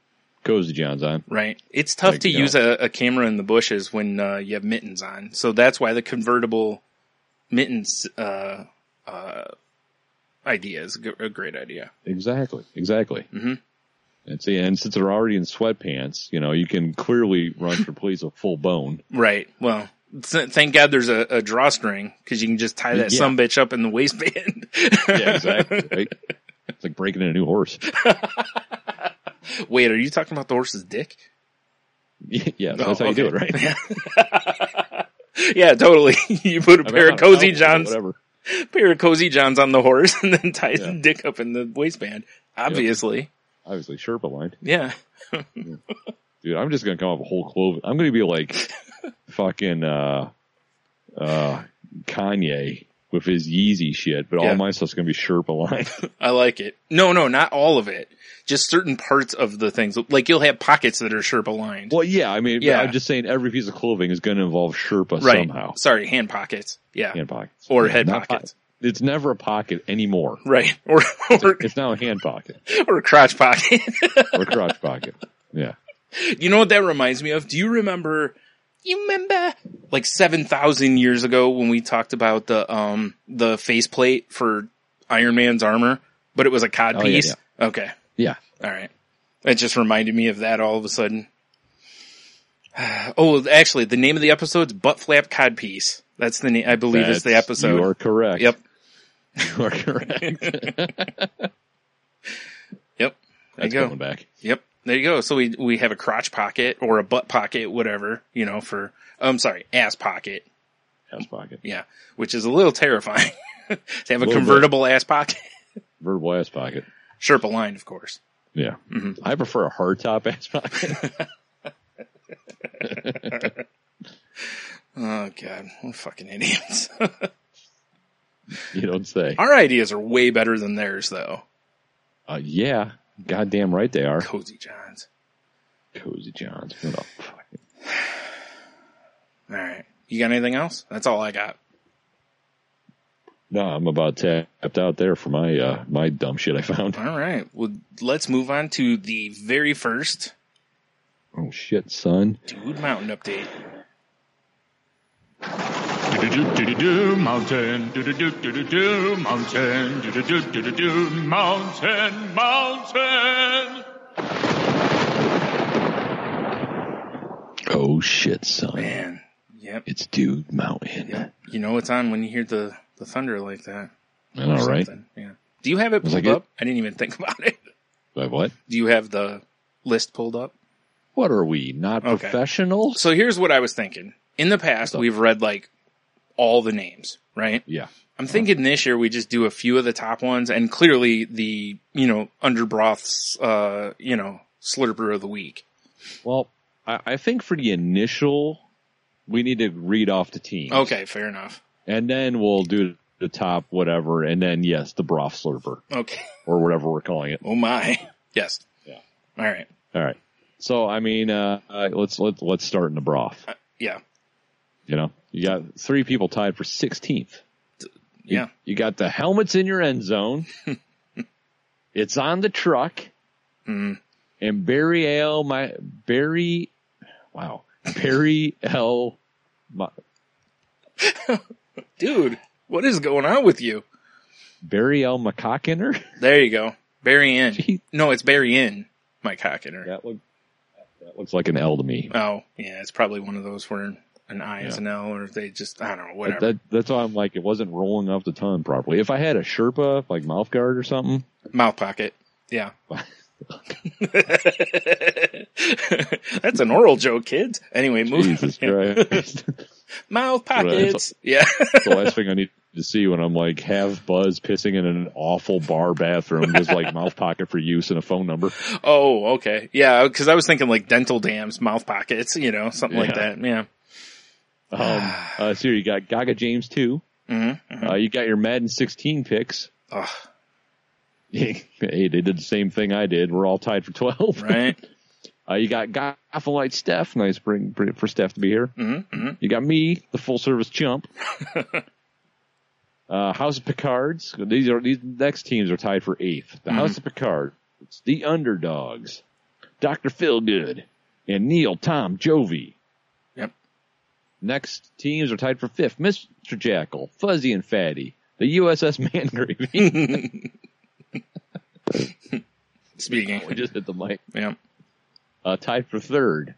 cozy jons on. Right. It's tough Like, to use a, a camera in the bushes when uh, you have mittens on. So that's why the convertible mittens uh, uh, idea is a a great idea. Exactly, exactly. Mhm. And see, and since they're already in sweatpants, you know, you can clearly run for police with full bone. Right. Well, thank God there's a, a drawstring because you can just tie that Yeah. some bitch up in the waistband. Yeah, exactly. *laughs* right? It's like breaking in a new horse. Wait, are you talking about the horse's dick? *laughs* Yeah, that's Oh, how you do it, okay. right? *laughs* *laughs* Yeah, totally. *laughs* you put a I pair of cozy jons, Whatever. *laughs* pair of cozy jons on the horse, and then tie Yeah. dick up in the waistband. Obviously, Obviously, Sherpa lined. yeah. Dude, I'm just gonna come up with a whole clothing. I'm gonna be like fucking uh uh Kanye with his Yeezy shit, but Yeah. all my stuff's gonna be Sherpa lined. *laughs* I like it. No, no, not all of it. Just certain parts of the things. Like you'll have pockets that are Sherpa lined. well, yeah, I mean, Yeah. I'm just saying every piece of clothing is gonna involve Sherpa right. somehow. Sorry, hand pockets. Yeah. Hand pockets Or Yeah, head not po- pockets. it's never a pocket anymore. Right. *laughs* Or, or, It's now a hand pocket *laughs* or a crotch pocket. or a crotch pocket. Yeah. you know what that reminds me of? Do you remember, you remember like 7,000 years ago when we talked about the, um, the faceplate for Iron Man's armor, but it was a cod Oh, yeah, piece? Okay. Yeah. All right. It just reminded me of that all of a sudden. *sighs* Oh, actually, the name of the episode's Butt Flap Cod Piece. That's the name, I believe is the episode. You are correct. Yep. You are correct. *laughs* Yep. There you go. going back. Yep. There you go. So we, we have a crotch pocket or a butt pocket, whatever, you know, for, I'm sorry, ass pocket. Ass pocket. Yeah. Which is a little terrifying *laughs* to have a bit. convertible ass pocket. *laughs* convertible ass pocket. Sherpa line, of course. Yeah. Mm-hmm. I prefer a hard top ass *laughs* pocket. Oh God. We're fucking idiots. you don't say. Our ideas are way better than theirs though. Uh, yeah. Goddamn right they are. Cozy Jons. Cozy Jons. What All right. You got anything else? That's all I got. No, I'm about tapped out there for my uh, my dumb shit I found. All right. Well, let's move on to the very first Oh shit, son. Dude Mountain update. Do-do-do-do-do, mountain, do-do-do-do-do, mountain, do-do-do-do-do, mountain, mountain. Oh shit, son. Man. Yep. It's Dude Mountain. You know what's on when you hear the, the thunder like that. I know, right? Something. Yeah. Do you have it pulled I good? up? I didn't even think *laughs* about it. Like what? Do you have the list pulled up? What are we? Not Okay. professionals? So here's what I was thinking. In the past, we've read like all the names, right? Yeah. I'm thinking this year we just do a few of the top ones and clearly the, you know, underbroth's, uh, you know, slurper of the week. Well, I, I think for the initial, we need to read off the team. Okay, fair enough. And then we'll do the top whatever, and then yes, the broth slurper Okay. *laughs* or whatever we're calling it. Oh my. *laughs* Yes. Yeah. All right. All right. So I mean, uh, uh, let's let's let's start in the broth. Yeah. You know, you got three people tied for 16th. You- Yeah. You got the helmets in your end zone. *laughs* it's on the truck. Mm. And Barry L. My Barry, wow, Barry *laughs* L. My, *laughs* Dude, what is going on with you? Barry L. McCockiner. There you go. Barry in. Gee. No, it's Barry in. Mike Hockiner. That look that looks like an L to me. Oh, yeah, it's probably one of those where an I Yeah. an L, or they just I don't know, whatever. that- that's why I'm like it wasn't rolling off the tongue properly. If I had a Sherpa like mouth guard or something, Mouth pocket. Yeah. *laughs* *laughs* That's an oral joke, kids. Anyway, moving. Jesus. *laughs* Mouth pockets. Yeah. the last thing I need to see when I'm like have Buzz pissing in an awful bar bathroom is like mouth pocket for use and a phone number. oh, okay. Yeah, because I was thinking like dental dams, mouth pockets, you know, something like that. Yeah. Um, *sighs* uh, so you got Gaga James too. Mm-hmm. Uh, you got your Madden 16 picks. Ugh, *laughs* hey, they did the same thing I did. We're all tied for 12. right. *laughs* Uh, you got Gothamite Steph. Nice bring, bring for Steph to be here. mm-hmm. hmm You got me, the full service chump. *laughs* uh, House of Picards. These are these next teams are tied for eighth. The House of Picard. It's the underdogs. Doctor Philgood and Neil Tom Jovi. Next teams are tied for fifth. Mr. Jackal, Fuzzy and Fatty, the USS Mangravy. *laughs* Speaking. we just hit the mic. Yeah. uh, tied for third.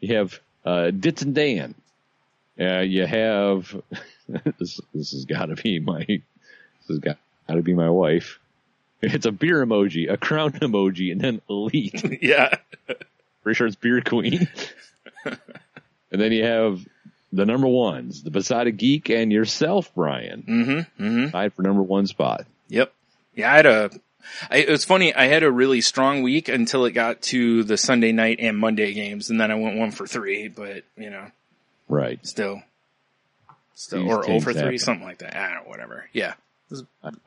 You have uh, Ditz and Dan. Uh, you have *laughs* this. This has got to be my. This has got to be my wife. It's a beer emoji, a crown *laughs* emoji, and then elite. Yeah. Pretty sure it's beer queen. and then you have the number ones, the Beside Geek, and yourself, Bryan, Mm-hmm. Mm-hmm. tied for number one spot. Yep. Yeah, I had a. I, it was funny. I had a really strong week until it got to the Sunday night and Monday games, and then I went one for three. But you know, Right. still, still, These or over three, happen. something like that. I don't know, whatever. Yeah.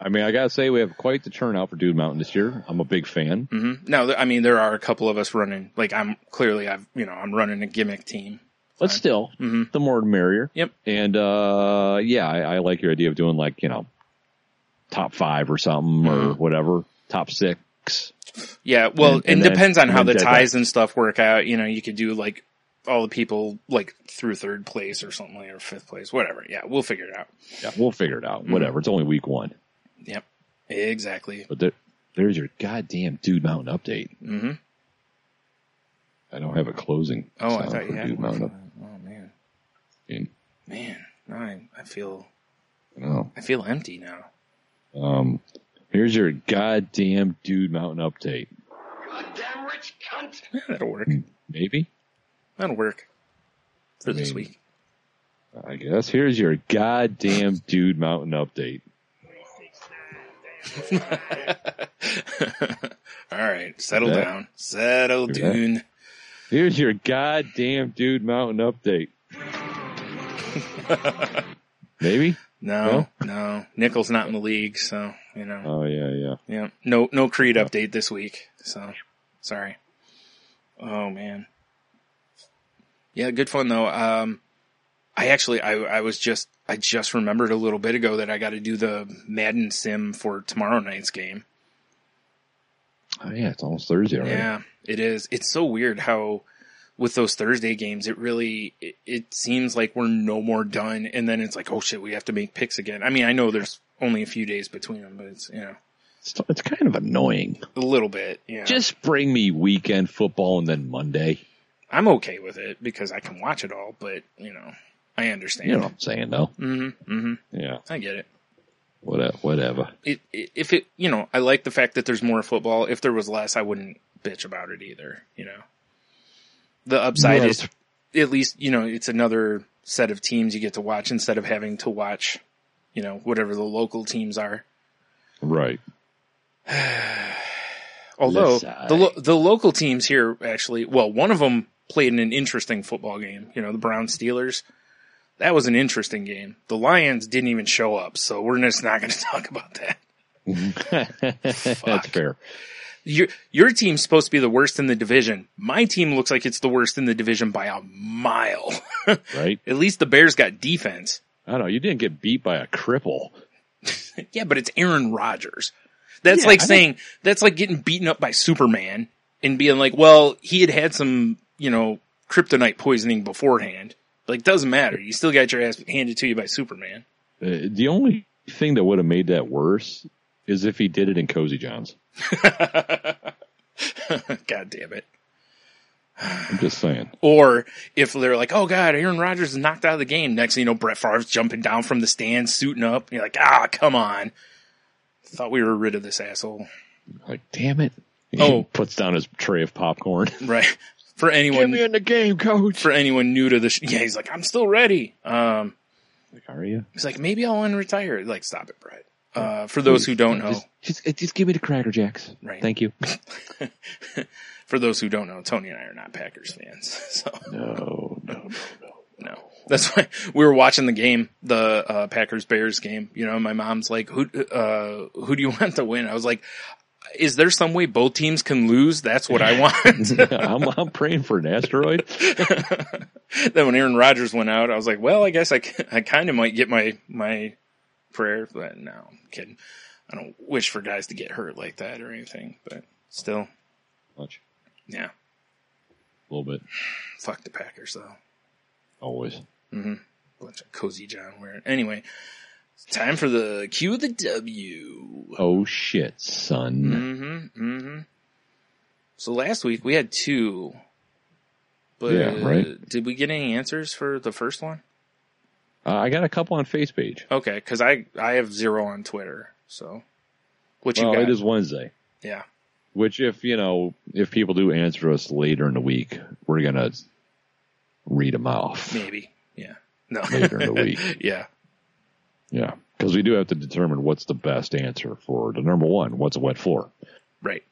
I mean, I gotta say, we have quite the turnout for Dude Mountain this year. I'm a big fan. hmm No, I mean there are a couple of us running. Like I'm clearly, I've you know, I'm running a gimmick team. But still, Mhm. the more the merrier. Yep. And uh yeah, I, I like your idea of doing like you know top five or something or Mm-hmm. whatever, top six. Yeah, well, And- it then- depends on how the ties and stuff work out. You know, you could do like all the people like through third place or something like or fifth place, whatever. Yeah, we'll figure it out. Yeah, we'll figure it out. Mm-hmm. Whatever. It's only week one, Yep, exactly. but there, there's your goddamn Dude Mountain update. hmm I don't have a closing. Oh, I thought you had Dude. Mountain update. man, I, I feel No. I feel empty now. Um, here's your goddamn Dude Mountain update. Goddamn rich cunt. Yeah, that'll work. Maybe. That'll work for this Maybe. week. I guess here's your goddamn Dude Mountain update. *laughs* All right, settle that? down, settle Hear that? down. Here's your goddamn Dude Mountain update. *laughs* Maybe? No, no, Nickel's not in the league, so you know. Oh yeah, yeah. Yeah. No no Creed update this week. So sorry. Oh man. Yeah, good fun though. Um I actually I I was just I just remembered a little bit ago that I got to do the Madden sim for tomorrow night's game. Oh yeah, it's almost Thursday already. Yeah, it is. It's so weird how with those Thursday games, it really it, it seems like we're no more done, and then it's like, oh shit, we have to make picks again. I mean, I know there's only a few days between them, but it's you know It's, it's kind of annoying. a little bit. Yeah, Just bring me weekend football and then Monday. I'm okay with it because I can watch it all, but you know, I understand. You know what I'm saying though? Mm-hmm. Mm-hmm. Yeah. I get it. Whatever. Whatever. It, it. If it, you know, I like the fact that there's more football. If there was less, I wouldn't bitch about it either. You know, the upside Well, is at least you know it's another set of teams you get to watch instead of having to watch, you know, whatever the local teams are. Right. *sighs* Although Listen. the lo- the local teams here actually, well, one of them played in an interesting football game. You know, the Brown Steelers. That was an interesting game. The Lions didn't even show up, so we're just not going *laughs* to talk about that. Mm-hmm. *laughs* That's fair. Your your team's supposed to be the worst in the division. My team looks like it's the worst in the division by a mile. *laughs* Right? At least the Bears got defense. I don't know. You didn't get beat by a cripple. *laughs* Yeah, but it's Aaron Rodgers. That's Yeah, like I saying that's like getting beaten up by Superman and being like, well, he had had some, you know, kryptonite poisoning beforehand. Like, doesn't matter. You still got your ass handed to you by Superman. Uh, the only thing that would have made that worse is if he did it in Cozy Jon's. *laughs* God damn it. I'm just saying. Or if they're like, oh God, Aaron Rodgers is knocked out of the game. Next thing you know, Brett Favre's jumping down from the stands, suiting up. And you're like, ah, come on. Thought we were rid of this asshole. Like, damn it. He Oh. puts down his tray of popcorn. *laughs* Right. For anyone. Get me in the game, coach. for anyone new to the, sh- yeah, he's like, I'm still ready. Um, Like, are you? he's like, maybe I'll unretire. Like, stop it, Brett. Uh, for those who don't know, Just, just, just give me the Cracker Jacks. Right. Thank you. *laughs* for those who don't know, Tony and I are not Packers fans. *laughs* So, No, no, no, no. no. That's why we were watching the game, the uh, Packers Bears game. You know, my mom's like, "Who, uh, who do you *laughs* want to win?" I was like, "Is there some way both teams can lose?" That's what I want. I'm, I'm praying for an asteroid. then when Aaron Rodgers went out, I was like, "Well, I guess I, I kind of might get my my prayer." But no, I'm kidding. I don't wish for guys to get hurt like that or anything, but still, Much. yeah, A little bit. fuck the Packers though. Always. Mm-hmm. Bunch of cozy Jon wearing. Anyway, time for the Q of the W. Oh shit, son. Mm-hmm. Mm-hmm. So last week we had two, but Yeah, right. did we get any answers for the first one? Uh, I got a couple on face page. Okay, because I I have zero on Twitter. So what you Well, got? it is Wednesday. yeah. Which, if you know, if people do answer us later in the week, we're gonna read them off Maybe. Yeah. No. later in the *laughs* week. yeah. Yeah, because we do have to determine what's the best answer for the number one. What's a wet floor? Right.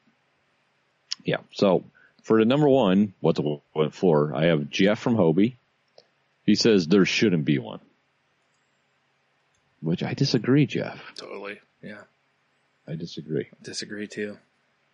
Yeah. So for the number one, what's a wet floor? I have Jeff from Hobie. He says there shouldn't be one, which I disagree, Jeff. Totally. Yeah. I disagree. Disagree too.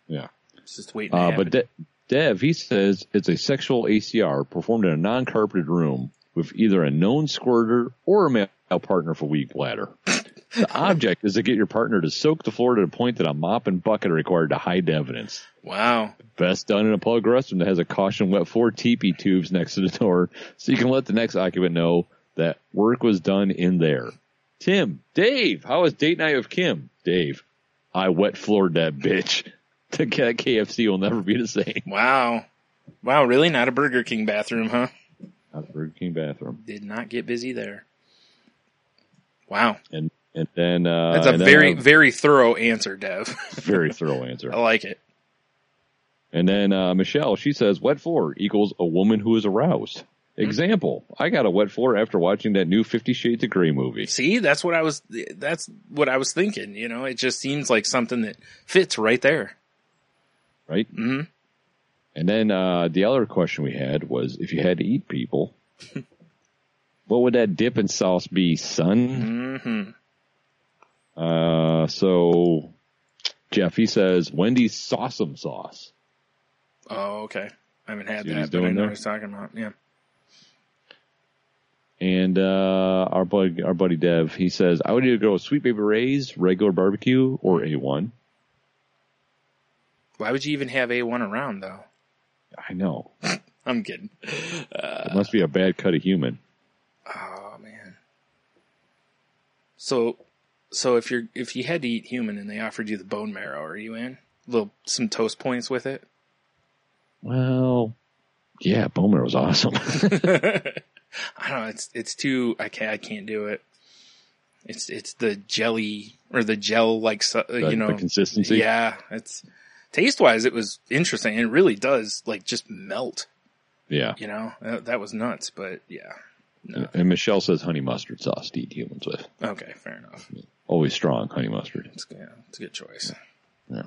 Yeah. It's just waiting. Uh, but De- Dev, he says it's a sexual ACR performed in a non-carpeted room with either a known squirter or a male partner for weak bladder. *laughs* The object is to get your partner to soak the floor to the point that a mop and bucket are required to hide the evidence. Wow. Best done in a public restroom that has a caution wet floor teepee tubes next to the door so you can let the next occupant know that work was done in there. Tim, Dave, how was date night with Kim? Dave, I wet floored that bitch. *laughs* The KFC will never be the same. Wow. Wow, really? Not a Burger King bathroom, huh? Not the Burger King bathroom. Did not get busy there. Wow. And and then uh, That's a then very, very thorough answer, Dev. *laughs* very *laughs* thorough answer. I like it. And then uh, Michelle, she says, wet floor equals a woman who is aroused. Example, I got a wet floor after watching that new Fifty Shades of Grey movie. See, that's what I was, that's what I was thinking, you know, it just seems like something that fits right there. right? hmm And then uh, the other question we had was if you had to eat people, *laughs* what would that dip and sauce be, son? hmm Uh, so Jeff, he says Wendy's S'Awesome sauce. Oh, okay. I haven't had See that, but I know there? what he's talking about. Yeah. And uh, our buddy, our buddy Dev, he says I would either go with Sweet Baby Ray's, regular barbecue, or A1. Why would you even have A1 around though? I know *laughs* I'm kidding. it must be a bad cut of human. Oh man. So, so if you're if you had to eat human and they offered you the bone marrow, are you in? A Little some toast points with it. Well, yeah, Bowman was awesome. *laughs* *laughs* I don't know. It's it's too. I can't. I can't do it. It's it's the jelly or the gel like you know the consistency. Yeah, it's taste wise. It was interesting. It really does like just melt. yeah. You know that, that was nuts. But yeah, no. And Michelle says honey mustard sauce to eat humans with. Okay, fair enough. Always strong honey mustard. It's yeah, it's a good choice. Yeah.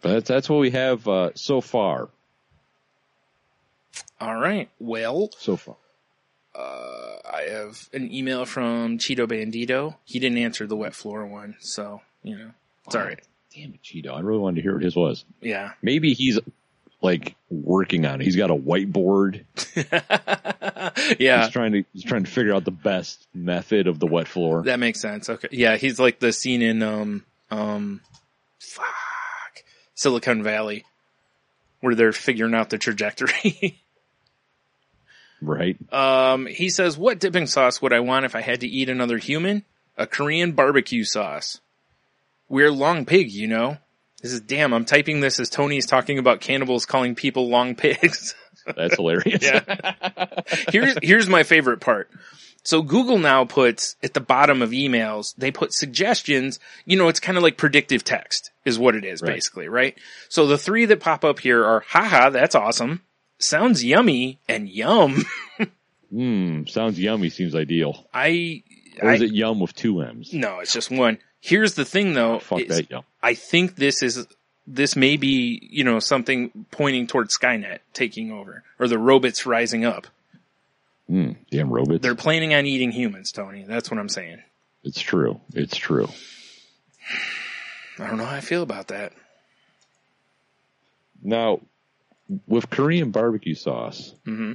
But that's, that's what we have uh, so far. All right. Well, So far. uh, I have an email from Cheeto Bandito. He didn't answer the wet floor one, so you know it's all right. Damn it, Cheeto. I really wanted to hear what his was. Yeah. Maybe he's like working on it. He's got a whiteboard. *laughs* yeah. He's trying to he's trying to figure out the best method of the wet floor. That makes sense. Okay. Yeah, he's like the scene in um um fuck Silicon Valley where they're figuring out the trajectory. *laughs* right? um he says, "What dipping sauce would I want if I had to eat another human? A Korean barbecue sauce. We're long pig, you know." This is damn, I'm typing this as Tony's talking about cannibals calling people long pigs. *laughs* That's hilarious. Yeah. here's here's my favorite part. So Google now puts at the bottom of emails, they put suggestions. You know, it's kind of like predictive text is what it is Right. basically, right? So the three that pop up here are, haha, that's awesome. Sounds yummy and yum. Mmm, *laughs* sounds yummy. Seems ideal. I, Or is I it yum with two M's? no, it's just one. Here's the thing though. Fuck that yum. I think this is, this may be, you know, something pointing towards Skynet taking over or the robots rising up. Mm, damn robots. They're planning on eating humans, Tony. That's what I'm saying. It's true. It's true. *sighs* I don't know how I feel about that. Now, with Korean barbecue sauce, hmm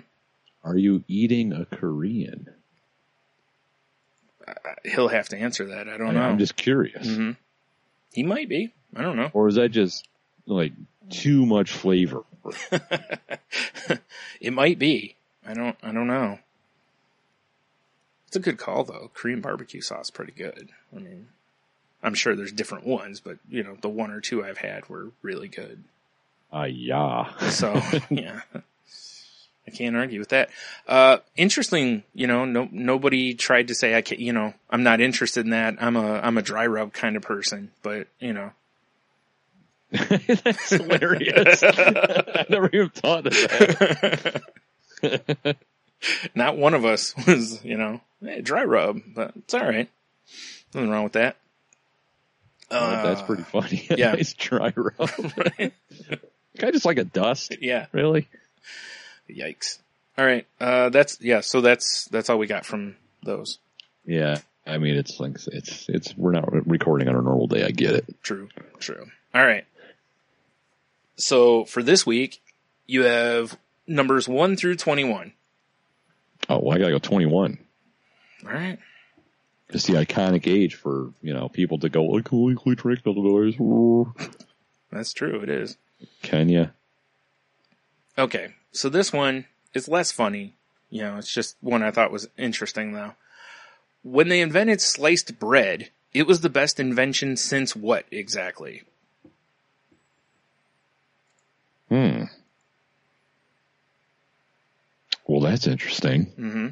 are you eating a Korean? He'll have to answer that. I don't know. I'm just curious. hmm He might be. I don't know. Or is that just like too much flavor? *laughs* it might be. I don't. I don't know. It's a good call though. Korean barbecue sauce is pretty good. I mean, I'm sure there's different ones, but you know, the one or two I've had were really good. Ah, yeah. So *laughs* yeah, I can't argue with that. Uh, interesting. You know, no nobody tried to say I can't. You know, I'm not interested in that. I'm a I'm a dry rub kind of person. But you know, *laughs* That's hilarious. I never even thought of that. *laughs* not one of us was you know eh, dry rub, but it's all right. Nothing wrong with that. Uh, That's pretty funny. yeah. nice dry rub. Guy just like a dust. *laughs* Yeah. Really? Yikes. All right. Uh, that's yeah. So that's that's all we got from those. Yeah. I mean, it's like it's it's we're not recording on a normal day. I get it. True. True. All right. So for this week, you have numbers one through twenty-one. Oh, well, I gotta go twenty one. All right. It's the iconic age for you know people to go. I can legally drink Illinois. That's true. It is. Can you? Okay, so this one is less funny. You know, it's just one I thought was interesting though. When they invented sliced bread, it was the best invention since what exactly? Hmm. Well, that's interesting. hmm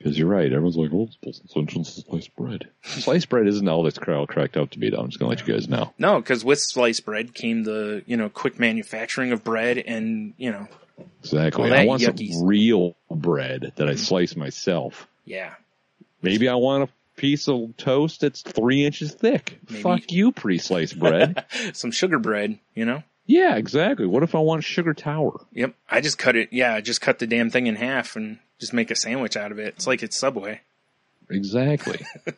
Because you're right. Everyone's like, well, it's essential sliced bread. Sliced bread isn't all that's cra- cracked up to be, though. I'm just going to let you guys know. No, because with sliced bread came the you know quick manufacturing of bread, and you know, Exactly. I want yuckies. some real bread that I slice myself. yeah, Maybe I want a piece of toast that's three inches thick. Maybe- Fuck you, pre-sliced bread. *laughs* some sugar bread. You know. Yeah, exactly. What if I want sugar tower? Yep, I just cut it. Yeah, I just cut the damn thing in half and just make a sandwich out of it. It's like it's Subway. Exactly. *laughs* what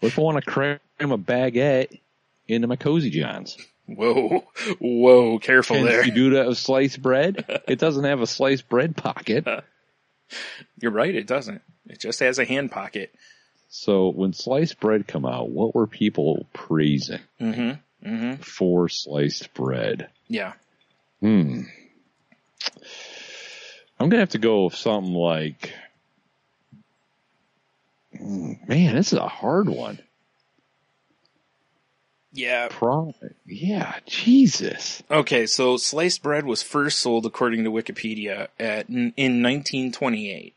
if I want to cram a baguette into my cozy jons? Whoa, whoa, careful Can there. you do that with sliced bread? It doesn't have a sliced bread pocket. *laughs* You're right. It doesn't. It just has a hand pocket. So when sliced bread come out, what were people praising Mm-hmm. Mm-hmm. for sliced bread? Yeah. Hmm. I'm gonna have to go with something like. Man, this is a hard one. Yeah. Pro- yeah, Jesus. Okay, so sliced bread was first sold, according to Wikipedia, at in 1928.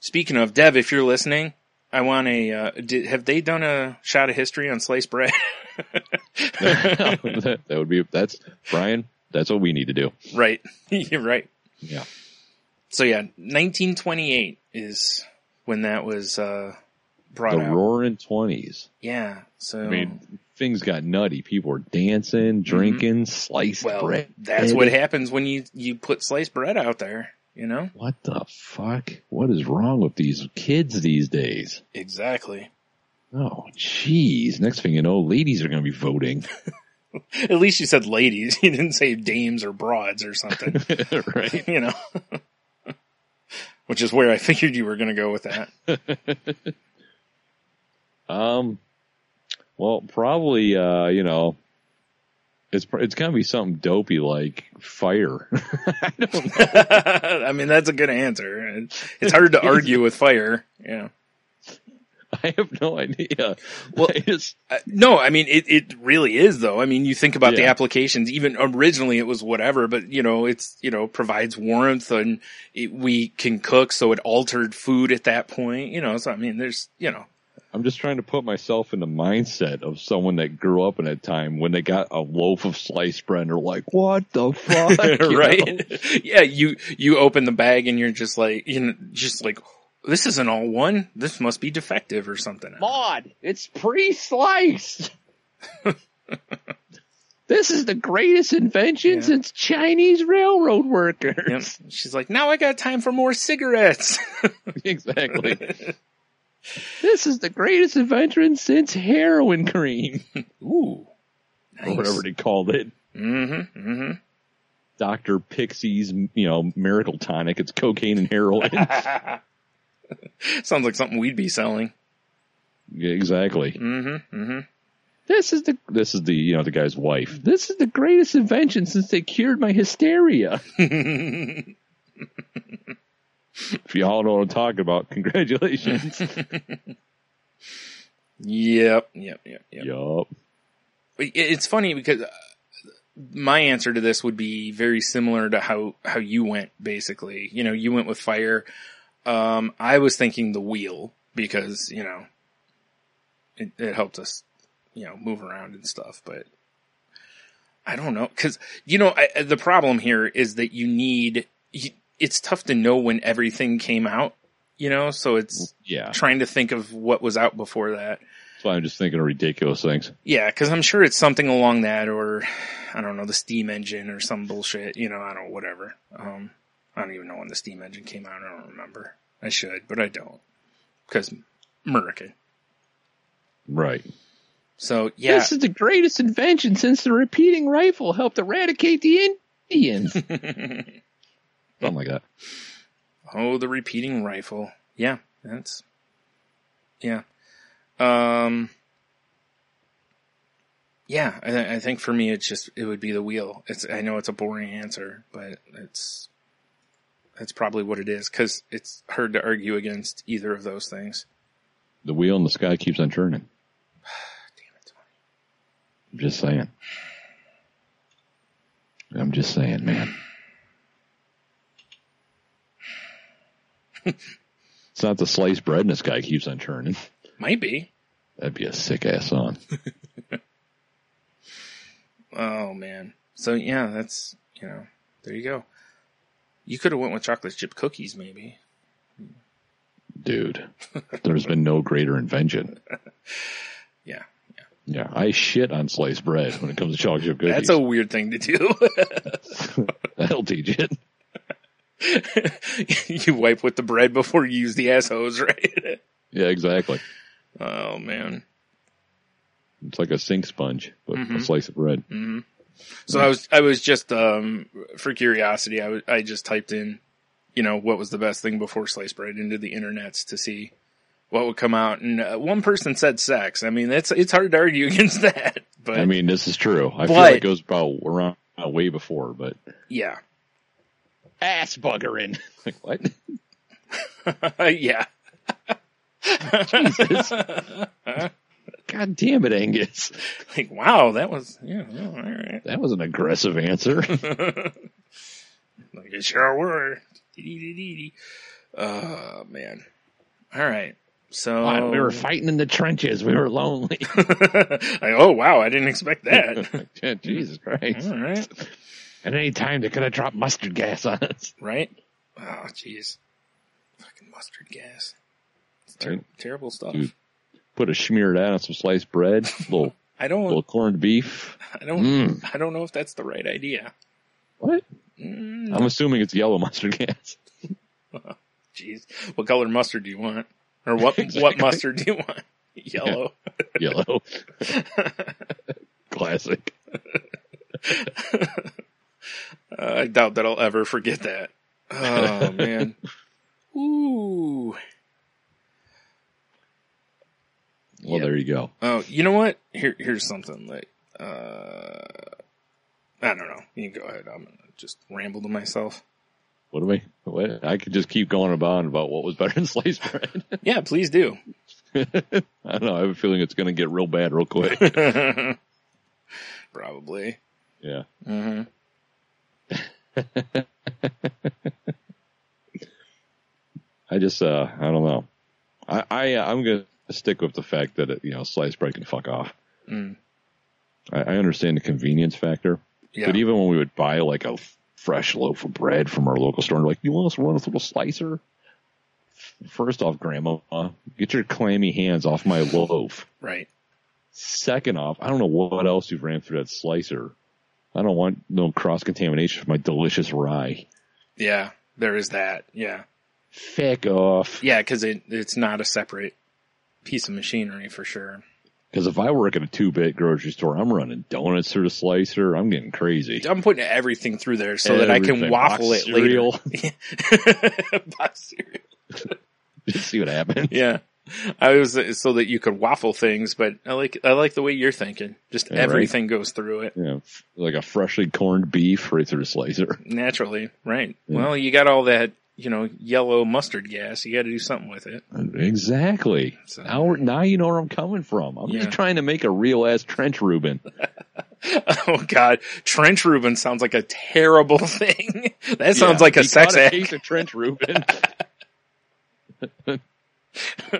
Speaking of Dev, if you're listening, I want a. Uh, did, have they done a shot of history on sliced bread? that, *laughs* that would be that's Bryan. That's what we need to do. right, *laughs* you're right. Yeah. So yeah, 1928 is when that was uh, brought The out. roaring twenties. yeah. So I mean, things got nutty. People were dancing, drinking, sliced Mm-hmm. well, bread. that's what happens when you you put sliced bread out there. You know What the fuck? What is wrong with these kids these days? exactly. Oh, jeez. Next thing you know, ladies are going to be voting. *laughs* At least you said ladies. *laughs* You didn't say dames or broads or something. *laughs* right? you know. Which is where I figured you were going to go with that. Um, well, probably, uh, you know, it's it's gonna be something dopey like fire. I don't know. I mean, that's a good answer. It's hard to *laughs* argue with fire. Yeah. I have no idea. Well, I just, Uh, no, I mean, it, it really is though. I mean, you think about the applications, even originally it was whatever, but you know, it's, you know, provides warmth and it, we can cook. So it altered food at that point, you know, so I mean, there's, you know, I'm just trying to put myself in the mindset of someone that grew up in a time when they got a loaf of sliced bread and they're like, "What the *laughs* fuck?" You know? right? *laughs* yeah, you you open the bag and you're just like you know, just like this isn't all one. This must be defective or something. Maud, it's pre-sliced. *laughs* this is the greatest invention Yeah. since Chinese railroad workers. Yep. She's like, now I got time for more cigarettes. exactly. This is the greatest invention since heroin cream, *laughs* Ooh, or whatever they called it. Mm-hmm. Mm-hmm. Dr. Pixie's, you know, miracle tonic. It's cocaine and heroin. *laughs* Sounds like something we'd be selling. Yeah, exactly. Mm-hmm. Mm-hmm. This is the this is the you know the guy's wife. This is the greatest invention since they cured my hysteria. *laughs* *laughs* if y'all know what I'm talking about, congratulations. *laughs* Yep. Yep. Yep. Yep. yup. It's funny because uh, my answer to this would be very similar to how, how you went, basically. You know, you went with fire. Um, I was thinking the wheel because, you know, it, it helped us, you know, move around and stuff, but I don't know. Cause, you know, I, the problem here is that you need, you, it's tough to know when everything came out, you know, so it's Yeah. trying to think of what was out before that. So I'm just thinking of ridiculous things. Yeah, because I'm sure it's something along that, or I don't know, the steam engine or some bullshit. You know, I don't whatever. Um, I don't even know when the steam engine came out. I don't remember. I should, but I don't because American. Right. So yeah, This is the greatest invention since the repeating rifle helped eradicate the Indians. *laughs* Something like that. oh, the repeating rifle. Yeah, that's Yeah. Um. Yeah, I, th- I think for me, it's just it would be the wheel. It's I know it's a boring answer, but it's that's probably what it is because it's hard to argue against either of those things. The wheel in the sky keeps on turning. *sighs* Damn it, Tony. I'm just saying. I'm just saying, man. It's not the sliced bread the sky keeps on turning. Might be. That'd be a sick ass song. Oh man. So yeah, that's you know, there you go. You could have went with chocolate chip cookies, maybe. Dude, there's been no greater invention. *laughs* yeah, Yeah, Yeah, I shit on sliced bread when it comes to chocolate chip cookies. that's a weird thing to do. *laughs* *laughs* That'll teach it. *laughs* you wipe with the bread before you use the ass hose, right? Yeah, exactly. oh man. It's like a sink sponge, but Mm-hmm. a slice of bread. So I was I was just um for curiosity, I I just typed in, you know, what was the best thing before sliced bread into the internets to see what would come out, and uh, one person said sex. I mean, it's it's hard to argue *laughs* against that, but I mean, this is true. I feel like it goes about around way before, but yeah, ass buggering. *laughs* like what? *laughs* yeah. Jesus. *laughs* God damn it, Angus. Like, wow, that was yeah, yeah, all right. That was an aggressive answer. Like it sure were. Oh man. All right. So we were fighting in the trenches. We were lonely. like, oh wow, I didn't expect that. Jesus Christ. All right. At any time, they could have dropped mustard gas on us. Right? Oh jeez. Fucking mustard gas. It's ter- Right. terrible stuff. Dude. Put a smear of that on some sliced bread, *laughs* little I don't little corned beef. I don't Mm. I don't know if that's the right idea. What? Mm, I'm assuming it's yellow mustard gas. *laughs* *laughs* Jeez. What color mustard do you want? Or what what mustard do you want? Yellow. Yellow. Classic. Uh, I doubt that I'll ever forget that. Oh *laughs* man. Ooh. Well, Yeah. there you go. Oh, you know what? Here, here's something like, uh, I don't know. You can go ahead. I'm gonna just ramble to myself. What do we? What? I could just keep going about about what was better than sliced bread. *laughs* Yeah, please do. *laughs* I don't know. I have a feeling it's going to get real bad real quick. Probably. Yeah. hmm I just, uh, I don't know. I, I, uh, I'm going to stick with the fact that, it, you know, slice bread can fuck off. Mm. I, I understand the convenience factor, Yeah. but even when we would buy like a f- fresh loaf of bread from our local store, and like, you want us to run a little slicer? First off, grandma, get your clammy hands off my loaf. right. Second off, I don't know what else you've ran through that slicer. I don't want no cross contamination for my delicious rye. Yeah. There is that. Yeah. Feck off. Yeah, because it it's not a separate piece of machinery for sure. Because if I work at a two bit grocery store, I'm running donuts through the slicer. I'm getting crazy. I'm putting everything through there so that I can waffle Box it later. *laughs* *laughs* Box cereal. *laughs* Just see what happens. Yeah. I was so that you could waffle things, but I like I like the way you're thinking. Just Yeah, right. everything goes through it know, like a freshly corned beef right through the slicer. *laughs* naturally, right? Yeah. Well, you got all that, you know, yellow mustard gas. You got to do something with it. Exactly. So- Now, now you know where I'm coming from. I'm Yeah. just trying to make a real ass trench Reuben. *laughs* Oh God, trench Reuben sounds like a terrible *laughs* thing. That sounds Yeah, like a sex caught a trench Reuben. *laughs*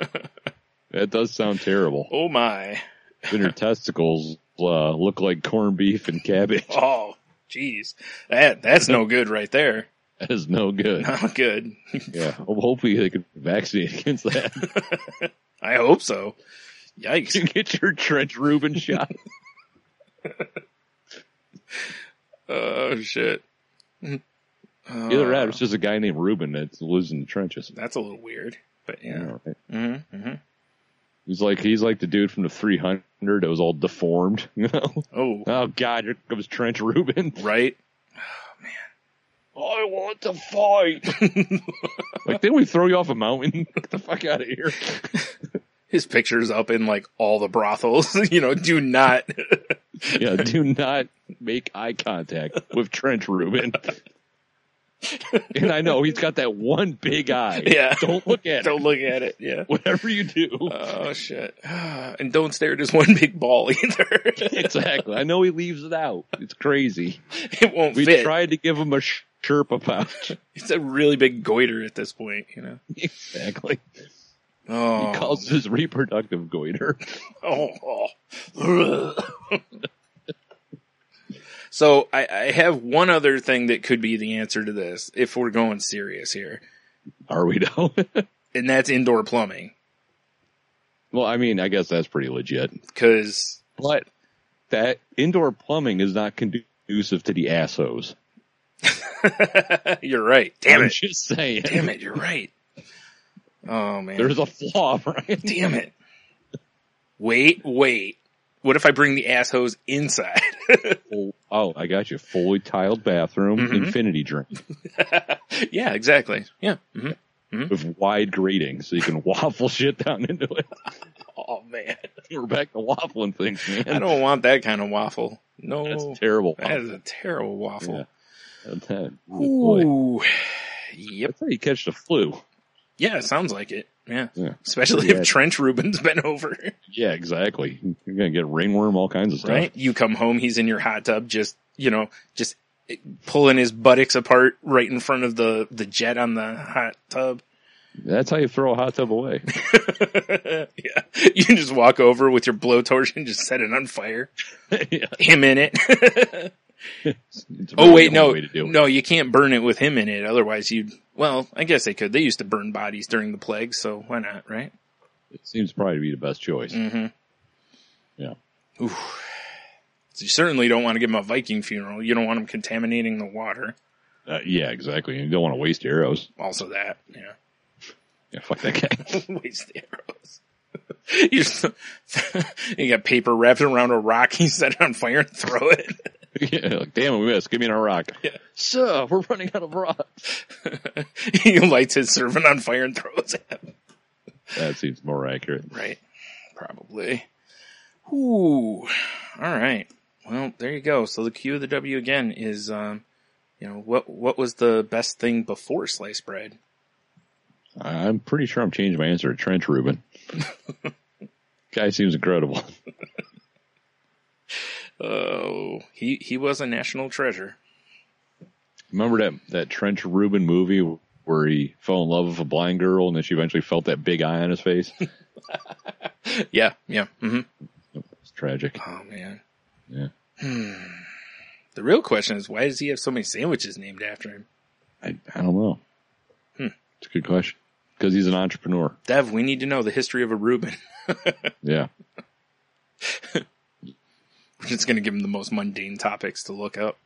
that does sound terrible. Oh my. Then your testicles uh, look like corned beef and cabbage. *laughs* Oh, jeez. That that's no good right there. *laughs* That is no good. Not good. Yeah. Well, hopefully they could vaccinate against that. I hope so. Yikes. you get your trench Reuben shot. Oh shit. Either Uh, that, or it's just a guy named Reuben that lives in the trenches. That's a little weird, but yeah. Yeah, right. Mm-hmm, mm-hmm. He's like he's like the dude from the 300 that was all deformed. *laughs* You know? Oh, Oh God, here comes Trench Reuben. right. Man, I want to fight. *laughs* like, didn't we throw you off a mountain? *laughs* Get the fuck out of here. his pictures up in like all the brothels. you know, do not. Yeah, do not make eye contact with Trench Reuben. *laughs* and I know he's got that one big eye. Yeah. Don't look at *laughs* it. Don't look at it. Yeah. *laughs* Whatever you do. Oh shit. *sighs* And don't stare at his one big ball either. exactly. I know he leaves it out. It's crazy. it won't We fit. tried to give him a sh- Sherpa pouch. It's a really big goiter at this point, you know. exactly. Oh. He calls his reproductive goiter. Oh. oh. So I, I have one other thing that could be the answer to this if we're going serious here, Are we *laughs* though? and that's indoor plumbing. well, I mean, I guess that's pretty legit. Because But that indoor plumbing is not conducive to the assos. *laughs* you're right. Damn I'm it. just saying. Damn it. You're right. Oh man. There's a flaw, *laughs* right? Damn it. Wait, wait. What if I bring the ass hose inside? *laughs* Full- oh, I got you. Fully tiled bathroom, Mhm. infinity drain *laughs* yeah, exactly. Yeah. hmm with wide grating, so you can *laughs* waffle shit down into it. Oh man. We're back to waffling things, man. I don't want that kind of waffle. No. That's terrible. That is a terrible waffle. Yeah. That's that. Boy, Ooh. Yep. That's how you catch the flu. Yeah, it sounds like it. Yeah. Yeah. Especially Yeah. if Trench Reuben's been over, Yeah, exactly. You're gonna get ringworm, all kinds of stuff. right? You come home, he's in your hot tub, just, you know, just pulling his buttocks apart right in front of the, the jet on the hot tub. That's how you throw a hot tub away. *laughs* yeah. You can just walk over with your blowtorch and just set it on fire. *laughs* yeah. Him in it. *laughs* Oh wait, no, way to do it. no, you can't burn it with him in it. Otherwise you'd, well, I guess they could. They used to burn bodies during the plague, so why not, right? It seems probably to be the best choice. Mm-hmm. Yeah. Oof. So you certainly don't want to give them a Viking funeral. You don't want them contaminating the water. Uh, yeah, exactly. You don't want to waste arrows. Also that, yeah. *laughs* Yeah, fuck that guy. *laughs* Waste arrows. *laughs* you, just, you got paper wrapped around a rock, you set it on fire and throw it. *laughs* yeah, like, damn it, we missed. Give me another rock. Yeah. Sir, we're running out of rocks. *laughs* he lights his servant on fire and throws it. That seems more accurate. Right. Probably. Ooh. All right. Well, there you go. So the Q of the W again is, um, you know, what what was the best thing before sliced bread? I'm pretty sure I'm changing my answer to Trench Reuben. *laughs* Guy seems incredible. Oh, he he was a national treasure. Remember that that Trench Reuben movie where he fell in love with a blind girl and then she eventually felt that big eye on his face? *laughs* Yeah, yeah. hmm It's tragic. Oh man. Yeah. Hmm. The real question is why does he have so many sandwiches named after him? I, I don't know. Hmm. It's a good question. Because he's an entrepreneur. Dev, we need to know the history of a Reuben. *laughs* Yeah. *laughs* We're just going to give them the most mundane topics to look up.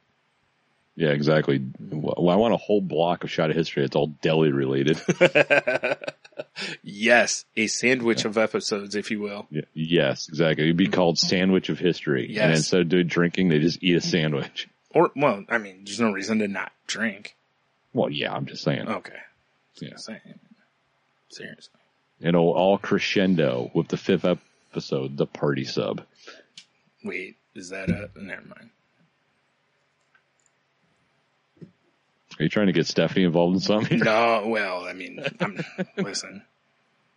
Yeah, exactly. Well, I want a whole block of shot of history. It's all deli related. *laughs* yes, a sandwich of episodes, if you will. Yeah, yes, exactly. It'd be called Sandwich of History. Yes. And instead of doing drinking, they just eat a sandwich. Or, well, I mean, there's no reason to not drink. Well, yeah, I'm just saying. Okay. Yeah. Saying. Seriously. It'll all crescendo with the fifth episode, the party sub. Wait, is that a, never mind. Are you trying to get Stephanie involved in something? No, well, I mean, I'm, *laughs* listen,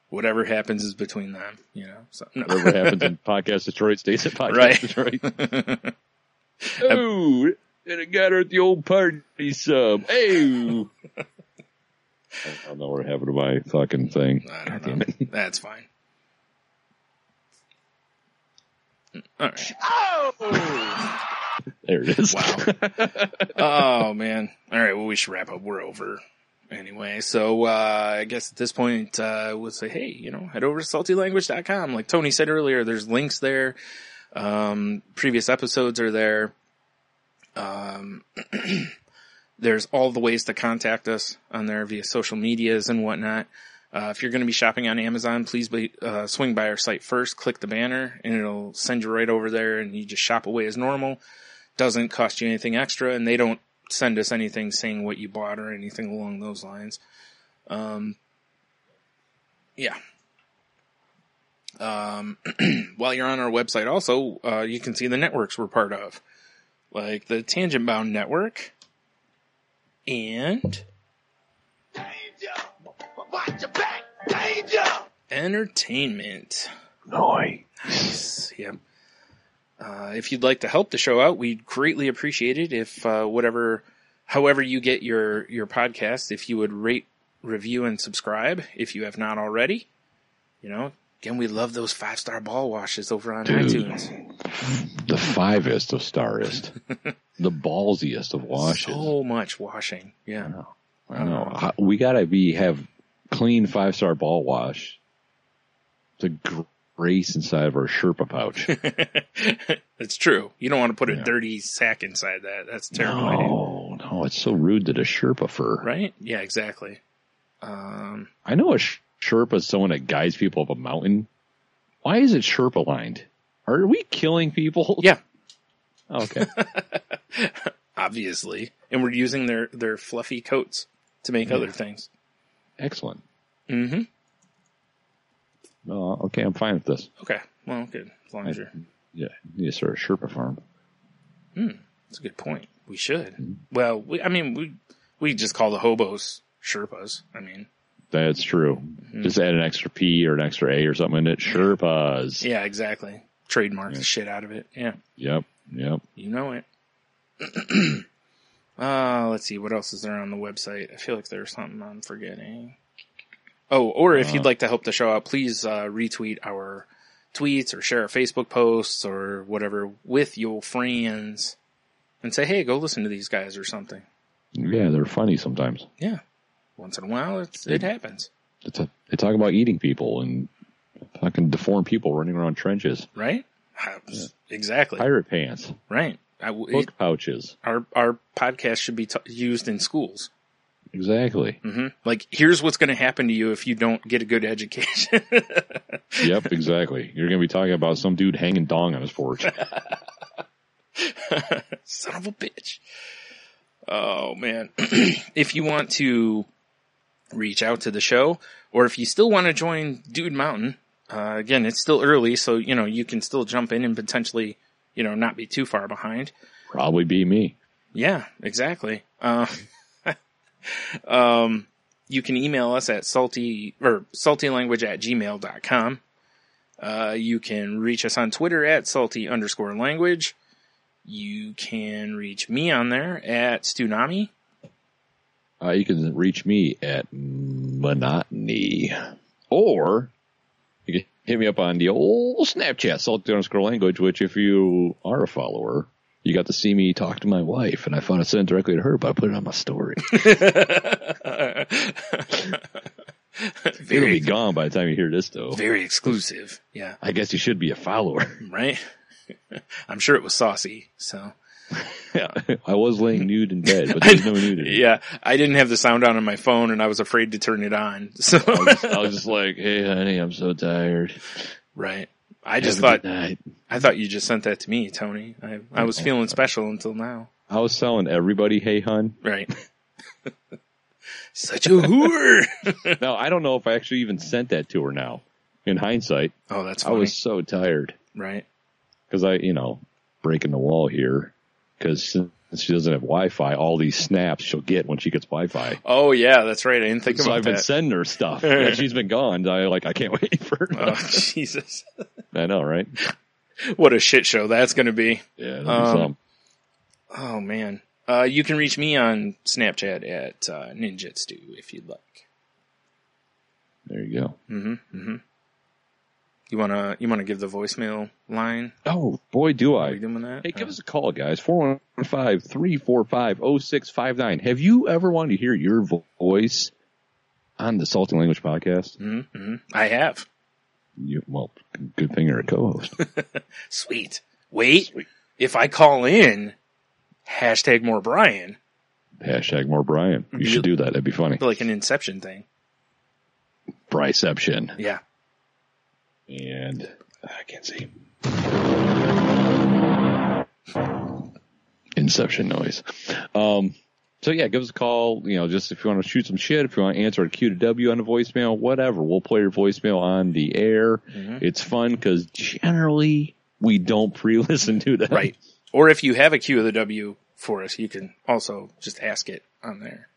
whatever happens is between them, you know. So, no. Whatever happens in Podcast Detroit stays at Podcast Right. Detroit. *laughs* oh, and it got her at the old party sub. Oh. *laughs* I don't know what happened to my fucking thing. I don't damn know. it. That's fine. All right. There it is. Wow. *laughs* oh man. All right. Well, we should wrap up. We're over anyway. So, uh, I guess at this point, uh, we'll say, Hey, you know, head over to saltylanguage.com. Like Tony said earlier, there's links there. Um, previous episodes are there. Um, *clears throat* there's all the ways to contact us on there via social medias and whatnot. Uh, if you're going to be shopping on Amazon, please be, uh, swing by our site first, click the banner, and it'll send you right over there, and you just shop away as normal. Doesn't cost you anything extra, and they don't send us anything saying what you bought or anything along those lines. Um, yeah. Um, *clears throat* while you're on our website, also, uh, you can see the networks we're part of, like the Tangent Bound Network and Entertainment. Nice. Yep. Uh, if you'd like to help the show out, we'd greatly appreciate it if uh, whatever, however you get your your podcast, if you would rate, review, and subscribe if you have not already. You know, again, we love those five star ball washes over on Dude. iTunes. The fivest of starist. *laughs* the ballsiest of washes. So much washing. Yeah. I know. How- We gotta be have clean five star ball wash to gr- grace inside of our Sherpa pouch. *laughs* It's true. You don't want to put a Yeah. dirty sack inside that. That's a terrible. idea. no, no, it's so rude to the Sherpa fur. Right? Yeah, exactly. Um, I know a sh- Sherpa is someone that guides people up a mountain. Why is it Sherpa lined? Are we killing people? yeah, Okay. *laughs* obviously. And we're using their, their fluffy coats to make other things. Excellent. Mm-hmm. No, okay, I'm fine with this. Okay. Well, good. As long as you're, Yeah, you need to start a Sherpa farm. Hmm. that's a good point. We should. Well, we, I mean, we, we just call the hobos Sherpas. I mean, That's true. Just add an extra P or an extra A or something in it. Sherpas. yeah, exactly. Trademark the shit out of it. Yeah. Yep. Yep. You know it. *clears throat* uh, let's see. What else is there on the website? I feel like there's something I'm forgetting. Oh, or if you'd like to help the show out, please uh, retweet our tweets or share our Facebook posts or whatever with your friends and say, hey, go listen to these guys or something. Yeah, they're funny sometimes. Yeah. Once in a while, it's, it happens, It's a, they talk about eating people and fucking deformed people running around trenches. right? Exactly. Pirate pants. Right. I w Hook it, pouches. our, our podcast should be t- used in schools. Exactly. hmm Like, here's what's going to happen to you if you don't get a good education. *laughs* yep, exactly. You're going to be talking about some dude hanging dong on his porch. *laughs* Son of a bitch. Oh man. *clears throat* if you want to reach out to the show, or if you still want to join Dude Mountain, uh, again, it's still early, so, you know, you can still jump in and potentially, you know, not be too far behind. Probably be me. Yeah, exactly. Uh, *laughs* um, you can email us at salty or saltylanguage at gmail.com. Uh, you can reach us on Twitter at salty underscore language. You can reach me on there at Stunami. Uh, you can reach me at monotony, or hit me up on the old Snapchat, salty underscore language. Which, if you are a follower, you got to see me talk to my wife, and I found it sent directly to her, but I put it on my story. *laughs* *laughs* It'll be gone by the time you hear this, though. very exclusive. Yeah, I guess you should be a follower. right? *laughs* I'm sure it was saucy, so. Yeah, *laughs* I was laying nude in bed, but there's no *laughs* nudity. Yeah, I didn't have the sound on on my phone and I was afraid to turn it on. *laughs* So, I was, I was just like, "Hey, honey, I'm so tired." right. I just Have thought. I thought you just sent that to me, Tony. I, I was feeling special until now. I was telling everybody, "Hey, hun." Right. Such a whore. Now I don't know if I actually even sent that to her. Now, in hindsight, oh, that's I was so tired right. because I, you know, breaking the wall here because since she doesn't have Wi-Fi, all these snaps she'll get when she gets Wi-Fi. Oh yeah, that's right. I didn't think So about I've been sending her stuff. *laughs* and she's been gone. I like I can't *laughs* wait for her. oh Jesus. I know, right? What a shit show that's going to be. Yeah. Um. Oh man. Uh, you can reach me on Snapchat at uh, Ninjitsu if you'd like. There you go. Mm-hmm. Mm-hmm. You wanna you wanna give the voicemail line? Oh boy, do Are we I! doing that? Hey, give Uh, us a call, guys. 415-345-0659. Have you ever wanted to hear your voice on the Salty Language podcast? mhm, mhm. I have. You, well, good thing you're a co-host. *laughs* Sweet. Wait. If I call in, hashtag more Bryan, Hashtag more Bryan. You should do that. That'd be funny. like an Inception thing. Bryception. Yeah. And I can't see. Inception noise. Um, so yeah, give us a call. You know, just if you want to shoot some shit, if you want to answer a Q to W on the voicemail, whatever. We'll play your voicemail on the air. Mm-hmm. It's fun because generally we don't pre-listen to that. Right. Or if you have a Q of the W for us, you can also just ask it on there.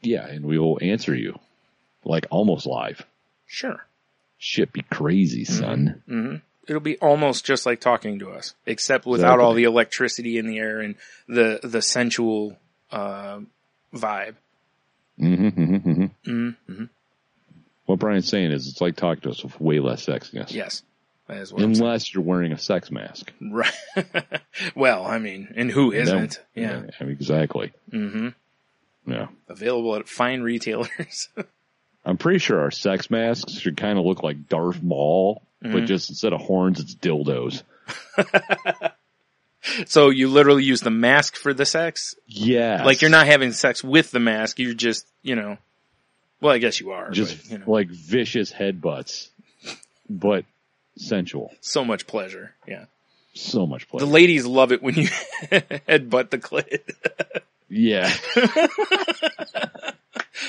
Yeah, and we will answer you like almost live. Sure. Shit be crazy, son. hmm It'll be almost just like talking to us, except without all the electricity in the air and the the sensual uh, vibe. Mm-hmm, mm-hmm, mm-hmm. Mm-hmm. What Bryan's saying is it's like talking to us with way less sexiness. Yes, that is what Unless you're wearing a sex mask. Right. *laughs* well, I mean, and who isn't? Then- yeah. Exactly. hmm Yeah. Available at fine retailers. *laughs* I'm pretty sure our sex masks should kind of look like Darth Maul, Mm-hmm. but just instead of horns, it's dildos. *laughs* so you literally use the mask for the sex? Yeah. Like you're not having sex with the mask, you're just, you know, well, I guess you are, just but, you know, like vicious headbutts, but sensual. so much pleasure. Yeah. So much pleasure. The ladies love it when you *laughs* headbutt the clit. yeah. *laughs*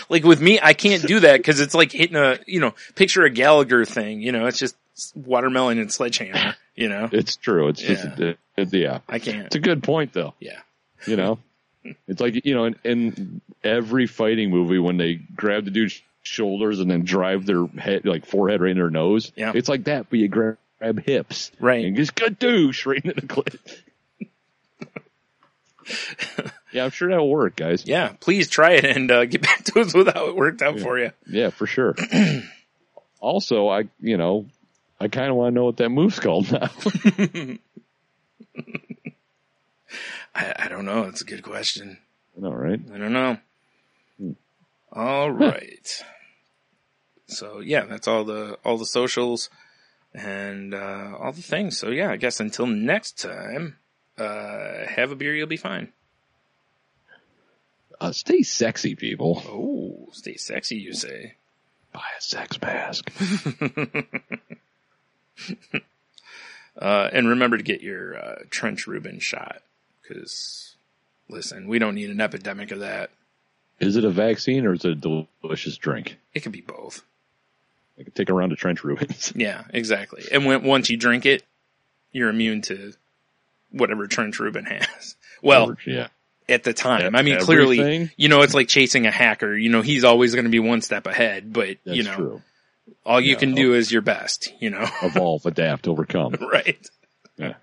like with me, I can't do that because it's like hitting a, you know, picture a Gallagher thing, you know, it's just watermelon and sledgehammer, you know, It's true. It's just, Yeah. it- it- yeah. I can't. It's a good point though. Yeah. You know, it's like, you know, in, in every fighting movie when they grab the dude's shoulders and then drive their head, like forehead right in their nose. Yeah. It's like that, but you grab, grab hips. Right. And just good douche right into the clit. *laughs* yeah, I'm sure that'll work, guys. Yeah. Please try it and uh, get back to us with how it worked out for you. Yeah, for sure. *clears throat* also, I, you know, I kind of want to know what that move's called now. *laughs* I, I don't know. It's a good question. All right. I don't know. All right. So yeah, that's all the all the socials and uh, all the things. So yeah, I guess until next time, uh, have a beer, you'll be fine. Uh, stay sexy, people. Oh, stay sexy, you say. Buy a sex mask. *laughs* Uh, and remember to get your uh, trench Reuben shot because listen, we don't need an epidemic of that. Is it a vaccine or is it a delicious drink? It could be both. I can take a round of Trench Reubens. Yeah, exactly. And when, once you drink it, you're immune to whatever Trench Reuben has. *laughs* Well, yeah. at the time, I mean, clearly, you know, it's like chasing a hacker. You know, he's always going to be one step ahead, but That's you know, true. all you Yeah. can do is your best. You know, *laughs* Evolve, adapt, overcome. right? Yeah.